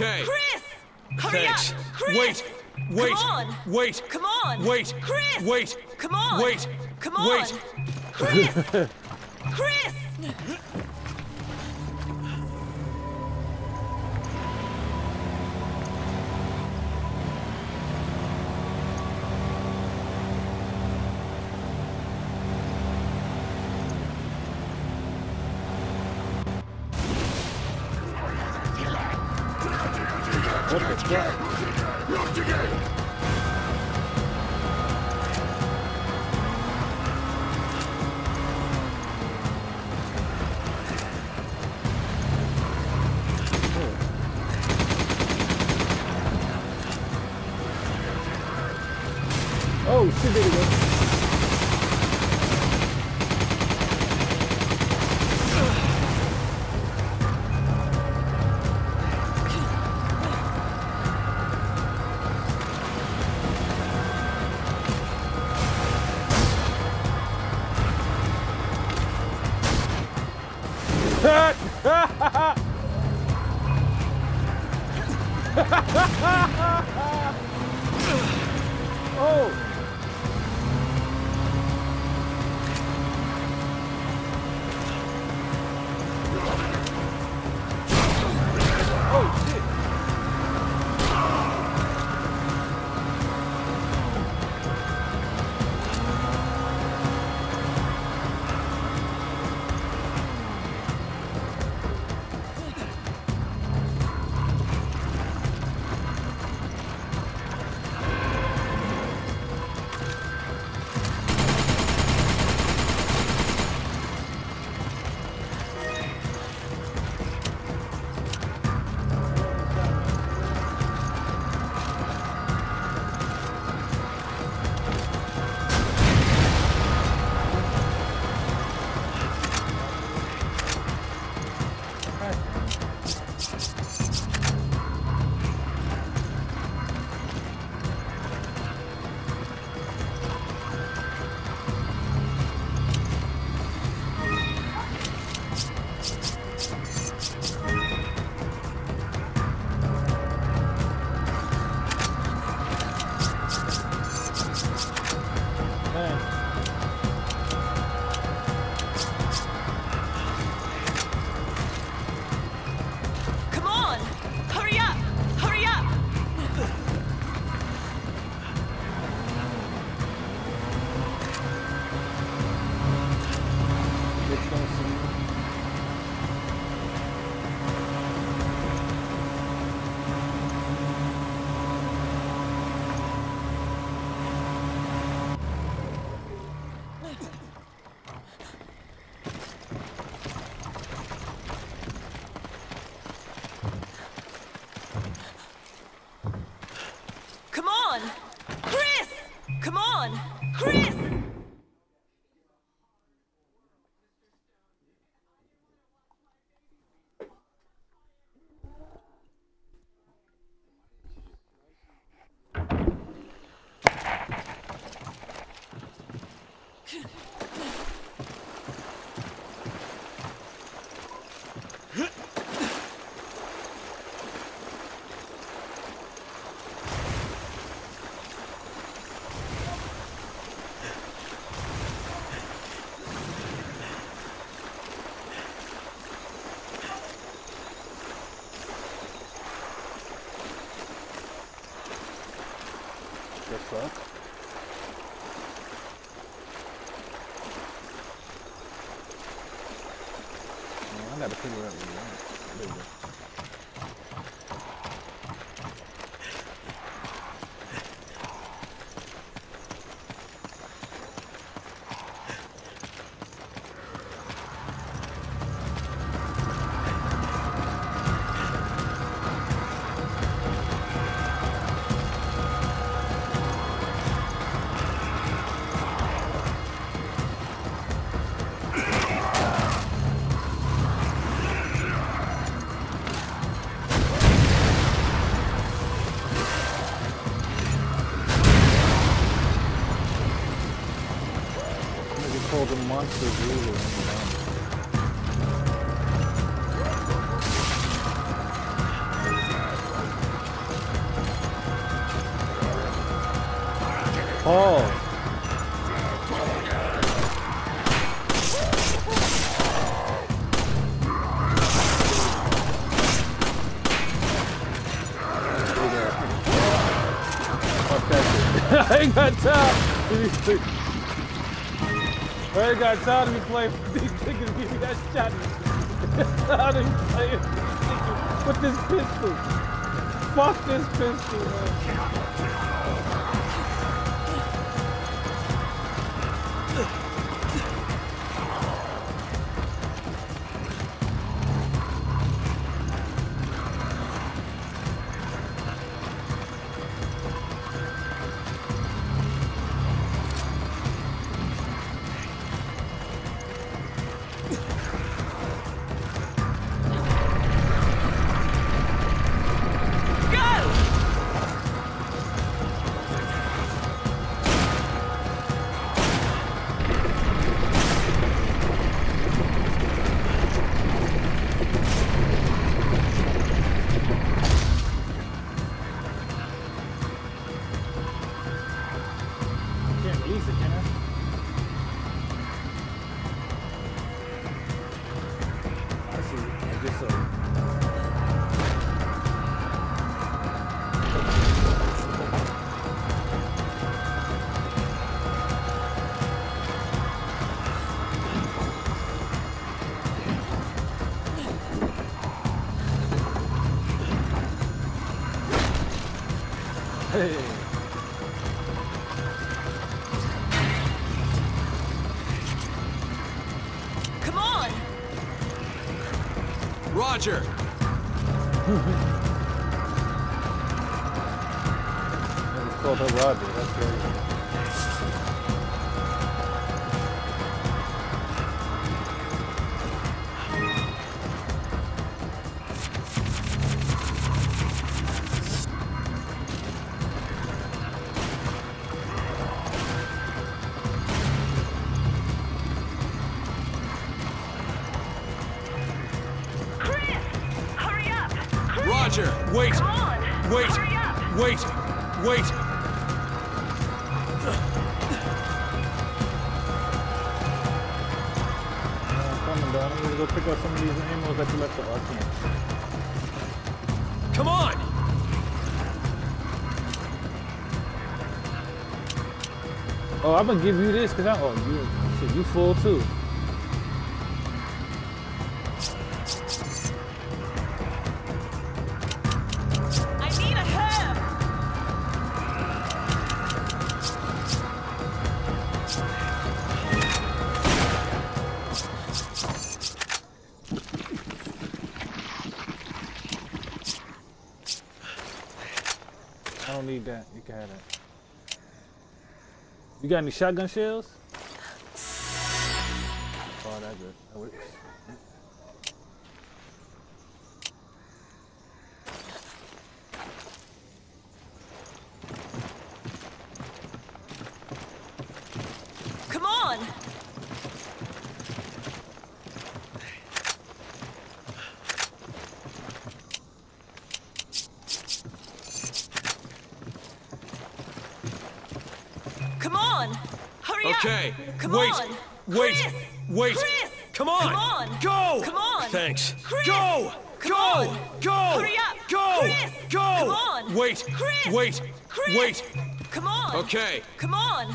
Okay. Chris! Hurry Thanks. up! Chris! Wait! Wait! Come on! Wait! Come on! Wait! Chris! Wait! Come on! Wait! Come on! Wait! Chris! Chris! Man, I gotta got time to I ain't got time to be playing with these niggas give me that shot. Play with this pistol? Fuck this pistol, man. I'm gonna give you this because I. Oh, you, shit, you full too. You got any shotgun shells? Wait! Chris! Wait! Come on! Okay. Come on!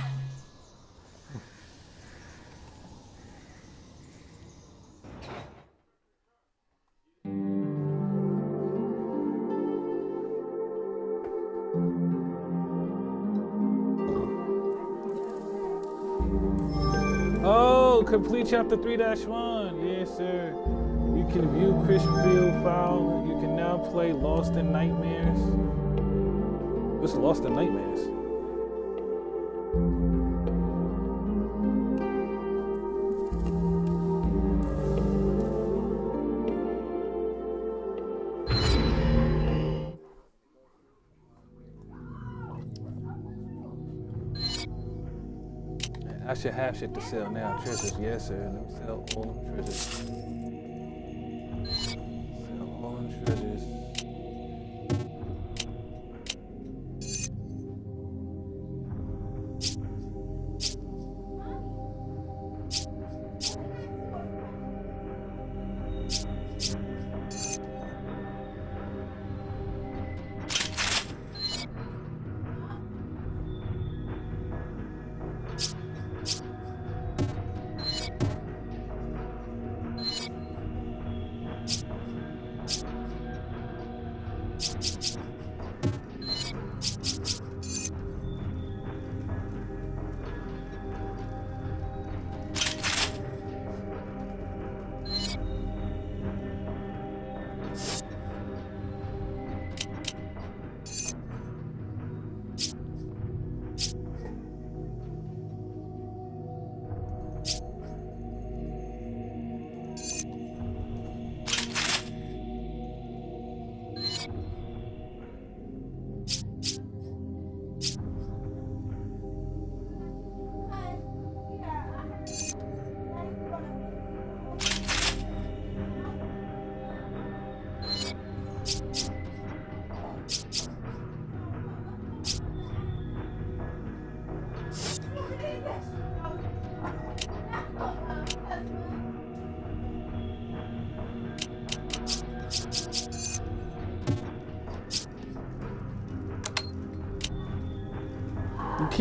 Oh, complete chapter 3-1. Yes, sir. You can view Chris Field file. You can now play Lost in Nightmares. What's Lost in Nightmares? I should have shit to sell now. Treasures, yes, sir. Let me sell all them treasures.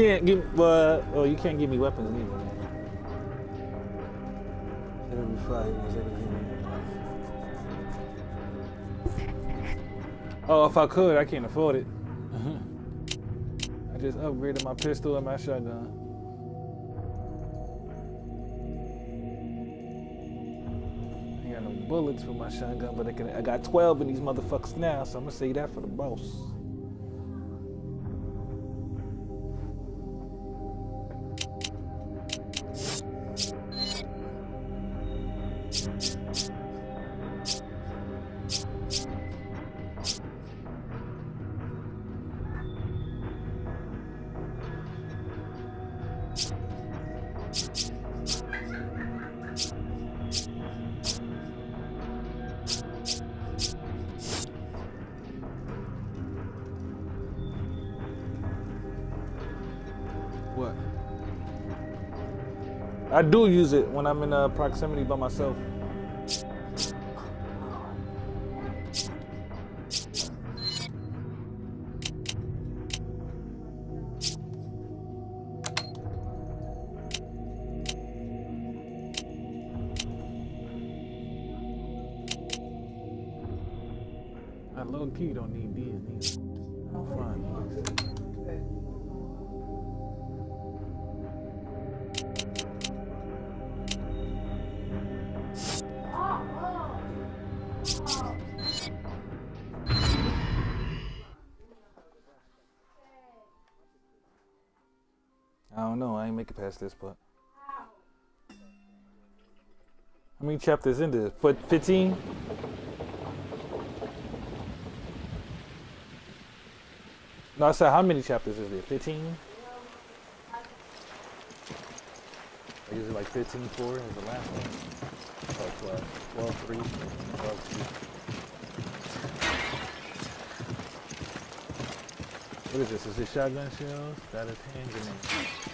Can't give. Uh, oh, you can't give me weapons either. Every fight was Oh, if I could, I can't afford it. I just upgraded my pistol and my shotgun. I got no bullets for my shotgun, but I, can, I got 12 in these motherfuckers now, so I'm gonna say that for the boss. What? I do use it when I'm in uh, proximity by myself. Make it past this, but. How many chapters into this? But 15? No, I said how many chapters is there? 15? Like, is it like 15 4 is the last one? Oh, 12. 12 3. 12 2. What is this? Is this shotgun shells? That is hand grenades.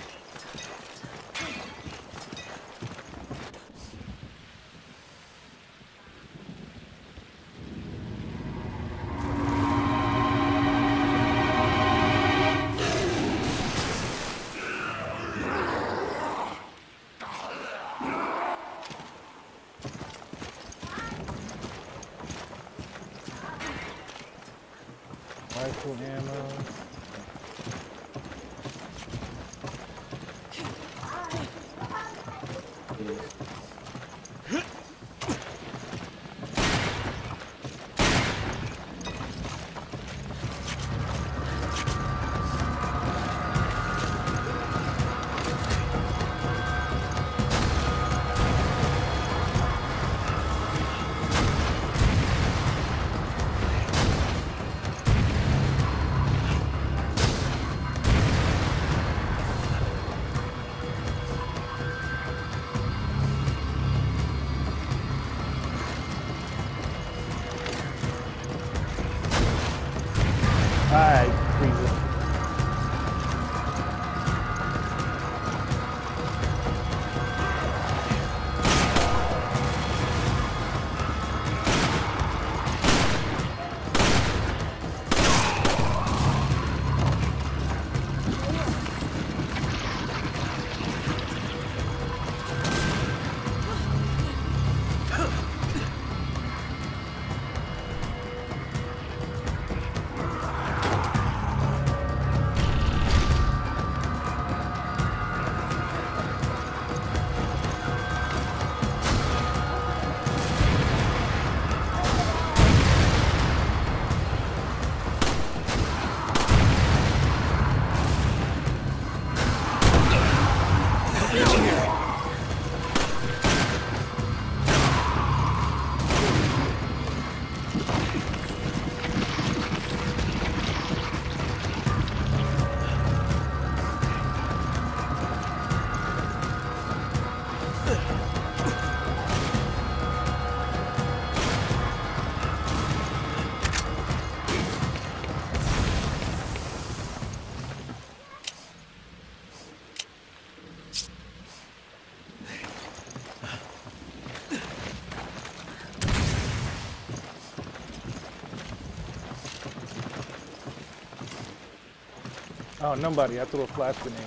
Oh, nobody. I threw a flash grenade.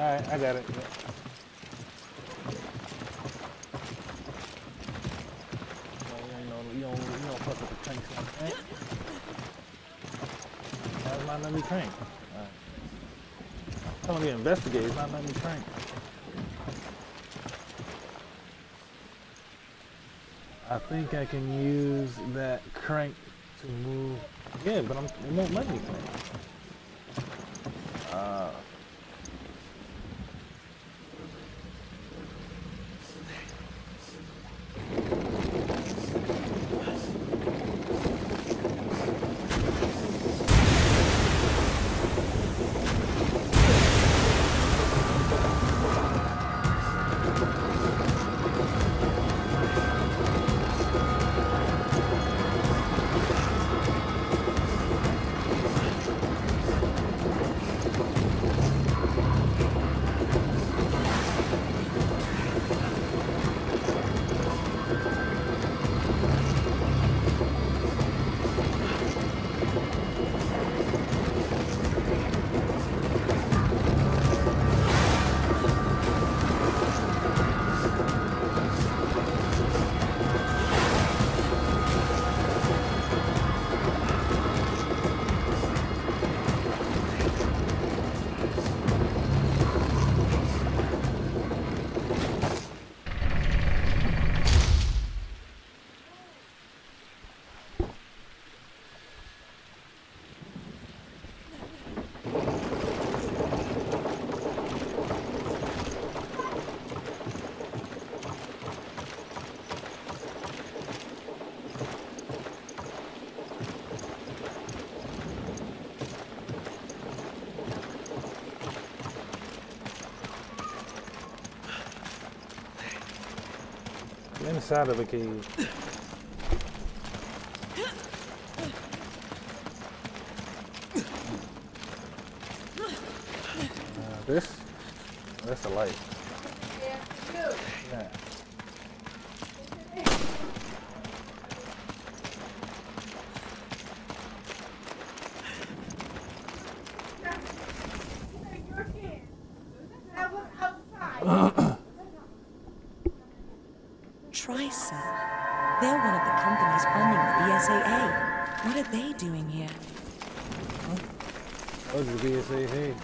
Alright, I got it. Yeah. You don't, you don't fuck with the that. That's not letting. Telling me to investigate, it's not letting me. I think I can use that crank to move. Yeah, but I'm, it won't let me inside of the cave.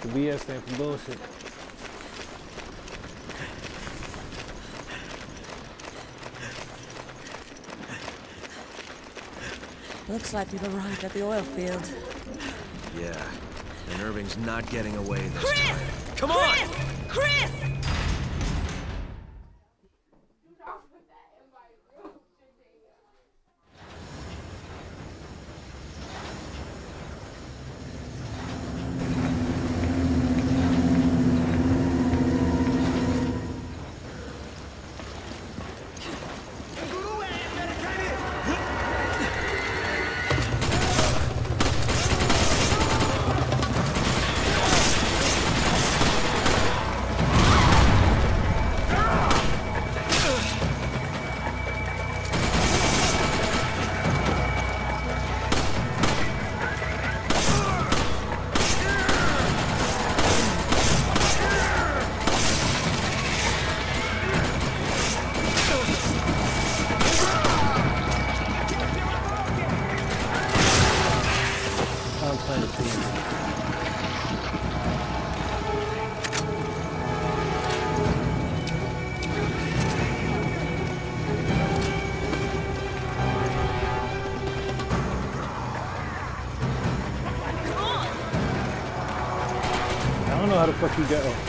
The BS stand for bullshit. Looks like we've arrived at the oil field. Yeah, and Irving's not getting away this Chris! time. Come on! Chris! Chris! I don't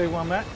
Stay where I'm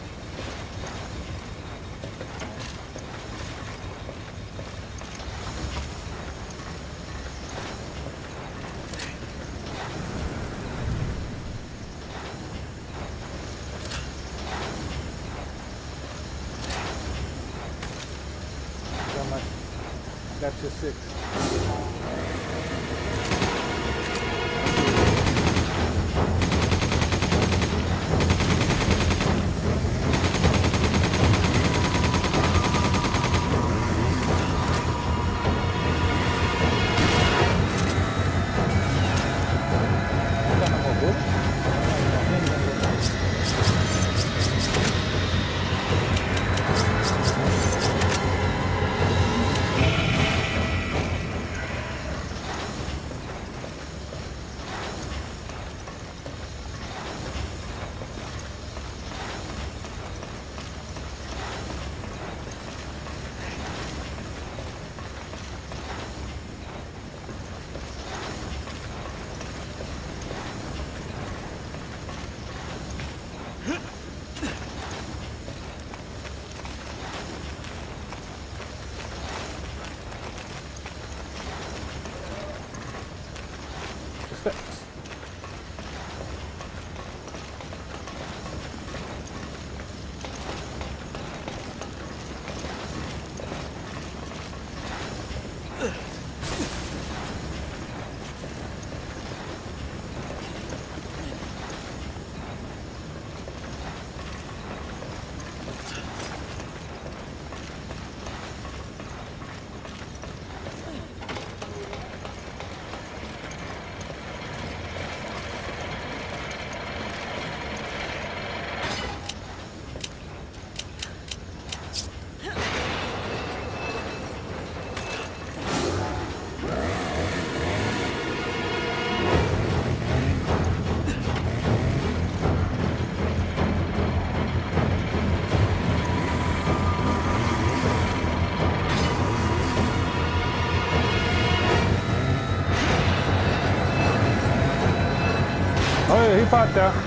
Oh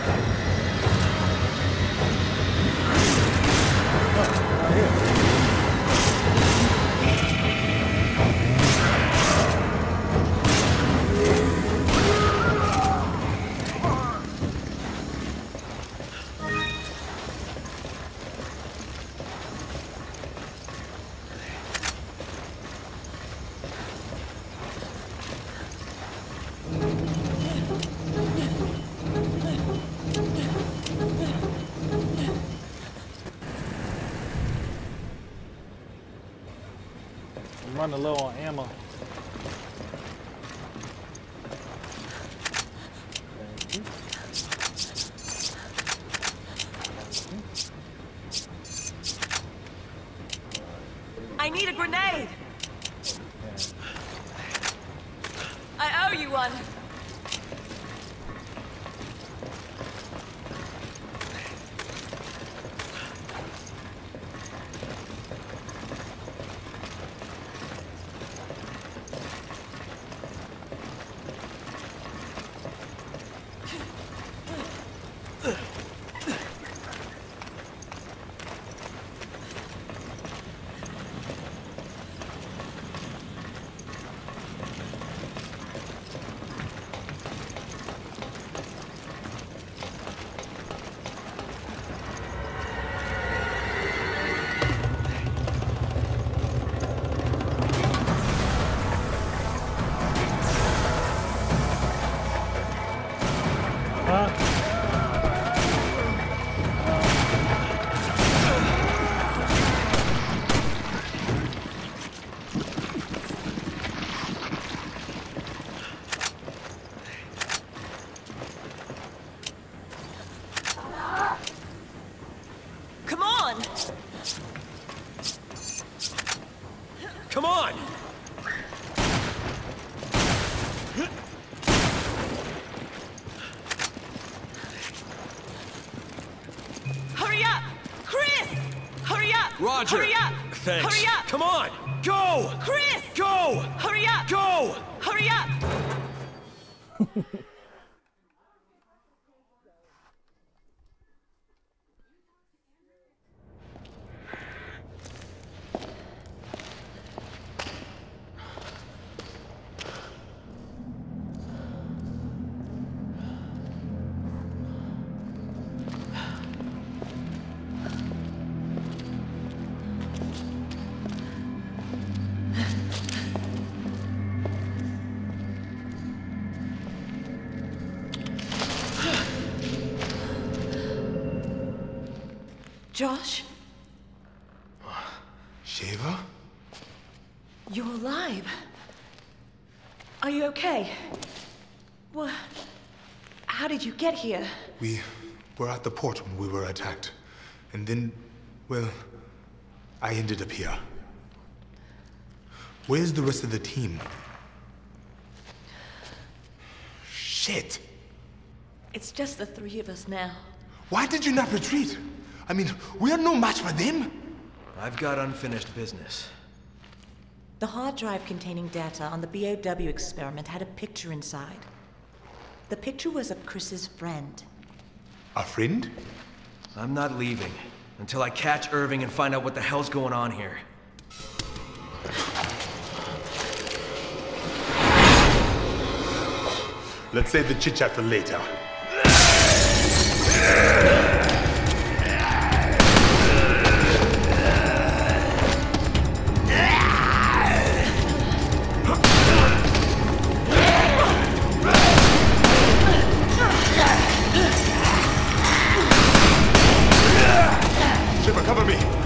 I'm low on Thanks. Josh, Sheva? you're alive. Are you okay? Well, how did you get here? We were at the port when we were attacked. And then, well, I ended up here. Where's the rest of the team? Shit! It's just the three of us now. Why did you not retreat? I mean, we are no match for them. I've got unfinished business. The hard drive containing data on the BOW experiment had a picture inside. The picture was of Chris's friend. A friend? I'm not leaving until I catch Irving and find out what the hell's going on here. Let's save the chit chat for later. Cover me.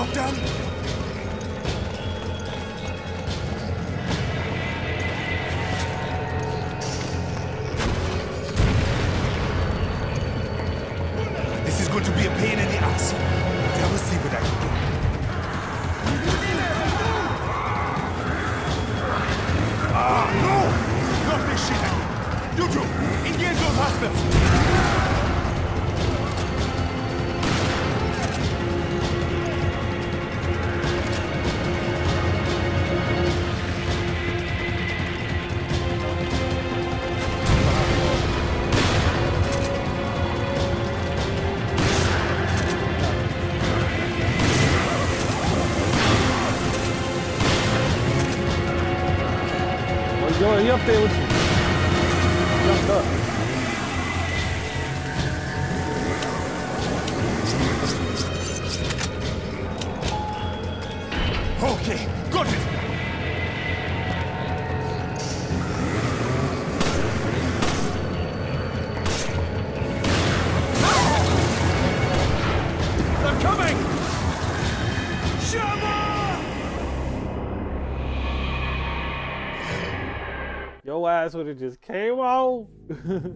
Is Would have just came out.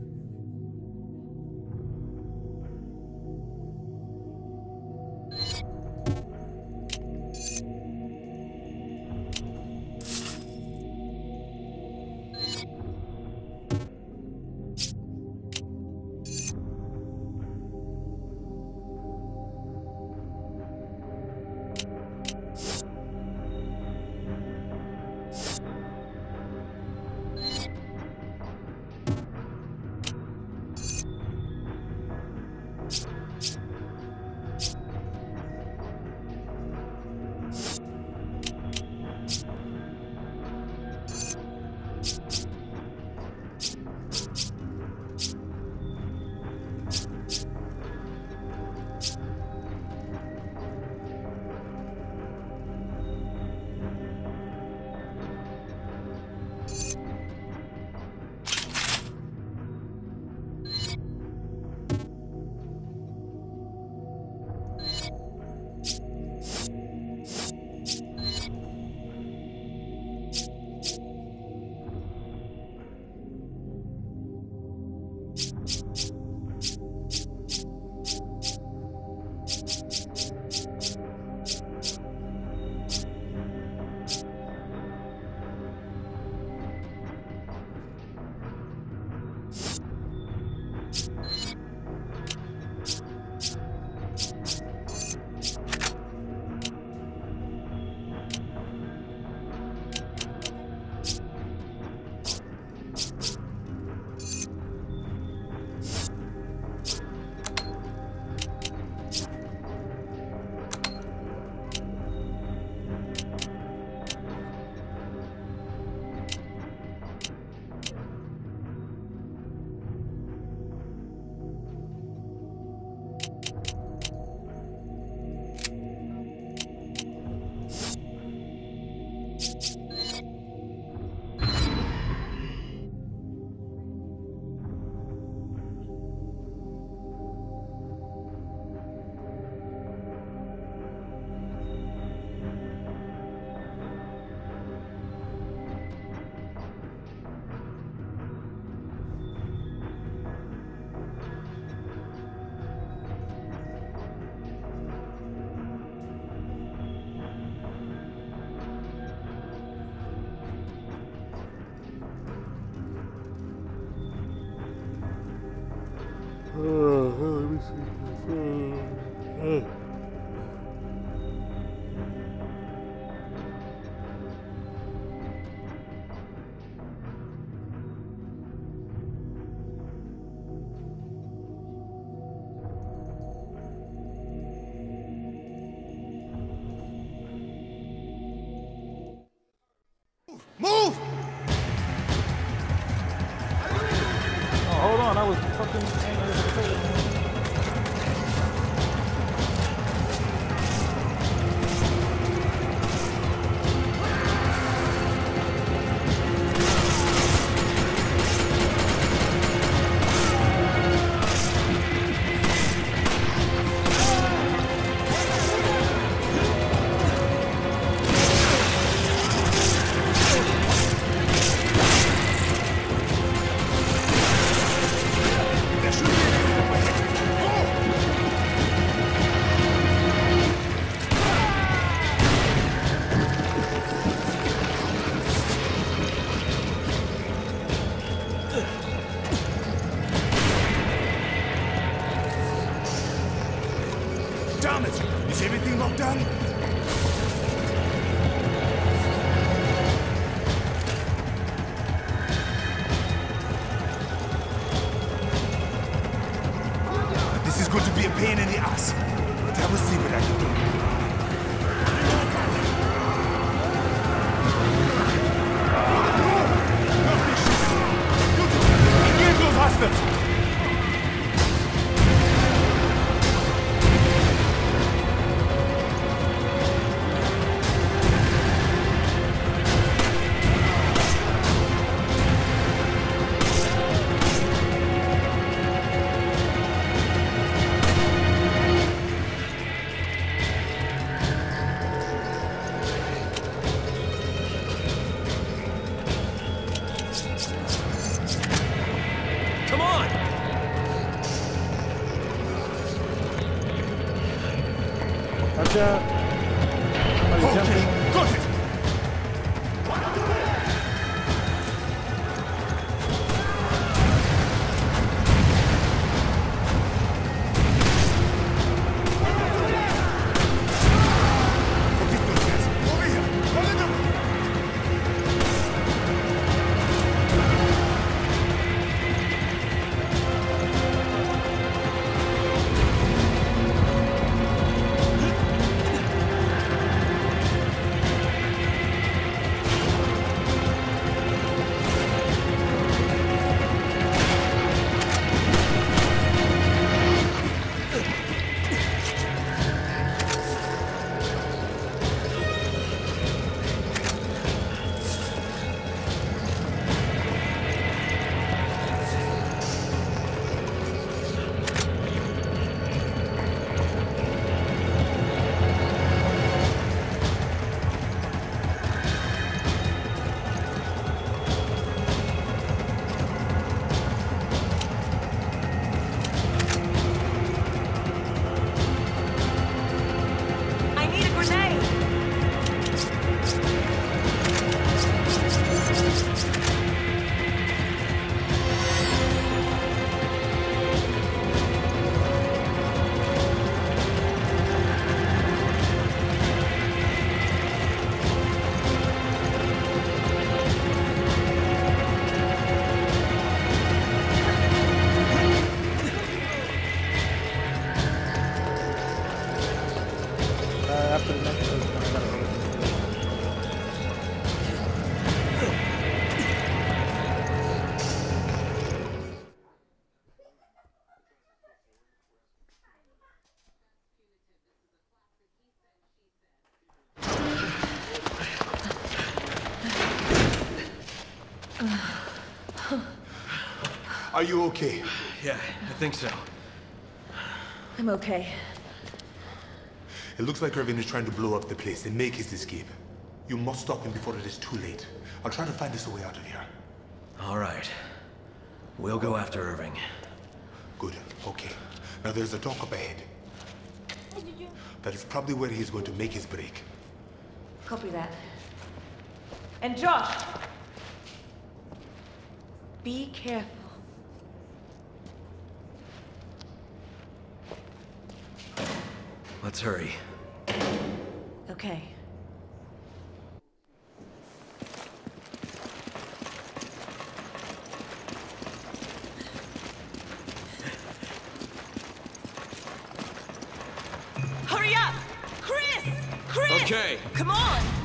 Move! Oh, hold on. I was fucking Watch out. Are you okay? Yeah, I think so. I'm okay. It looks like Irving is trying to blow up the place and make his escape. You must stop him before it is too late. I'll try to find us a way out of here. All right. We'll go after Irving. Good. Okay. Now there's a dock up ahead. That is probably where he's going to make his break. Copy that. And Josh! Be careful. Let's hurry. Okay. Hurry up! Chris! Chris! Okay. Come on!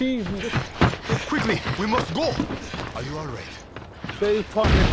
Quickly, we must go. Are you all right? Very funny.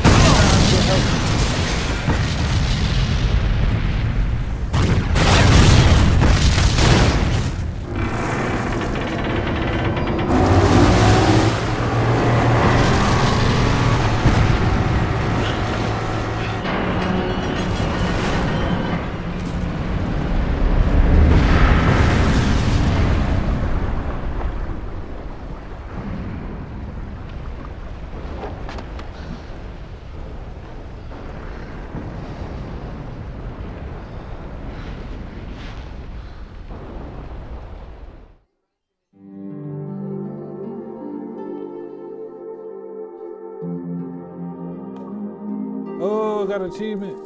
achievement?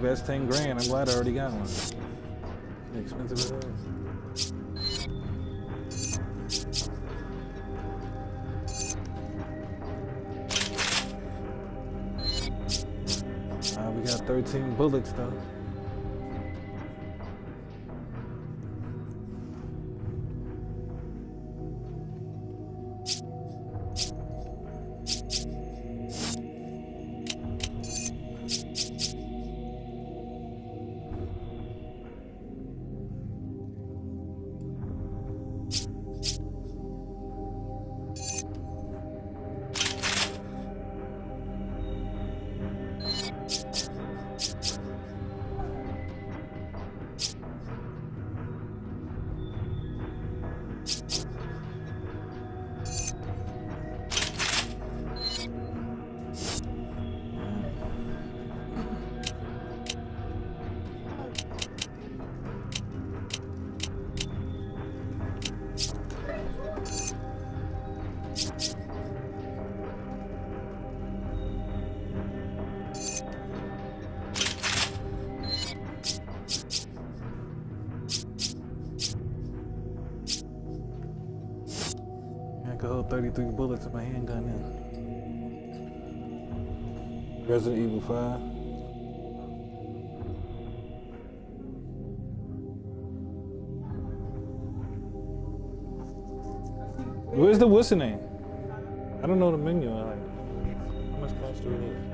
Melee 10 grand. I'm glad I already got one. Expensive as hell. Uh, we got 13 bullets though. 33 bullets in my handgun now. Resident Evil 5. Where's the what's the name? I don't know the menu. Like, how much cost do it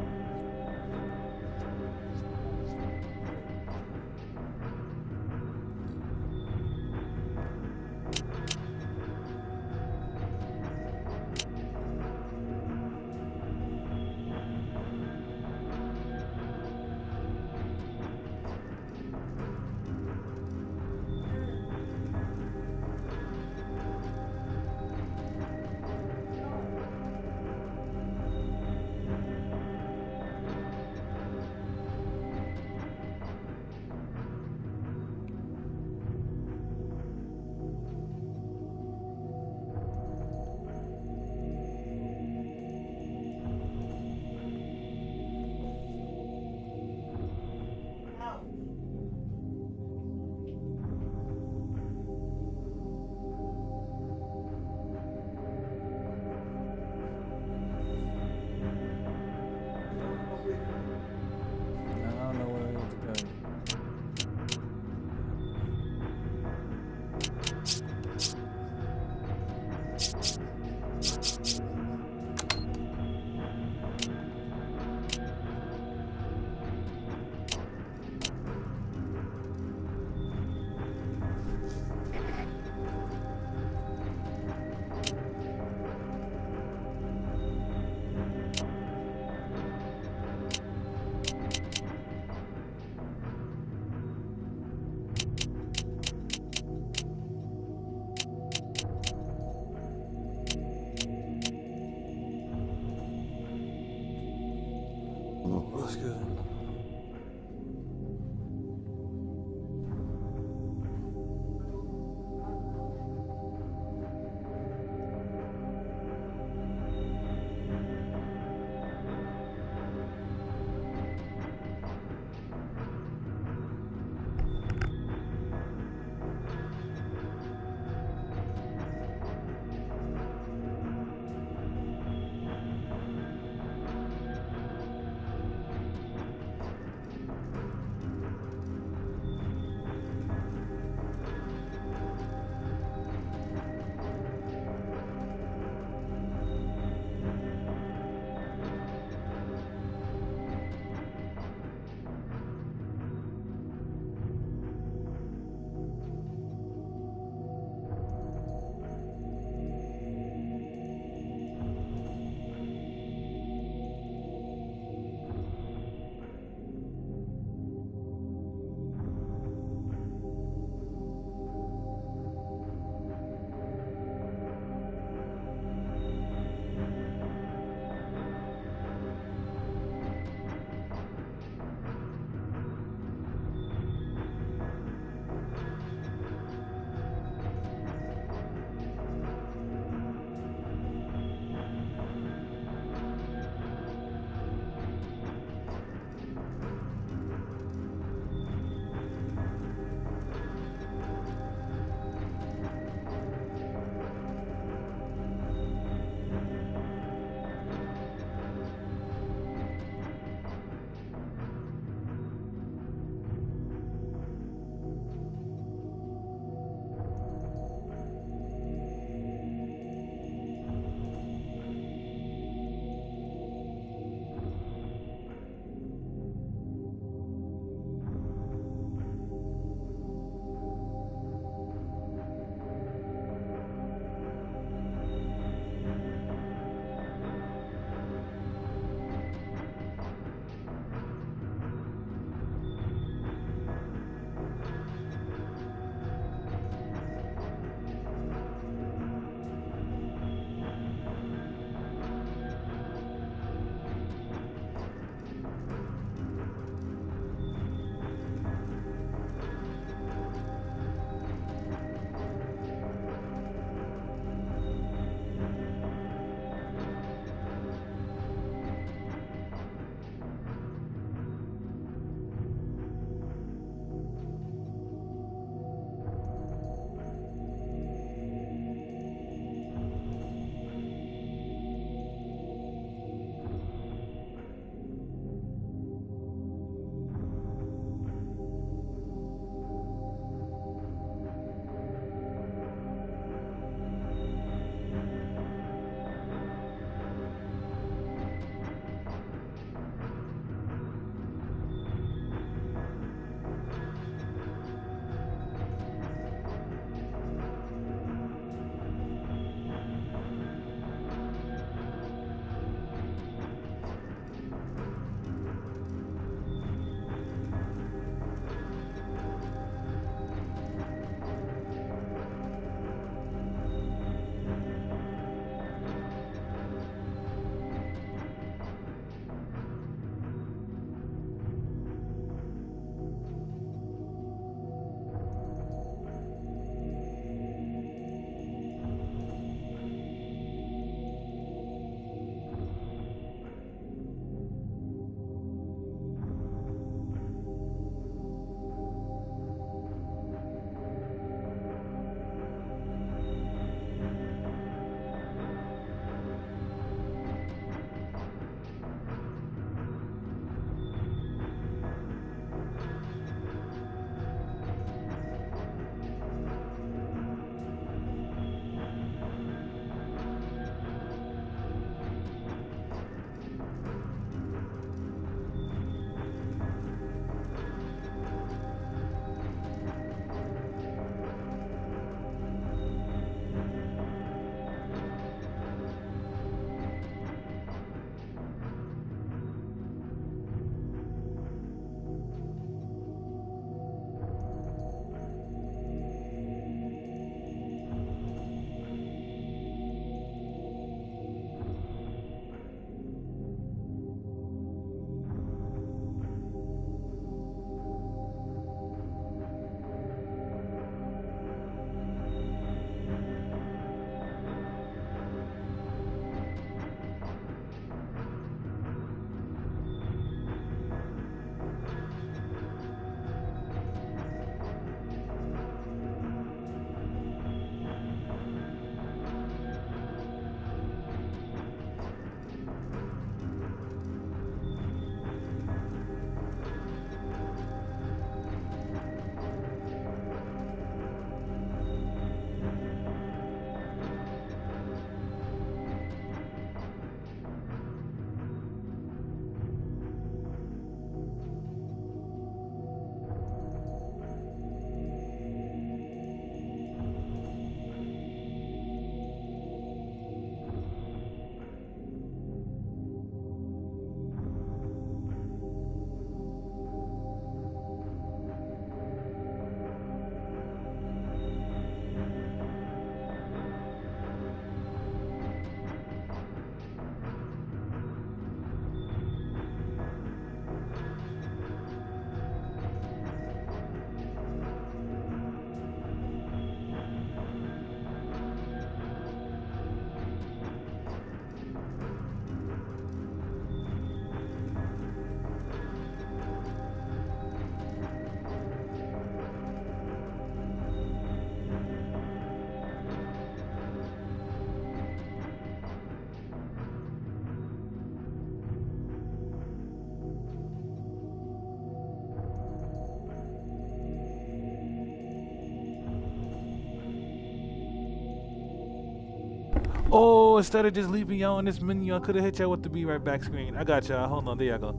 Oh, instead of just leaving y'all on this menu, I could have hit y'all with the be right back screen. I got y'all. Hold on, there y'all go.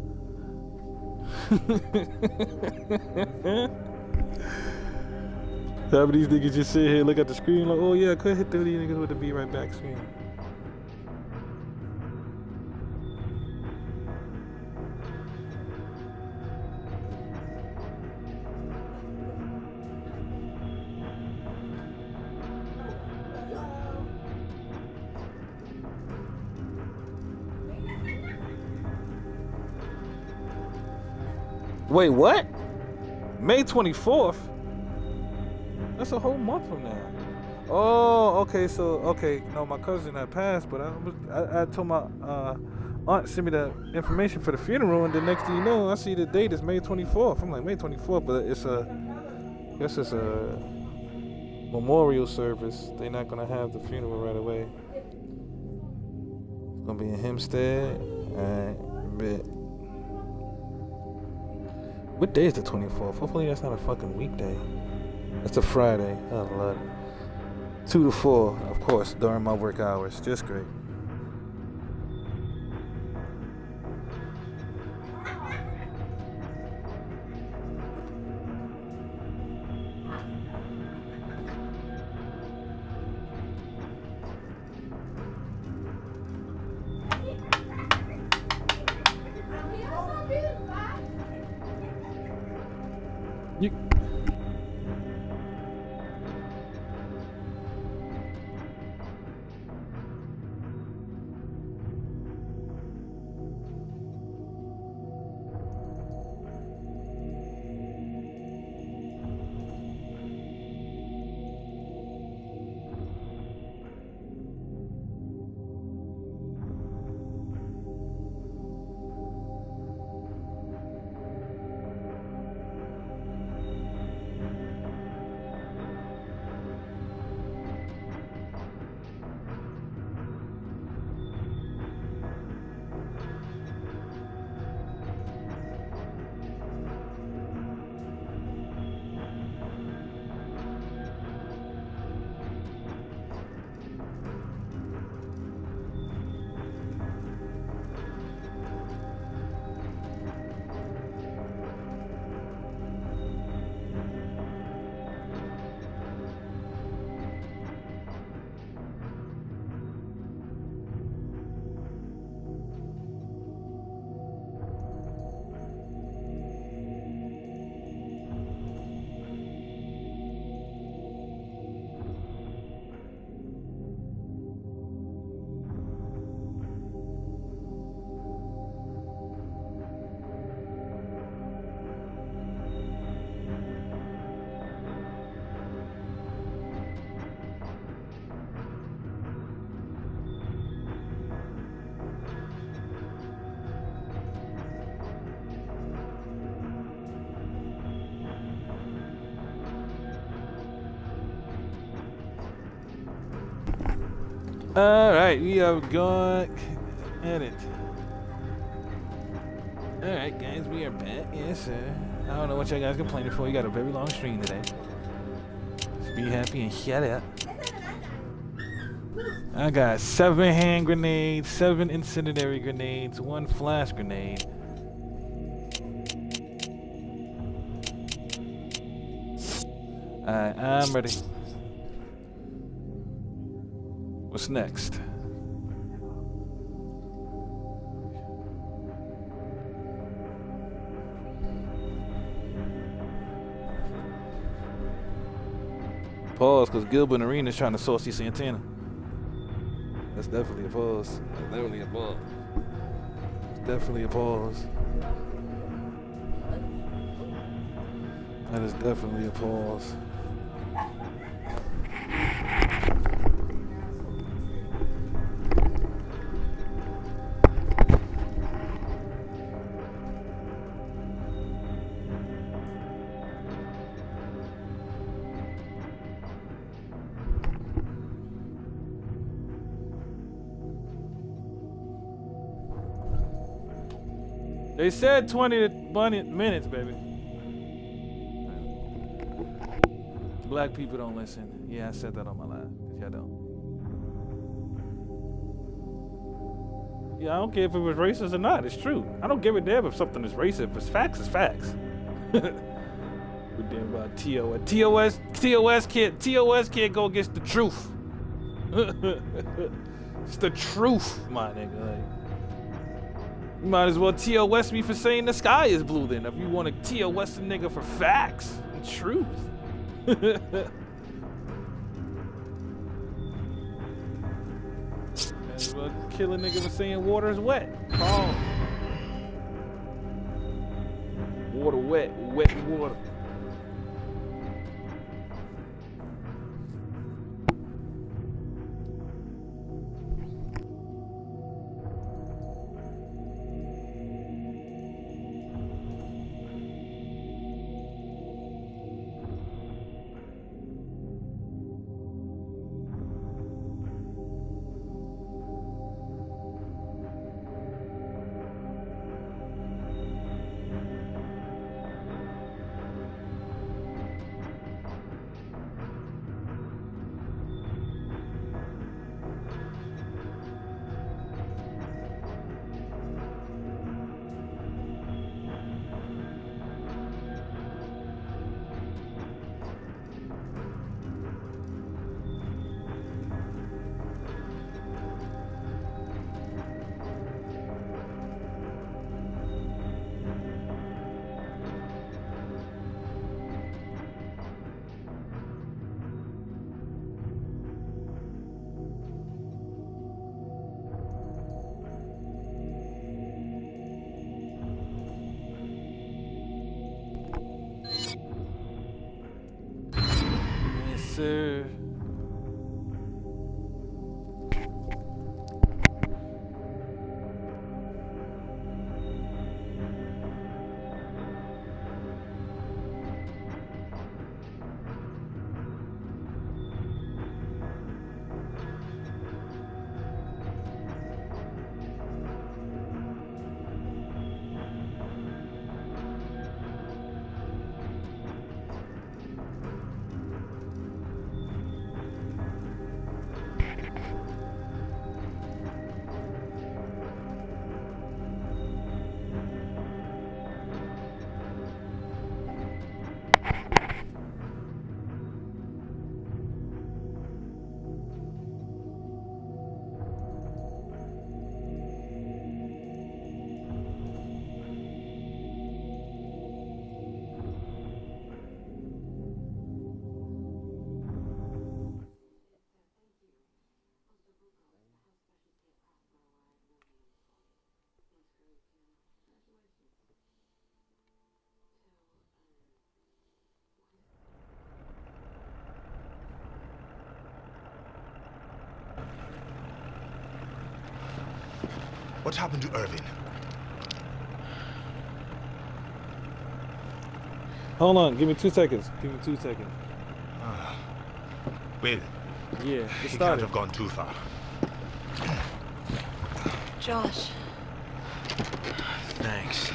Half of these niggas just sit here, look at the screen, like, oh yeah, I could hit these niggas with the be right back screen. Wait, what? May 24th? That's a whole month from now. Oh, okay. So, okay. No, my cousin had passed, but I I, I told my uh, aunt send me the information for the funeral, and the next thing you know, I see the date is May 24th. I'm like May 24th, but it's a, I guess it's a memorial service. They're not gonna have the funeral right away. It's gonna be in Hempstead. Alright, bet. What day is the 24th? Hopefully that's not a fucking weekday. It's a Friday. Oh, Lord. 2 to 4, of course, during my work hours. Just great. All right, we are going at it. All right, guys, we are back. Yes, sir. I don't know what y'all guys complaining for. You got a very long stream today. Just be happy and shut up. I got seven hand grenades, seven incendiary grenades, one flash grenade. Alright, I'm ready. What's next? Pause, because Gilbert Arena is trying to saucy Santana. That's definitely a pause. That's definitely a pause. It's definitely a pause. That is definitely a pause. They said 20 minutes, baby. Black people don't listen. Yeah, I said that on my live. Y'all don't. Yeah, I don't care if it was racist or not. It's true. I don't give a damn if something is racist. If it's facts, it's facts. We're damn about TOS. TOS, TOS can't, TOS can't go against the truth. it's the truth, my nigga. Like, you might as well TOS me for saying the sky is blue then. If you want to TOS a nigga for facts and truth. Well kill a nigga for saying water is wet. What happened to Irving? Hold on, give me two seconds. Give me two seconds. Ah. Well, Yeah, he it can't have gone too far. Josh. Thanks.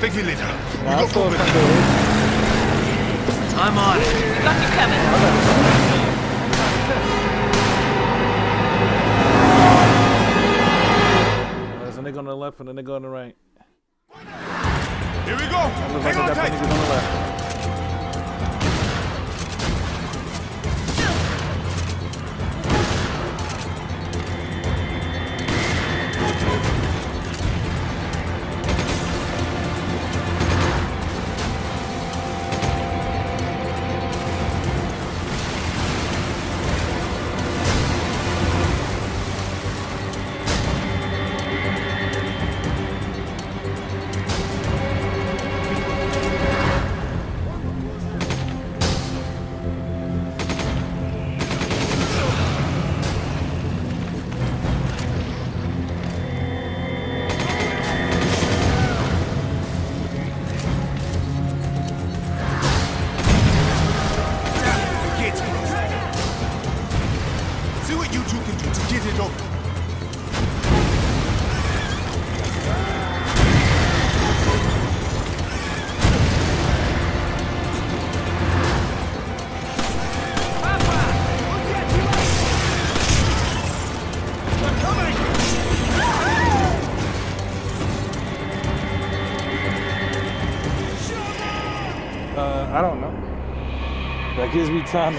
Thank me later. Nah, I saw it from I'm on it. Got you coming. There's a nigga on the left and a nigga on the right. Here we go. Looks Hang on tight. Time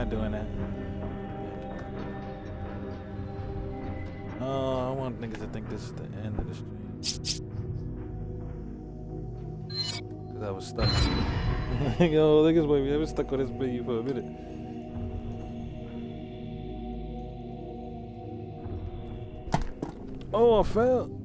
not doing that. Uh, I want niggas to think this is the end of the stream. Cause I was stuck. Yo, niggas, baby, I was stuck on this video for a minute. Oh, I fell.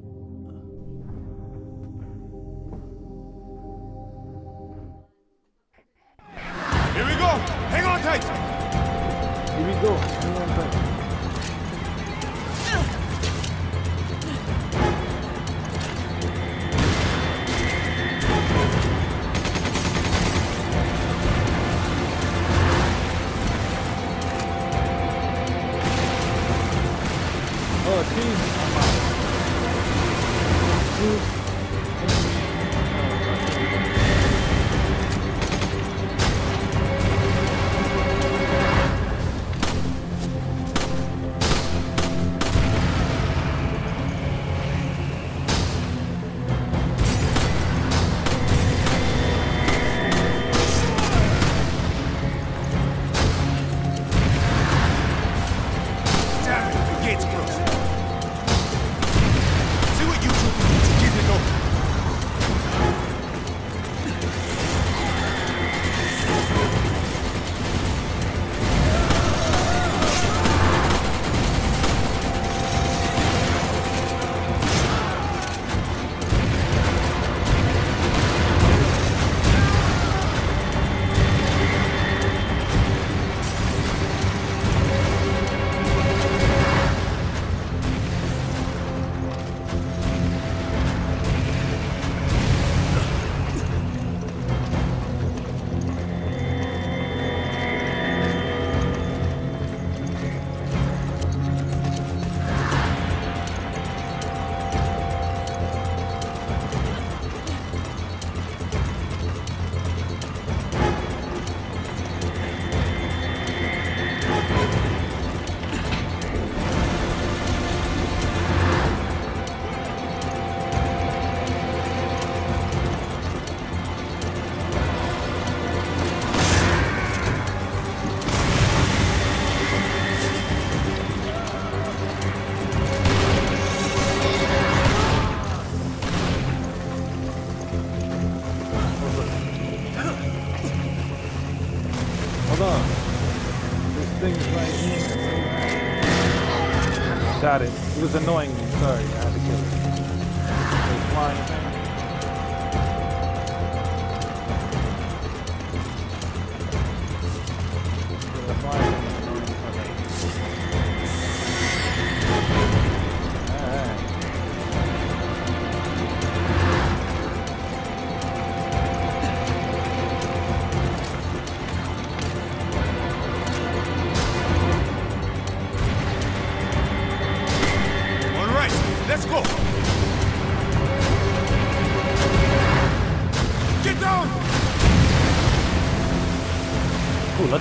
Annoying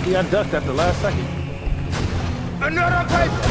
Lucky ducked at the last second. Another pipe.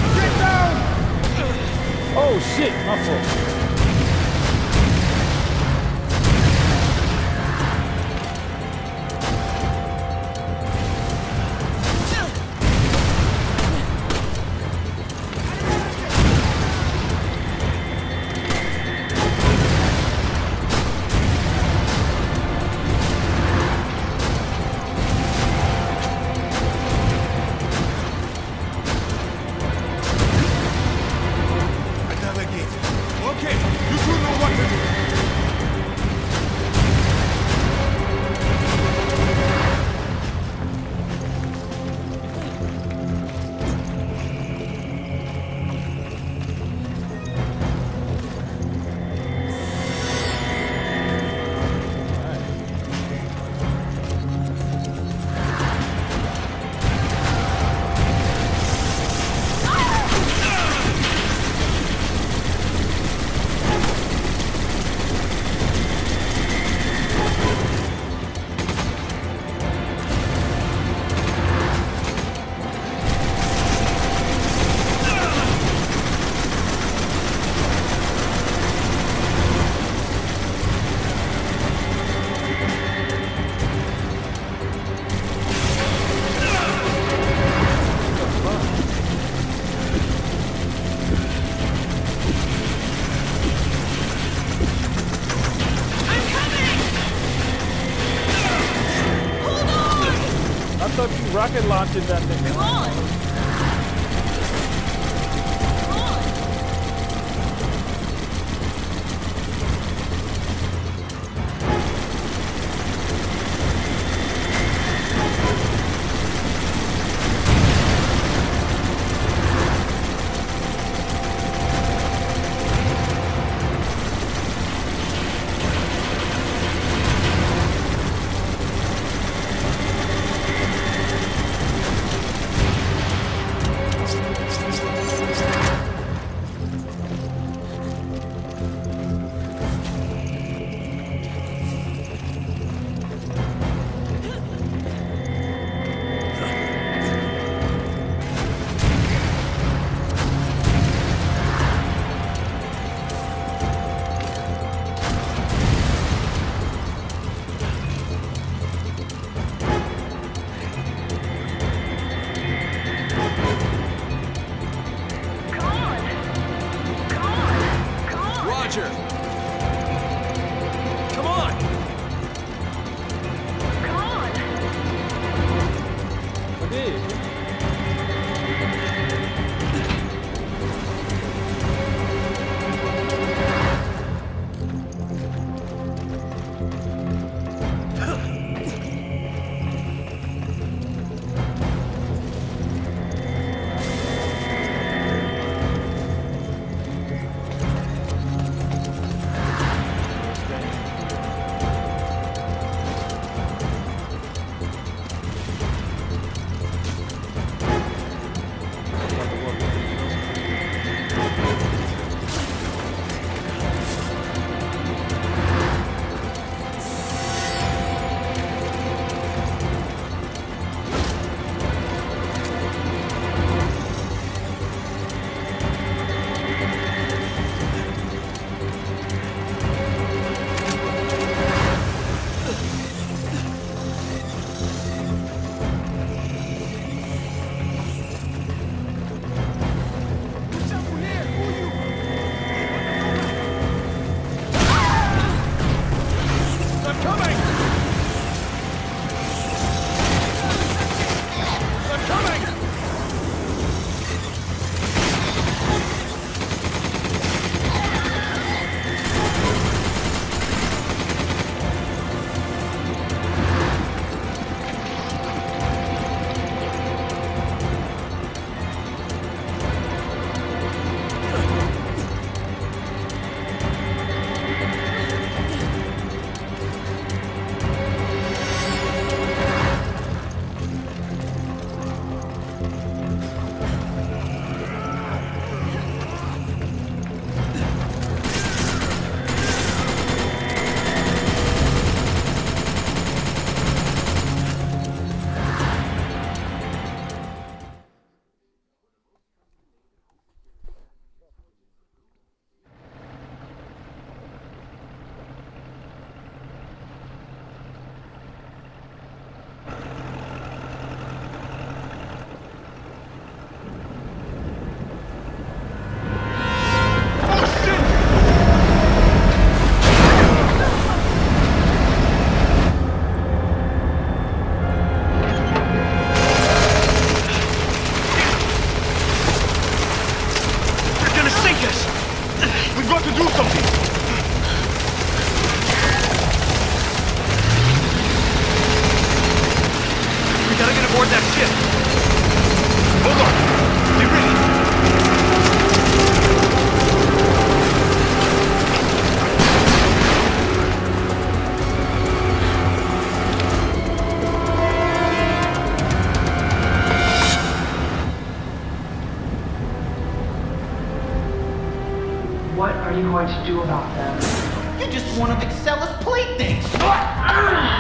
you about that. You're just one of Excella's playthings. What?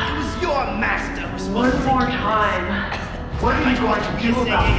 It was your master. One more time. What are you going to do about it?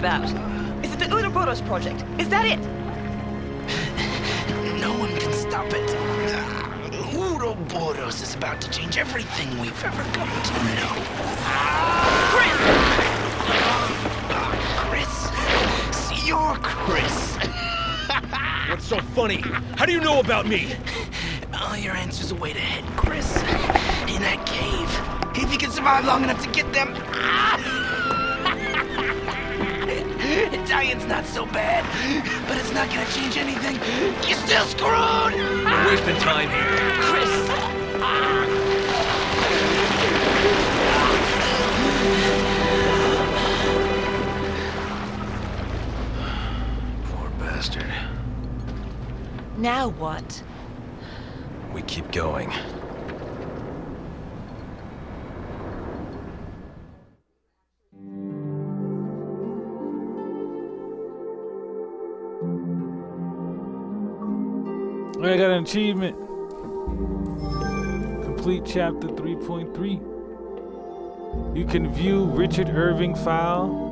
Talking about? Is it the Ouroboros project? Is that it? No one can stop it. Ouroboros is about to change everything we've ever come to know. Chris! See, you're Chris. What's so funny? How do you know about me? All your answers await ahead, Chris. In that cave. If you can survive long enough to get them. Ah! Italian's not so bad, but it's not gonna change anything. You're still screwed! We're wasting time here. Chris! Poor bastard. Now what? We keep going. I got an achievement. Complete chapter 3.3. You can view Richard Irving file.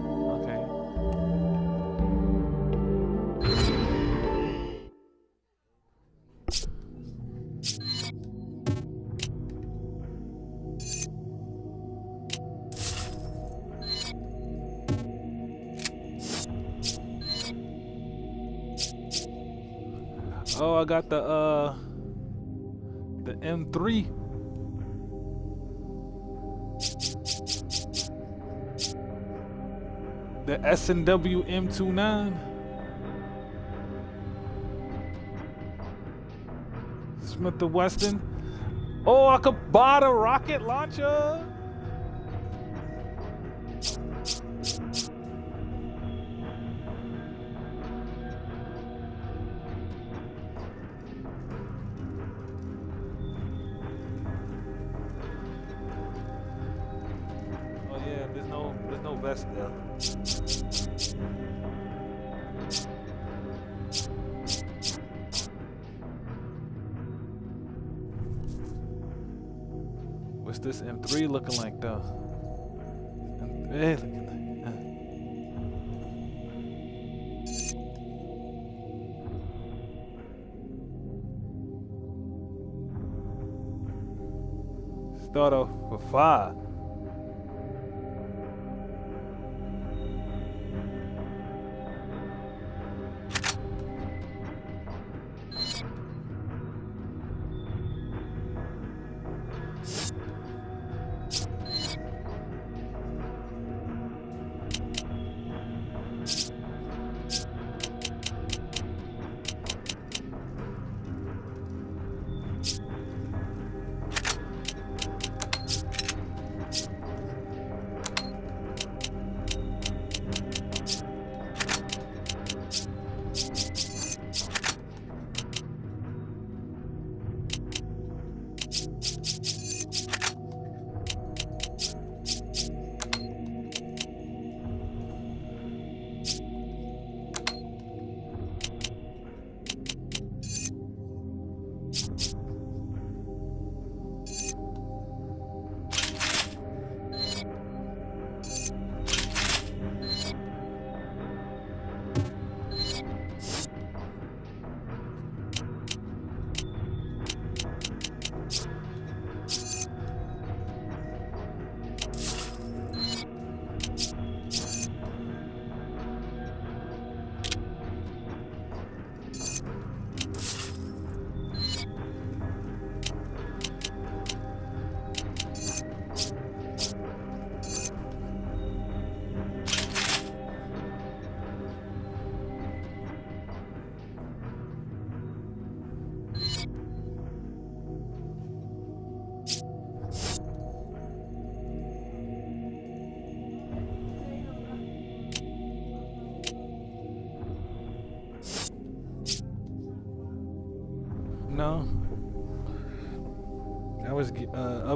I got the uh the M3. The S&W M29. Smith the Weston. Oh, I could buy the rocket launcher. Start off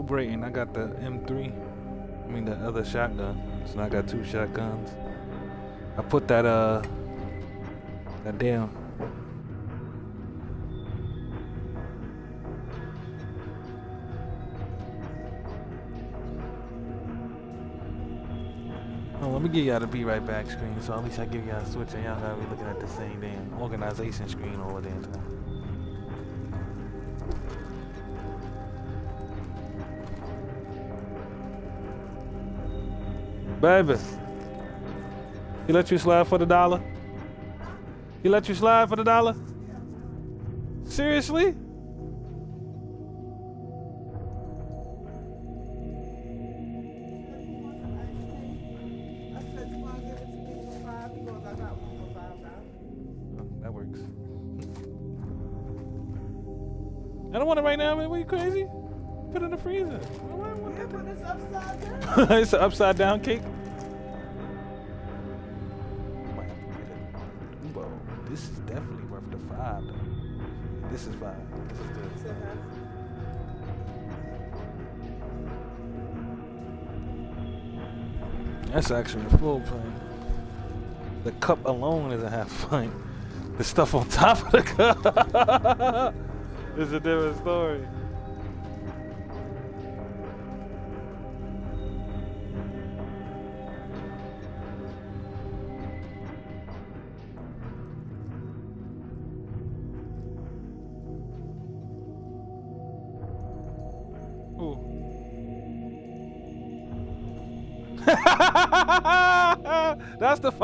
upgrading. I got the M3. I mean the other shotgun. So now I got two shotguns. I put that uh that damn Oh, let me give y'all the be right back screen, so at least I give y'all a switch and y'all gotta be looking at the same damn organization screen over there. too. Baby. He let you slide for the dollar? He let you slide for the dollar? Seriously? That works. I don't want it right now, man. What, you crazy? Put it in the freezer. Why would I want that? it's an upside down cake. Might have to get it. Whoa, this is definitely worth the five. Though. This is five. This is good. That's actually a full pint. The cup alone is a half pint. The stuff on top of the cup is a different story. That's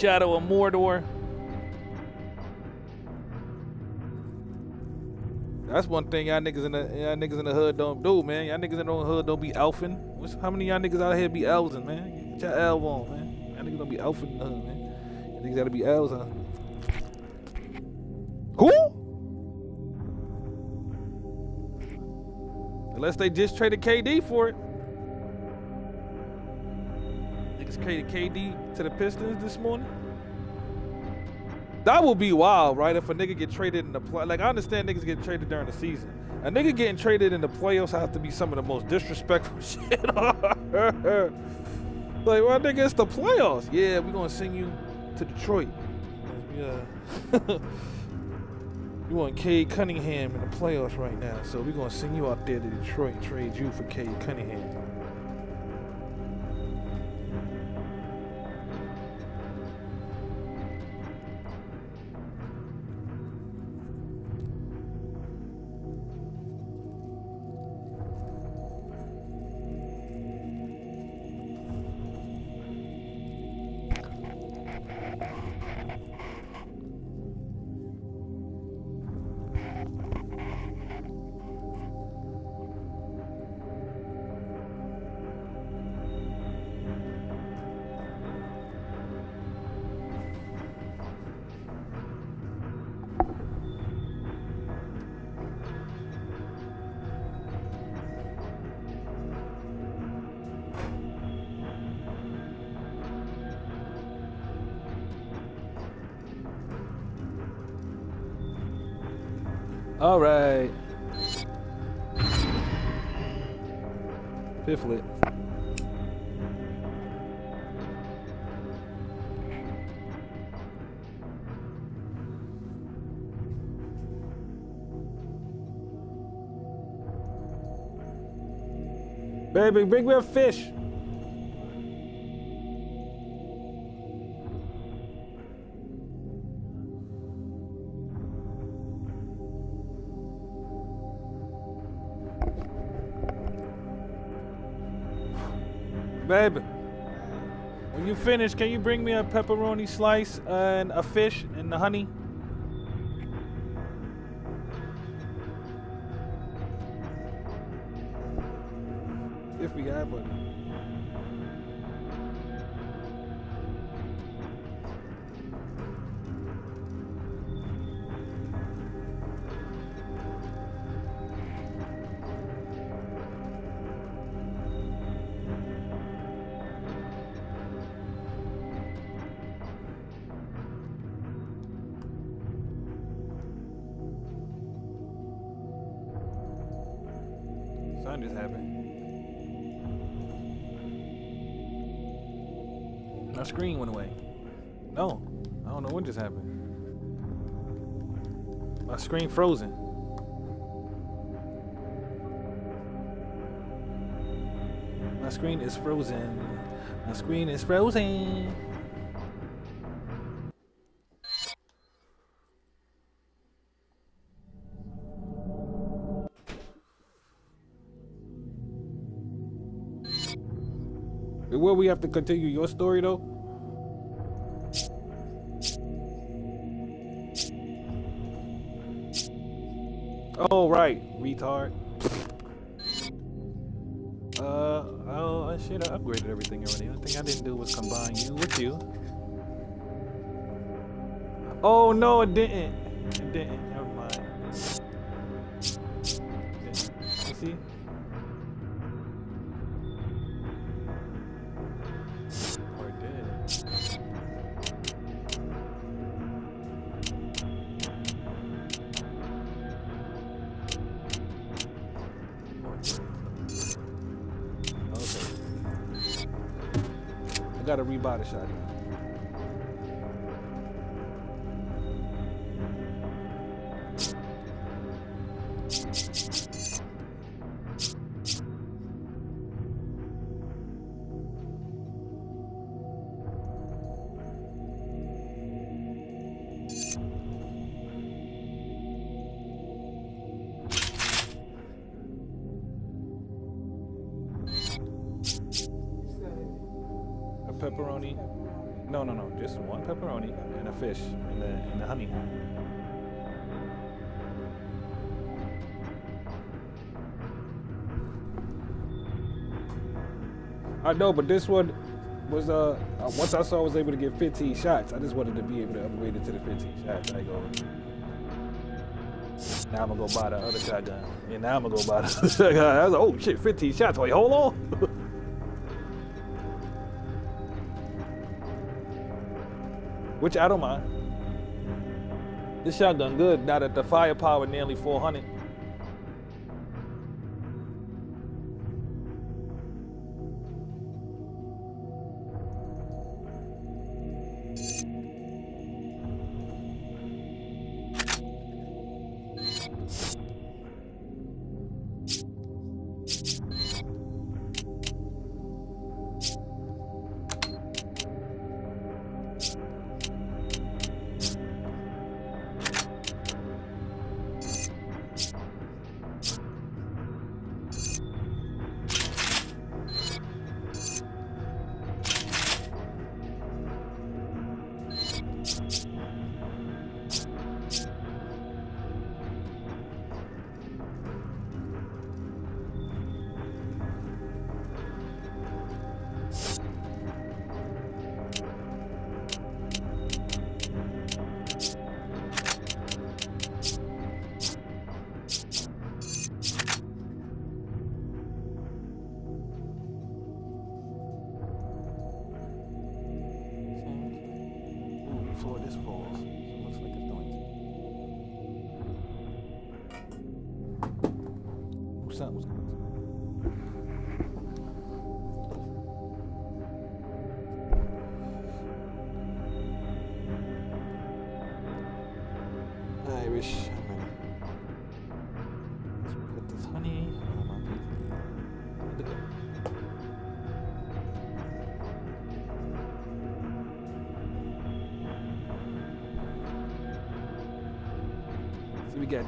Shadow of Mordor. That's one thing y'all niggas in the y'all niggas in the hood don't do, man. Y'all niggas in the hood don't be elfing. What's, how many y'all niggas out here be elving, man? Get your elf on, man. Y'all niggas don't be elfing in the hood, man. Y'all niggas gotta be elves, huh? Who? Unless they just traded KD for it. KD to the Pistons this morning. That would be wild, right? If a nigga get traded in the play, like I understand niggas get traded during the season. A nigga getting traded in the playoffs has to be some of the most disrespectful shit. Like, well, nigga, it's the playoffs. Yeah, we gonna send you to Detroit. Yeah. you want Cade Cunningham in the playoffs right now, so we gonna send you out there to Detroit and trade you for Cade Cunningham. Baby, bring me a fish. Babe, when you finish, can you bring me a pepperoni slice and a fish and the honey? If we screen frozen. My screen is frozen. My screen is frozen. Will we have to continue your story though? Oh right, retard. Uh oh, I should have upgraded everything already. The thing I didn't do was combine you with you. Oh no, it didn't. It didn't. I got a rebuy No, no. Just one pepperoni and a fish and the and the honey. I know, but this one was uh uh, once I saw I was able to get 15 shots. I just wanted to be able to upgrade it to the 15 shots. I go. Now I'm gonna go buy the other shotgun. And now I'm gonna go buy the. I was like, oh shit, 15 shots. Wait, hold on. Which I don't mind. This shotgun good now that the firepower nearly 400.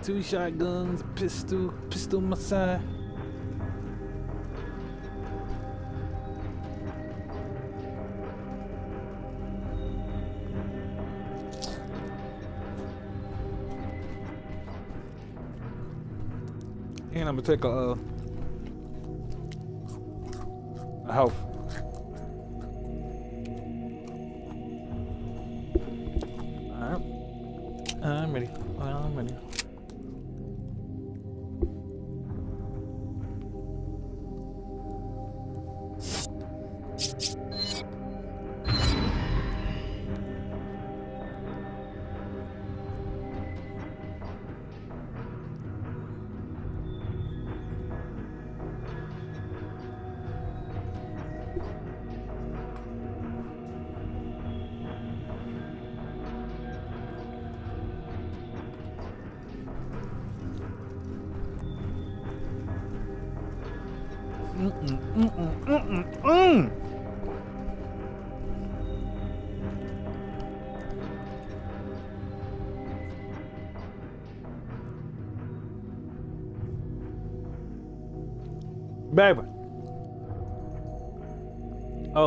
Two shotguns, pistol, pistol my side. And I'm gonna take a, uh, a health.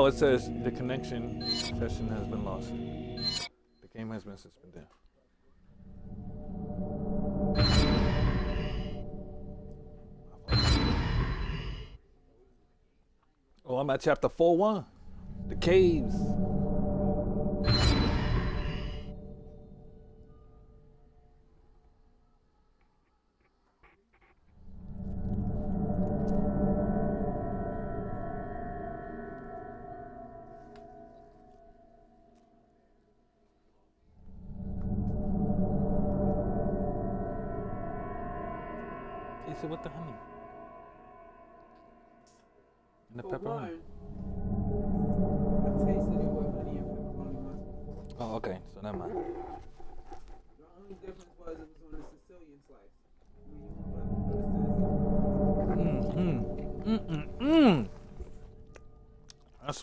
It says the connection session has been lost. The game has been suspended. Oh, I'm at chapter 4 1. The caves.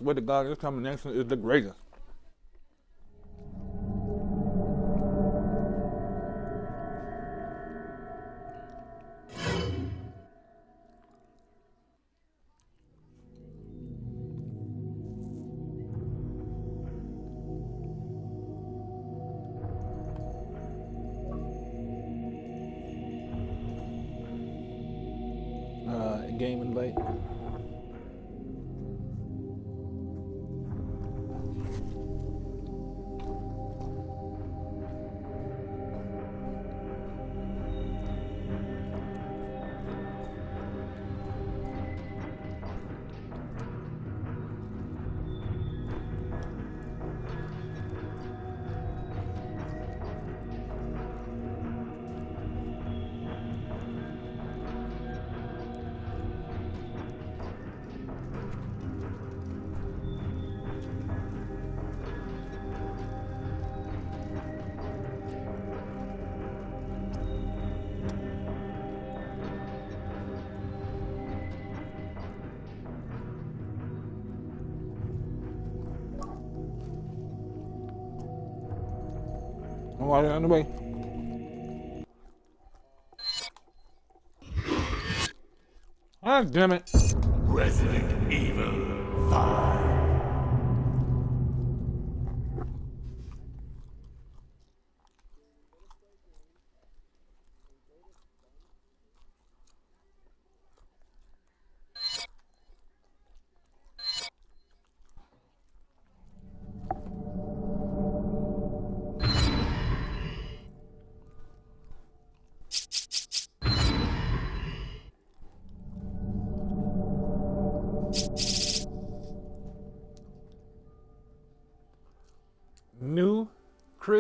Swear to God, this combination is the greatest. On the way. Ah, damn it.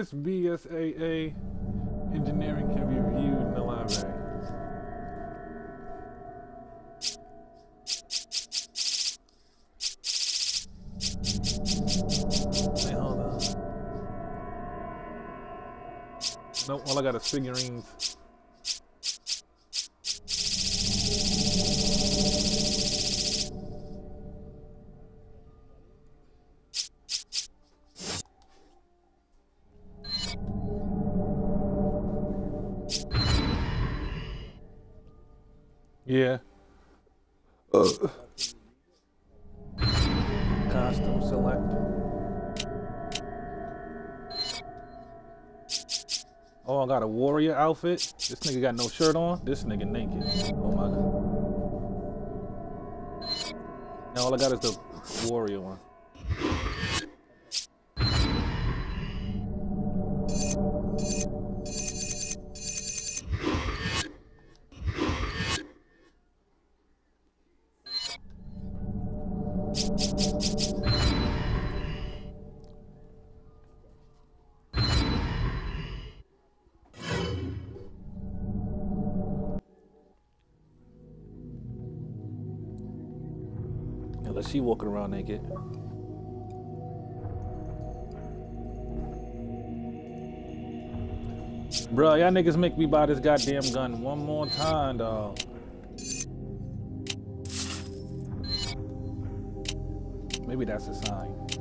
Chris BSAA engineering can be reviewed in the library. Wait, hold on. Nope, all I got is figurines. Outfit. This nigga got no shirt on. This nigga naked. Oh my god. Now all I got is the warrior one. Walking around naked. Bro, y'all niggas make me buy this goddamn gun one more time, dog. Maybe that's a sign.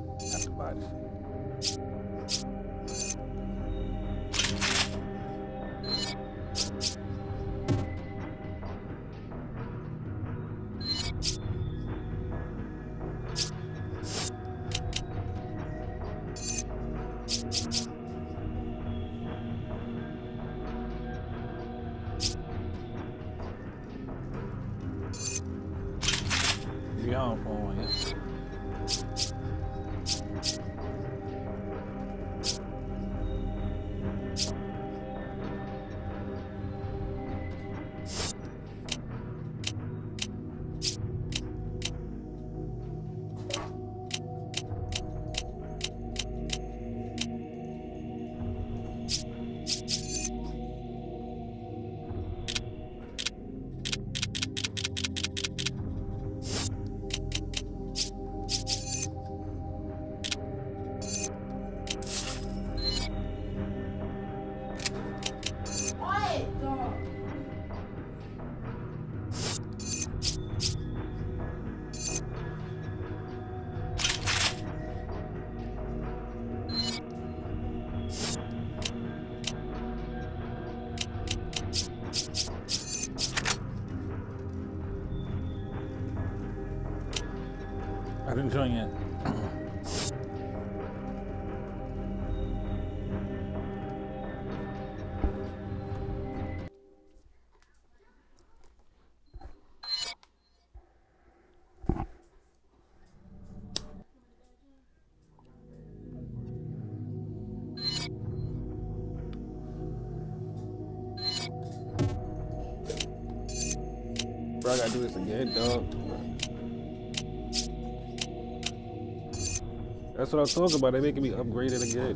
That's what I'm talking about. They're making me upgrade it again.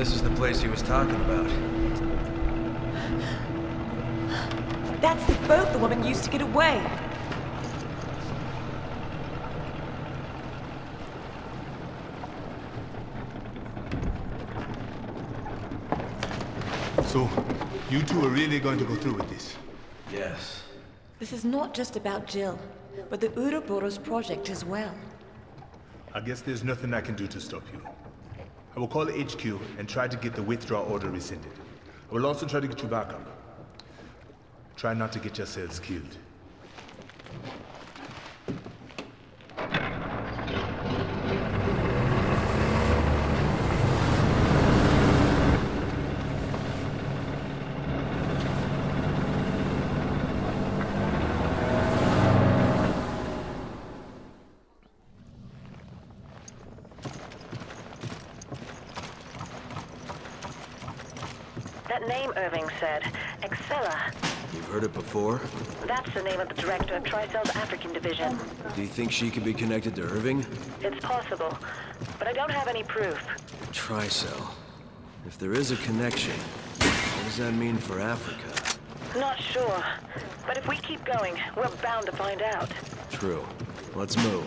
This is the place he was talking about. That's the boat the woman used to get away. So, you two are really going to go through with this? Yes. This is not just about Jill, but the Ouroboros project as well. I guess there's nothing I can do to stop you. I will call HQ and try to get the withdrawal order rescinded. I will also try to get you back up. Try not to get yourselves killed. That name Irving said, Excella. You've heard it before? That's the name of the director of Tricell's African division. Do you think she could be connected to Irving? It's possible, but I don't have any proof. Tricell. If there is a connection, what does that mean for Africa? Not sure, but if we keep going, we're bound to find out. True. Let's move.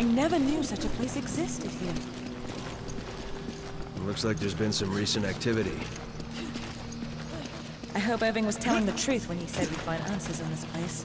I never knew such a place existed here. Looks like there's been some recent activity. I hope Irving was telling the truth when he said we'd find answers in this place.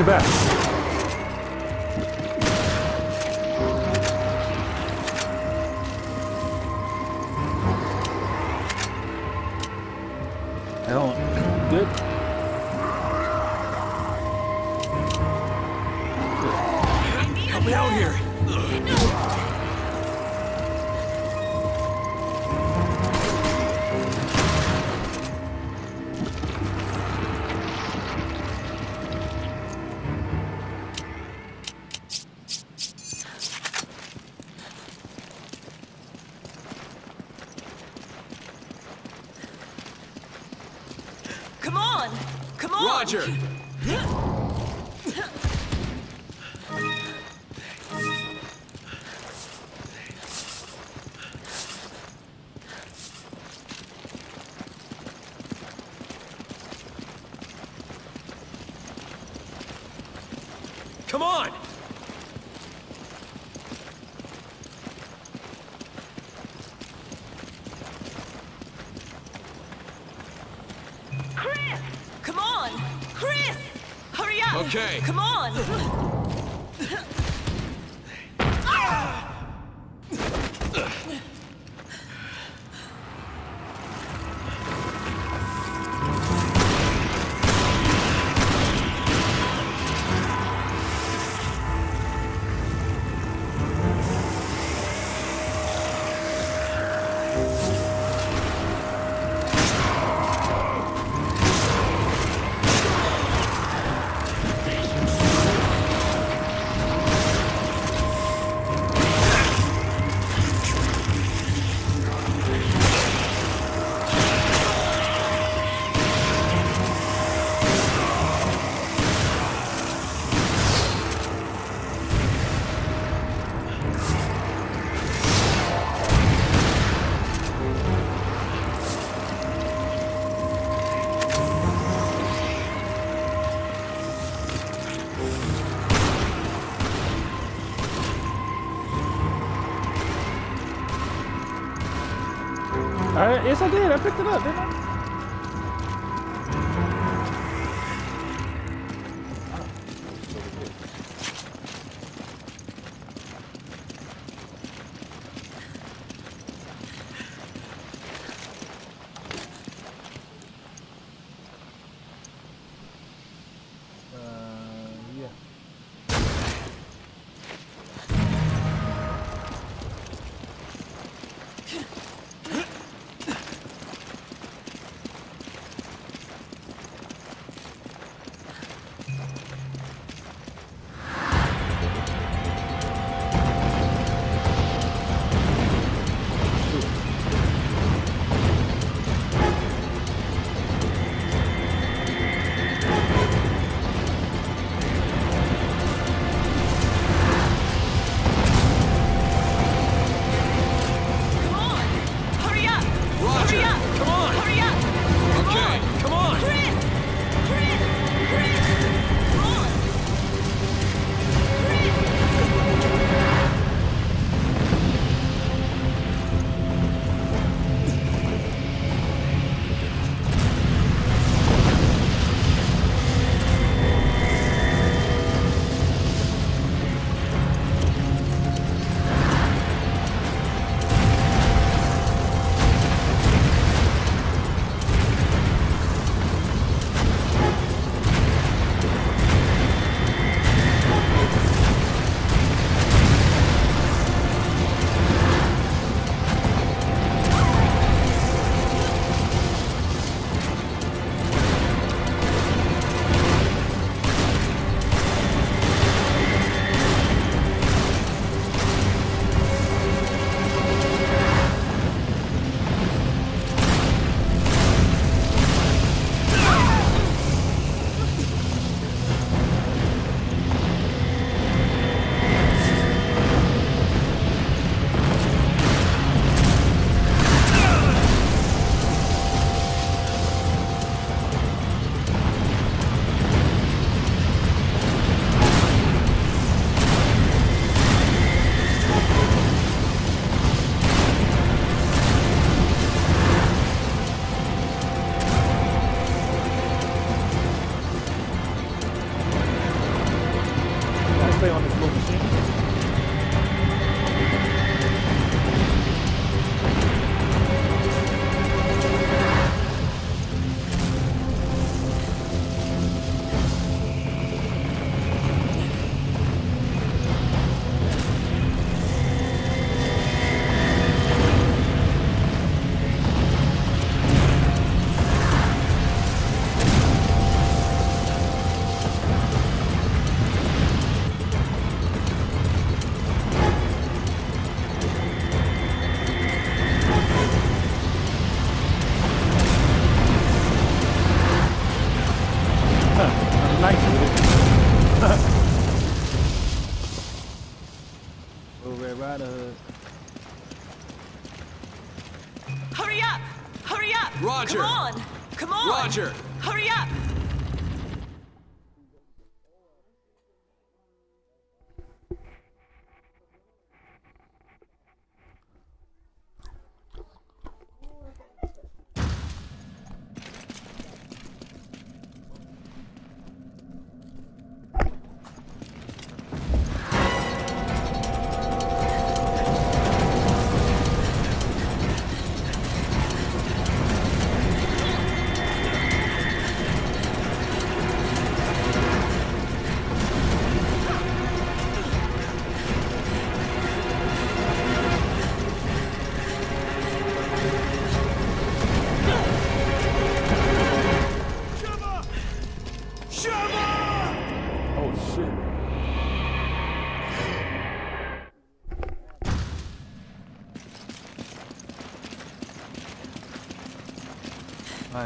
Your back? Roger! Okay. Come on! Yes, I did. I picked it up,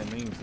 I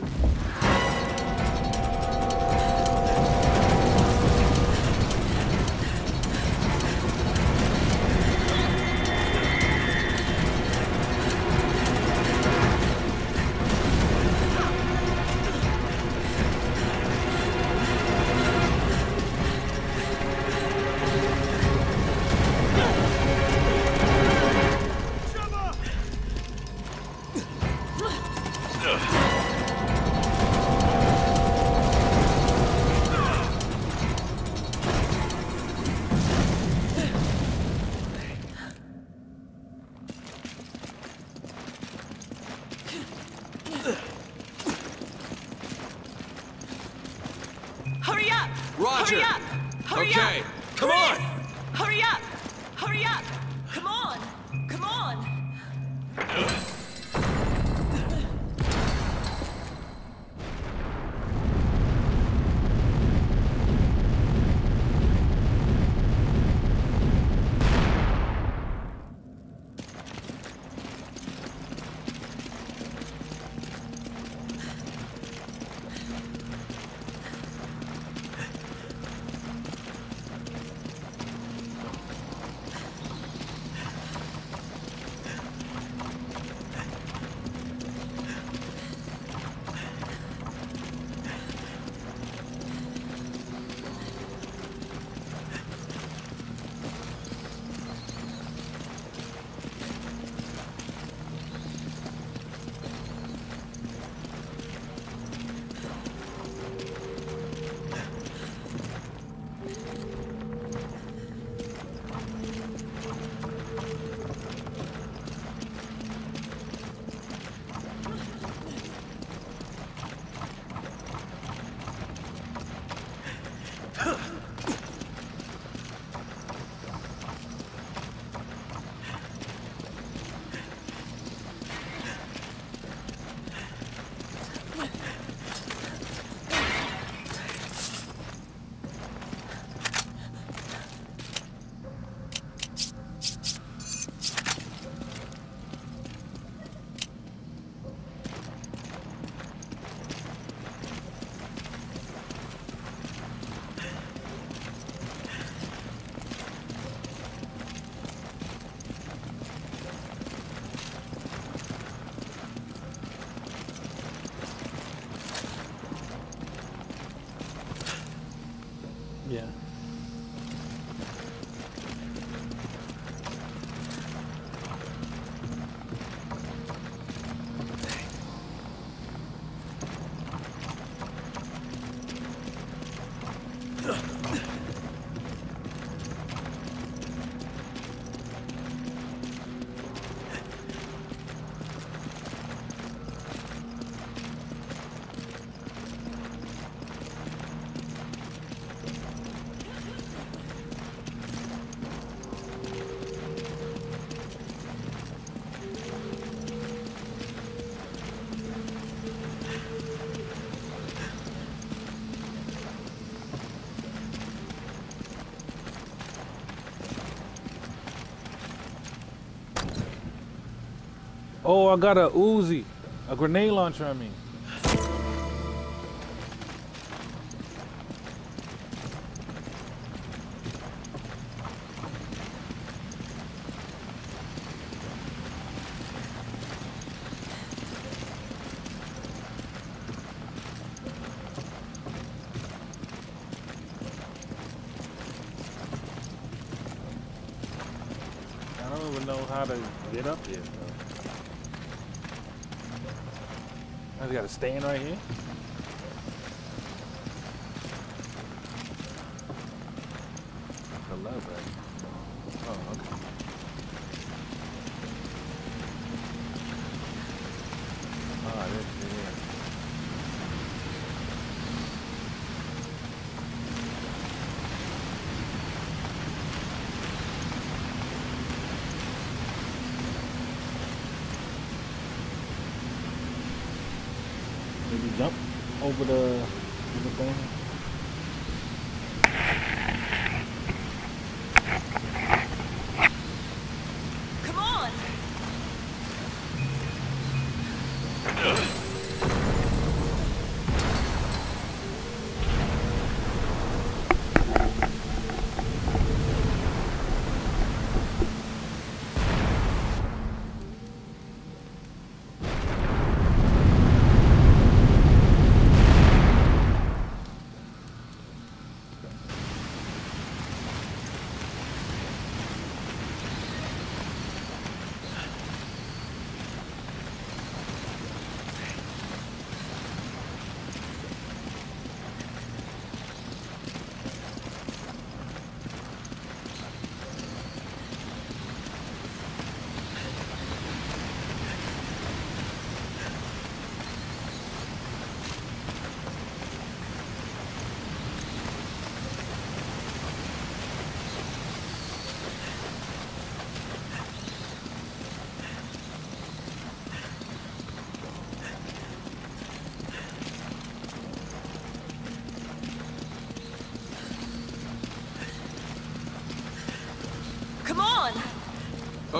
Oh, I got a Uzi, a grenade launcher. I mean. I don't even know how to get up here. So. I just gotta stand right here.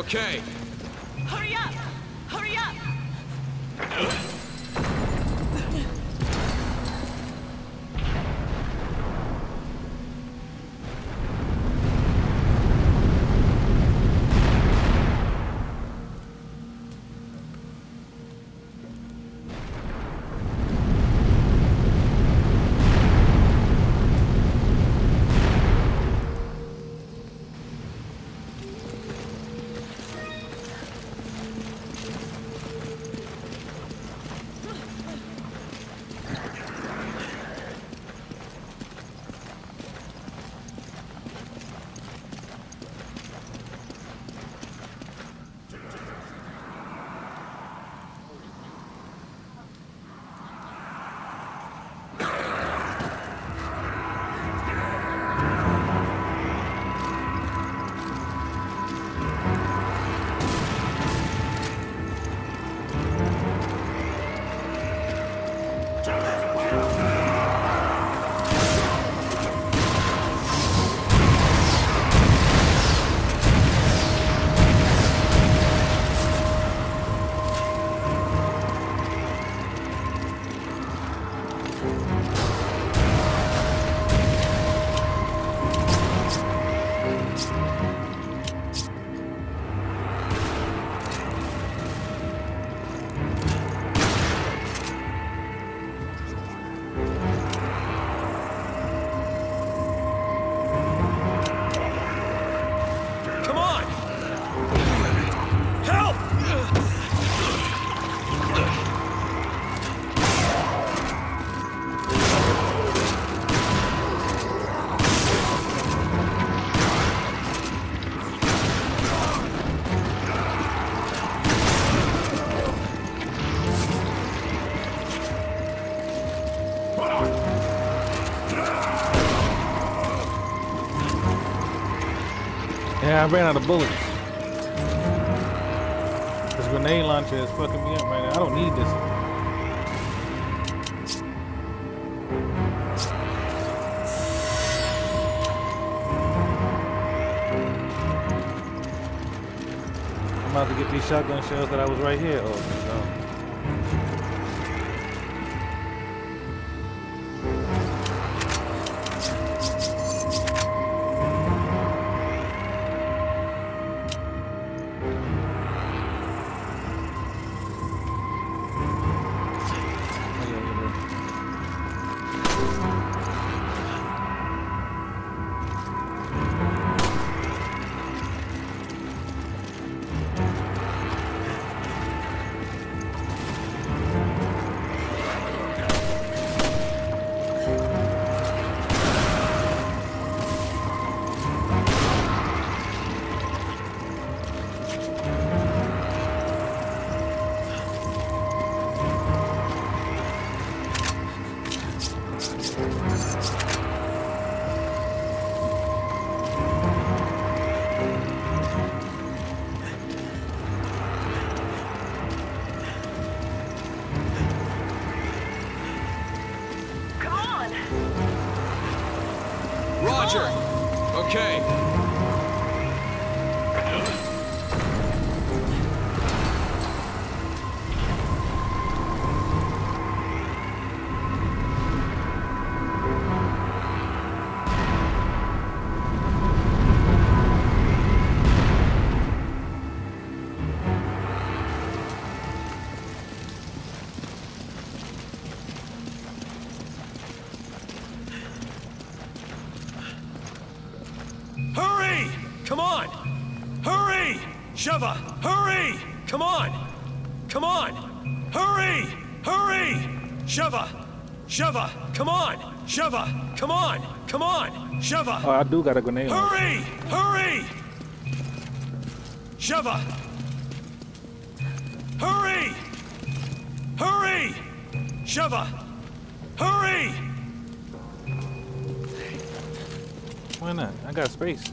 Okay. I ran out of bullets. This grenade launcher is fucking me up right now. I don't need this. I'm about to get these shotgun shells that I was right here. Oh, on! Sheva! Come on! Come on! Sheva! Oh, I do got a grenade. Hurry! Hurry! Sheva! Hurry! Hurry! Sheva! Hurry! Why not? I got space.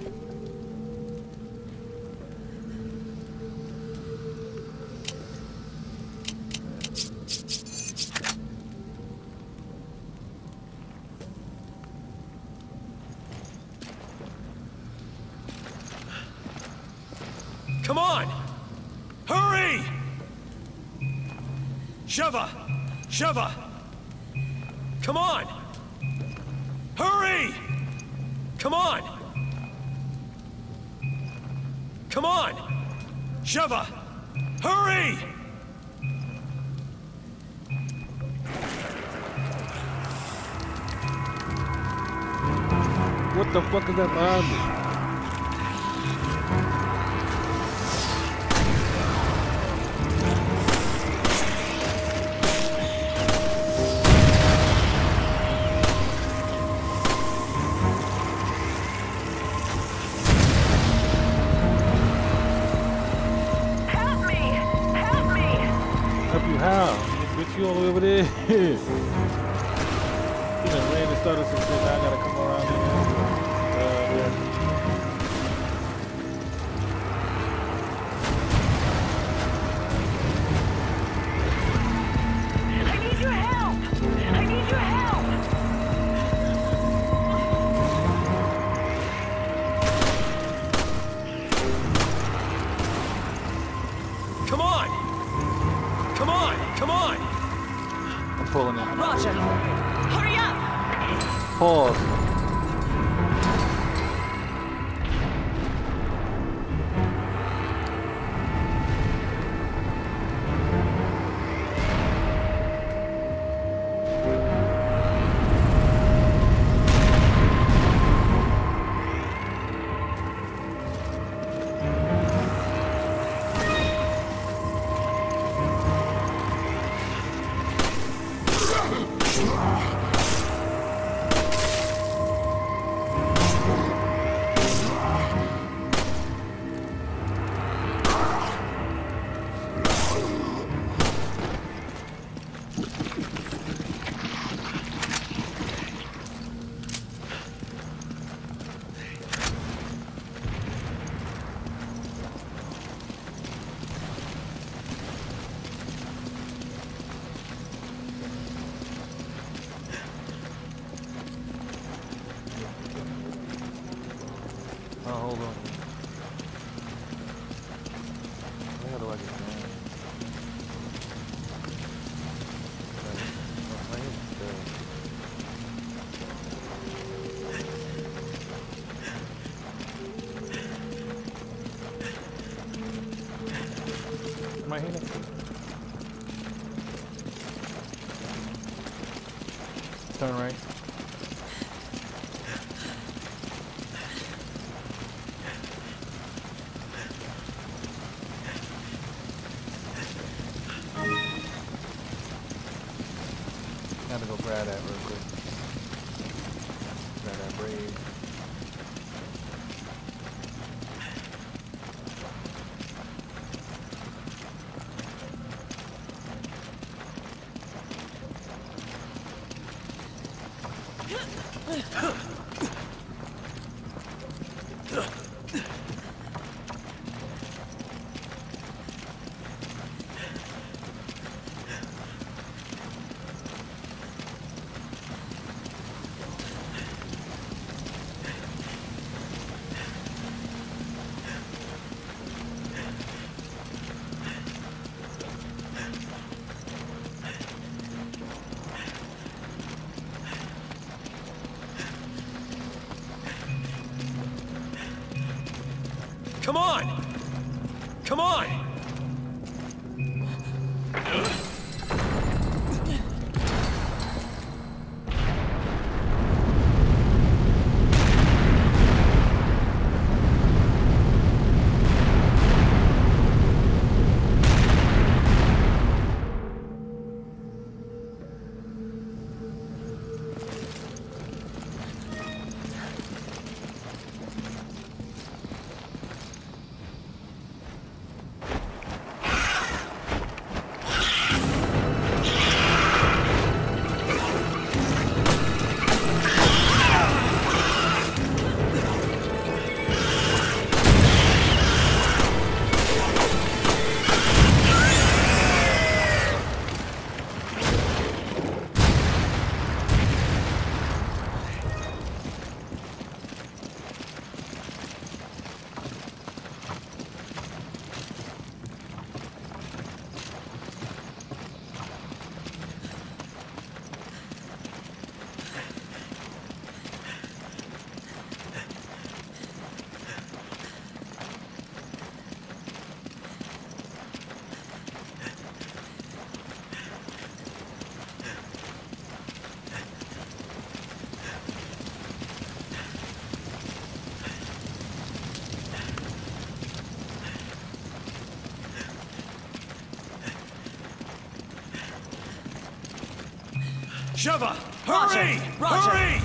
Sheva! Roger, Hurry! Roger. Hurry!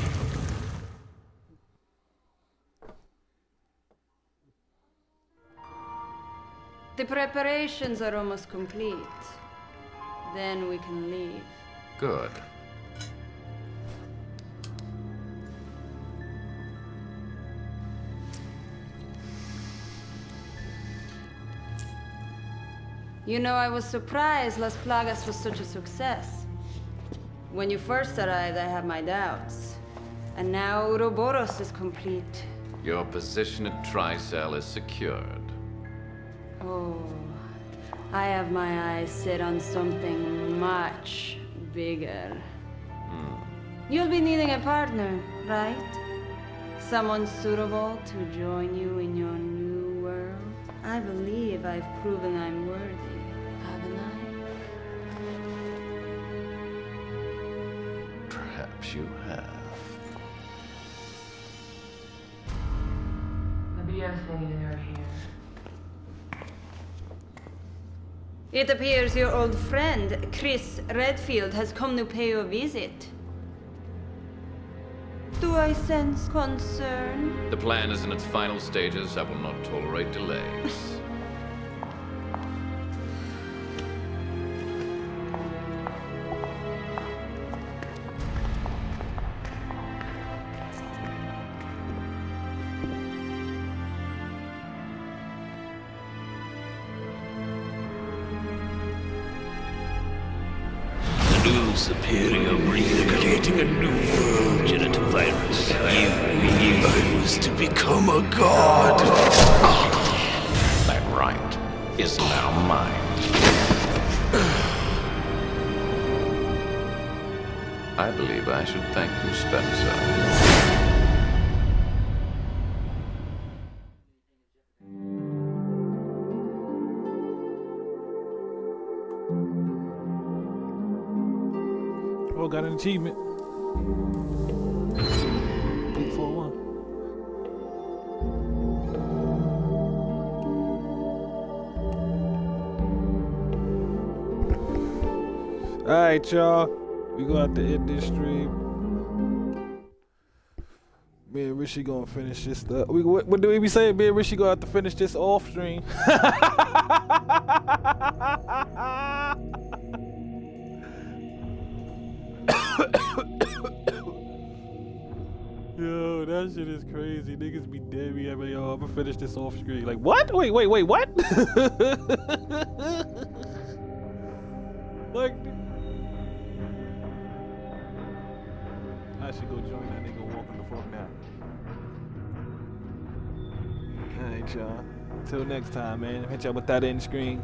The preparations are almost complete. Then we can leave. Good. You know, I was surprised Las Plagas was such a success. When you first arrived, I had my doubts. And now Ouroboros is complete. Your position at Tricell is secured. Oh, I have my eyes set on something much bigger. Hmm. You'll be needing a partner, right? Someone suitable to join you in your new world? I believe I've proven I'm worthy, Perhaps you have. you're here. It appears your old friend, Chris Redfield, has come to pay you a visit. Do I sense concern? The plan is in its final stages. I will not tolerate delays. achievement. Eight four one. All right, y'all. We go out to end this stream. Me and Rishi gonna finish this stuff. What, what do we be saying? Me and Rishi gonna have to finish this off stream. that shit is crazy. Niggas be dead. Me yo. I'm gonna finish this off screen. Like what? Wait, wait, wait. What? like. I should go join that nigga walking the fuck now. Alright, y'all. Until next time, man. Hit y'all with that end screen.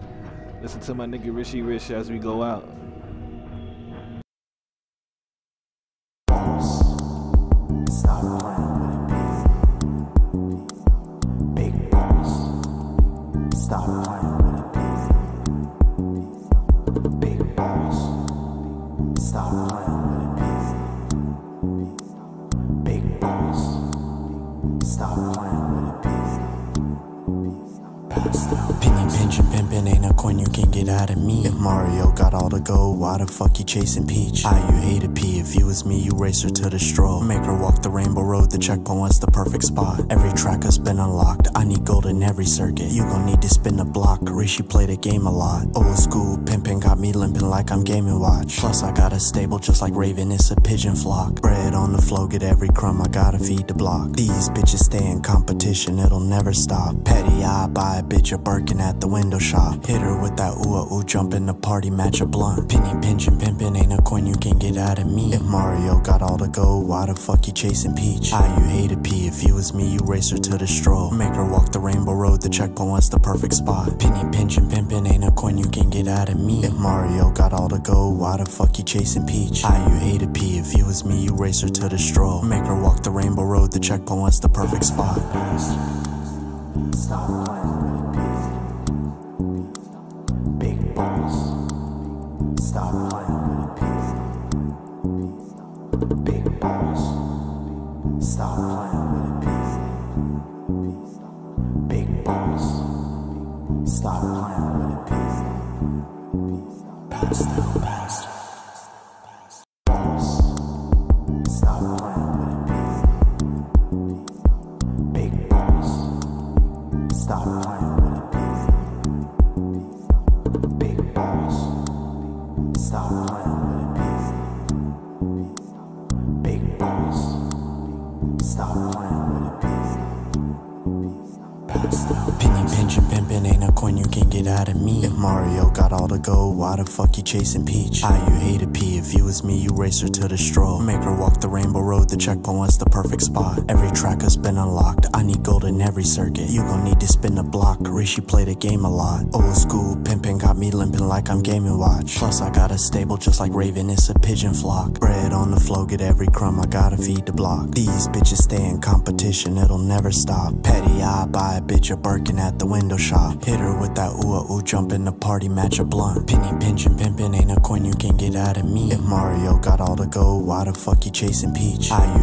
Listen to my nigga Rishi Rich as we go out. Fuck you chasing Peach? I you hate a P. If you was me, you race her to the stroll. Make her walk the rainbow road, the checkpoint's the perfect spot. Every track has been unlocked. I need gold in every circuit. You gon' need to spin the block. Rishi play the game a lot. Old school pimping got me limping like I'm gaming watch. Plus I got a stable just like Raven, it's a pigeon flock. Bread on the flow, get every crumb, I gotta feed the block. These bitches stay in competition, it'll never stop. Petty, I buy a bitch a Birkin at the window shop. Hit her with that ooh ooh, jump in the party, match a blunt. Penny pinching, pimping ain't a coin you can get out of me. If Mario got all the gold, why the fuck you chasing Peach? I you hate a P. If you was me, you race her to the stroll. Make her walk the rainbow road, the checkpoint's the perfect spot. Penny pinching, pimping ain't a coin you can get out of me. If Mario got all the gold, why the fuck you chasing Peach? I you hate a P. If you was me, you race her to the stroll. Make her walk the rainbow road, the checkpoint's the perfect spot. Stop playing with it, Big boss. Stop why the fuck you chasing Peach? How you hate P? If you was me, you race her to the stroll. Make her walk the rainbow road, the checkpoint was the perfect spot. Every track has been unlocked. I need gold in every circuit. You gon' need to spin the block. Rishi played a game a lot. Old school pimping got me limping like I'm gaming watch. Plus I got a stable just like Raven, it's a pigeon flock. Bread on the flow, get every crumb. I gotta feed the block. These bitches stay in competition, it'll never stop. Petty, I buy a bitch a Birkin at the window shop. Hit her with that ooh ooh, jump in the party, match a blunt. Penny pinching, pimping ain't a coin you can get out of me. Mario got all the gold, why the fuck you chasing Peach? How you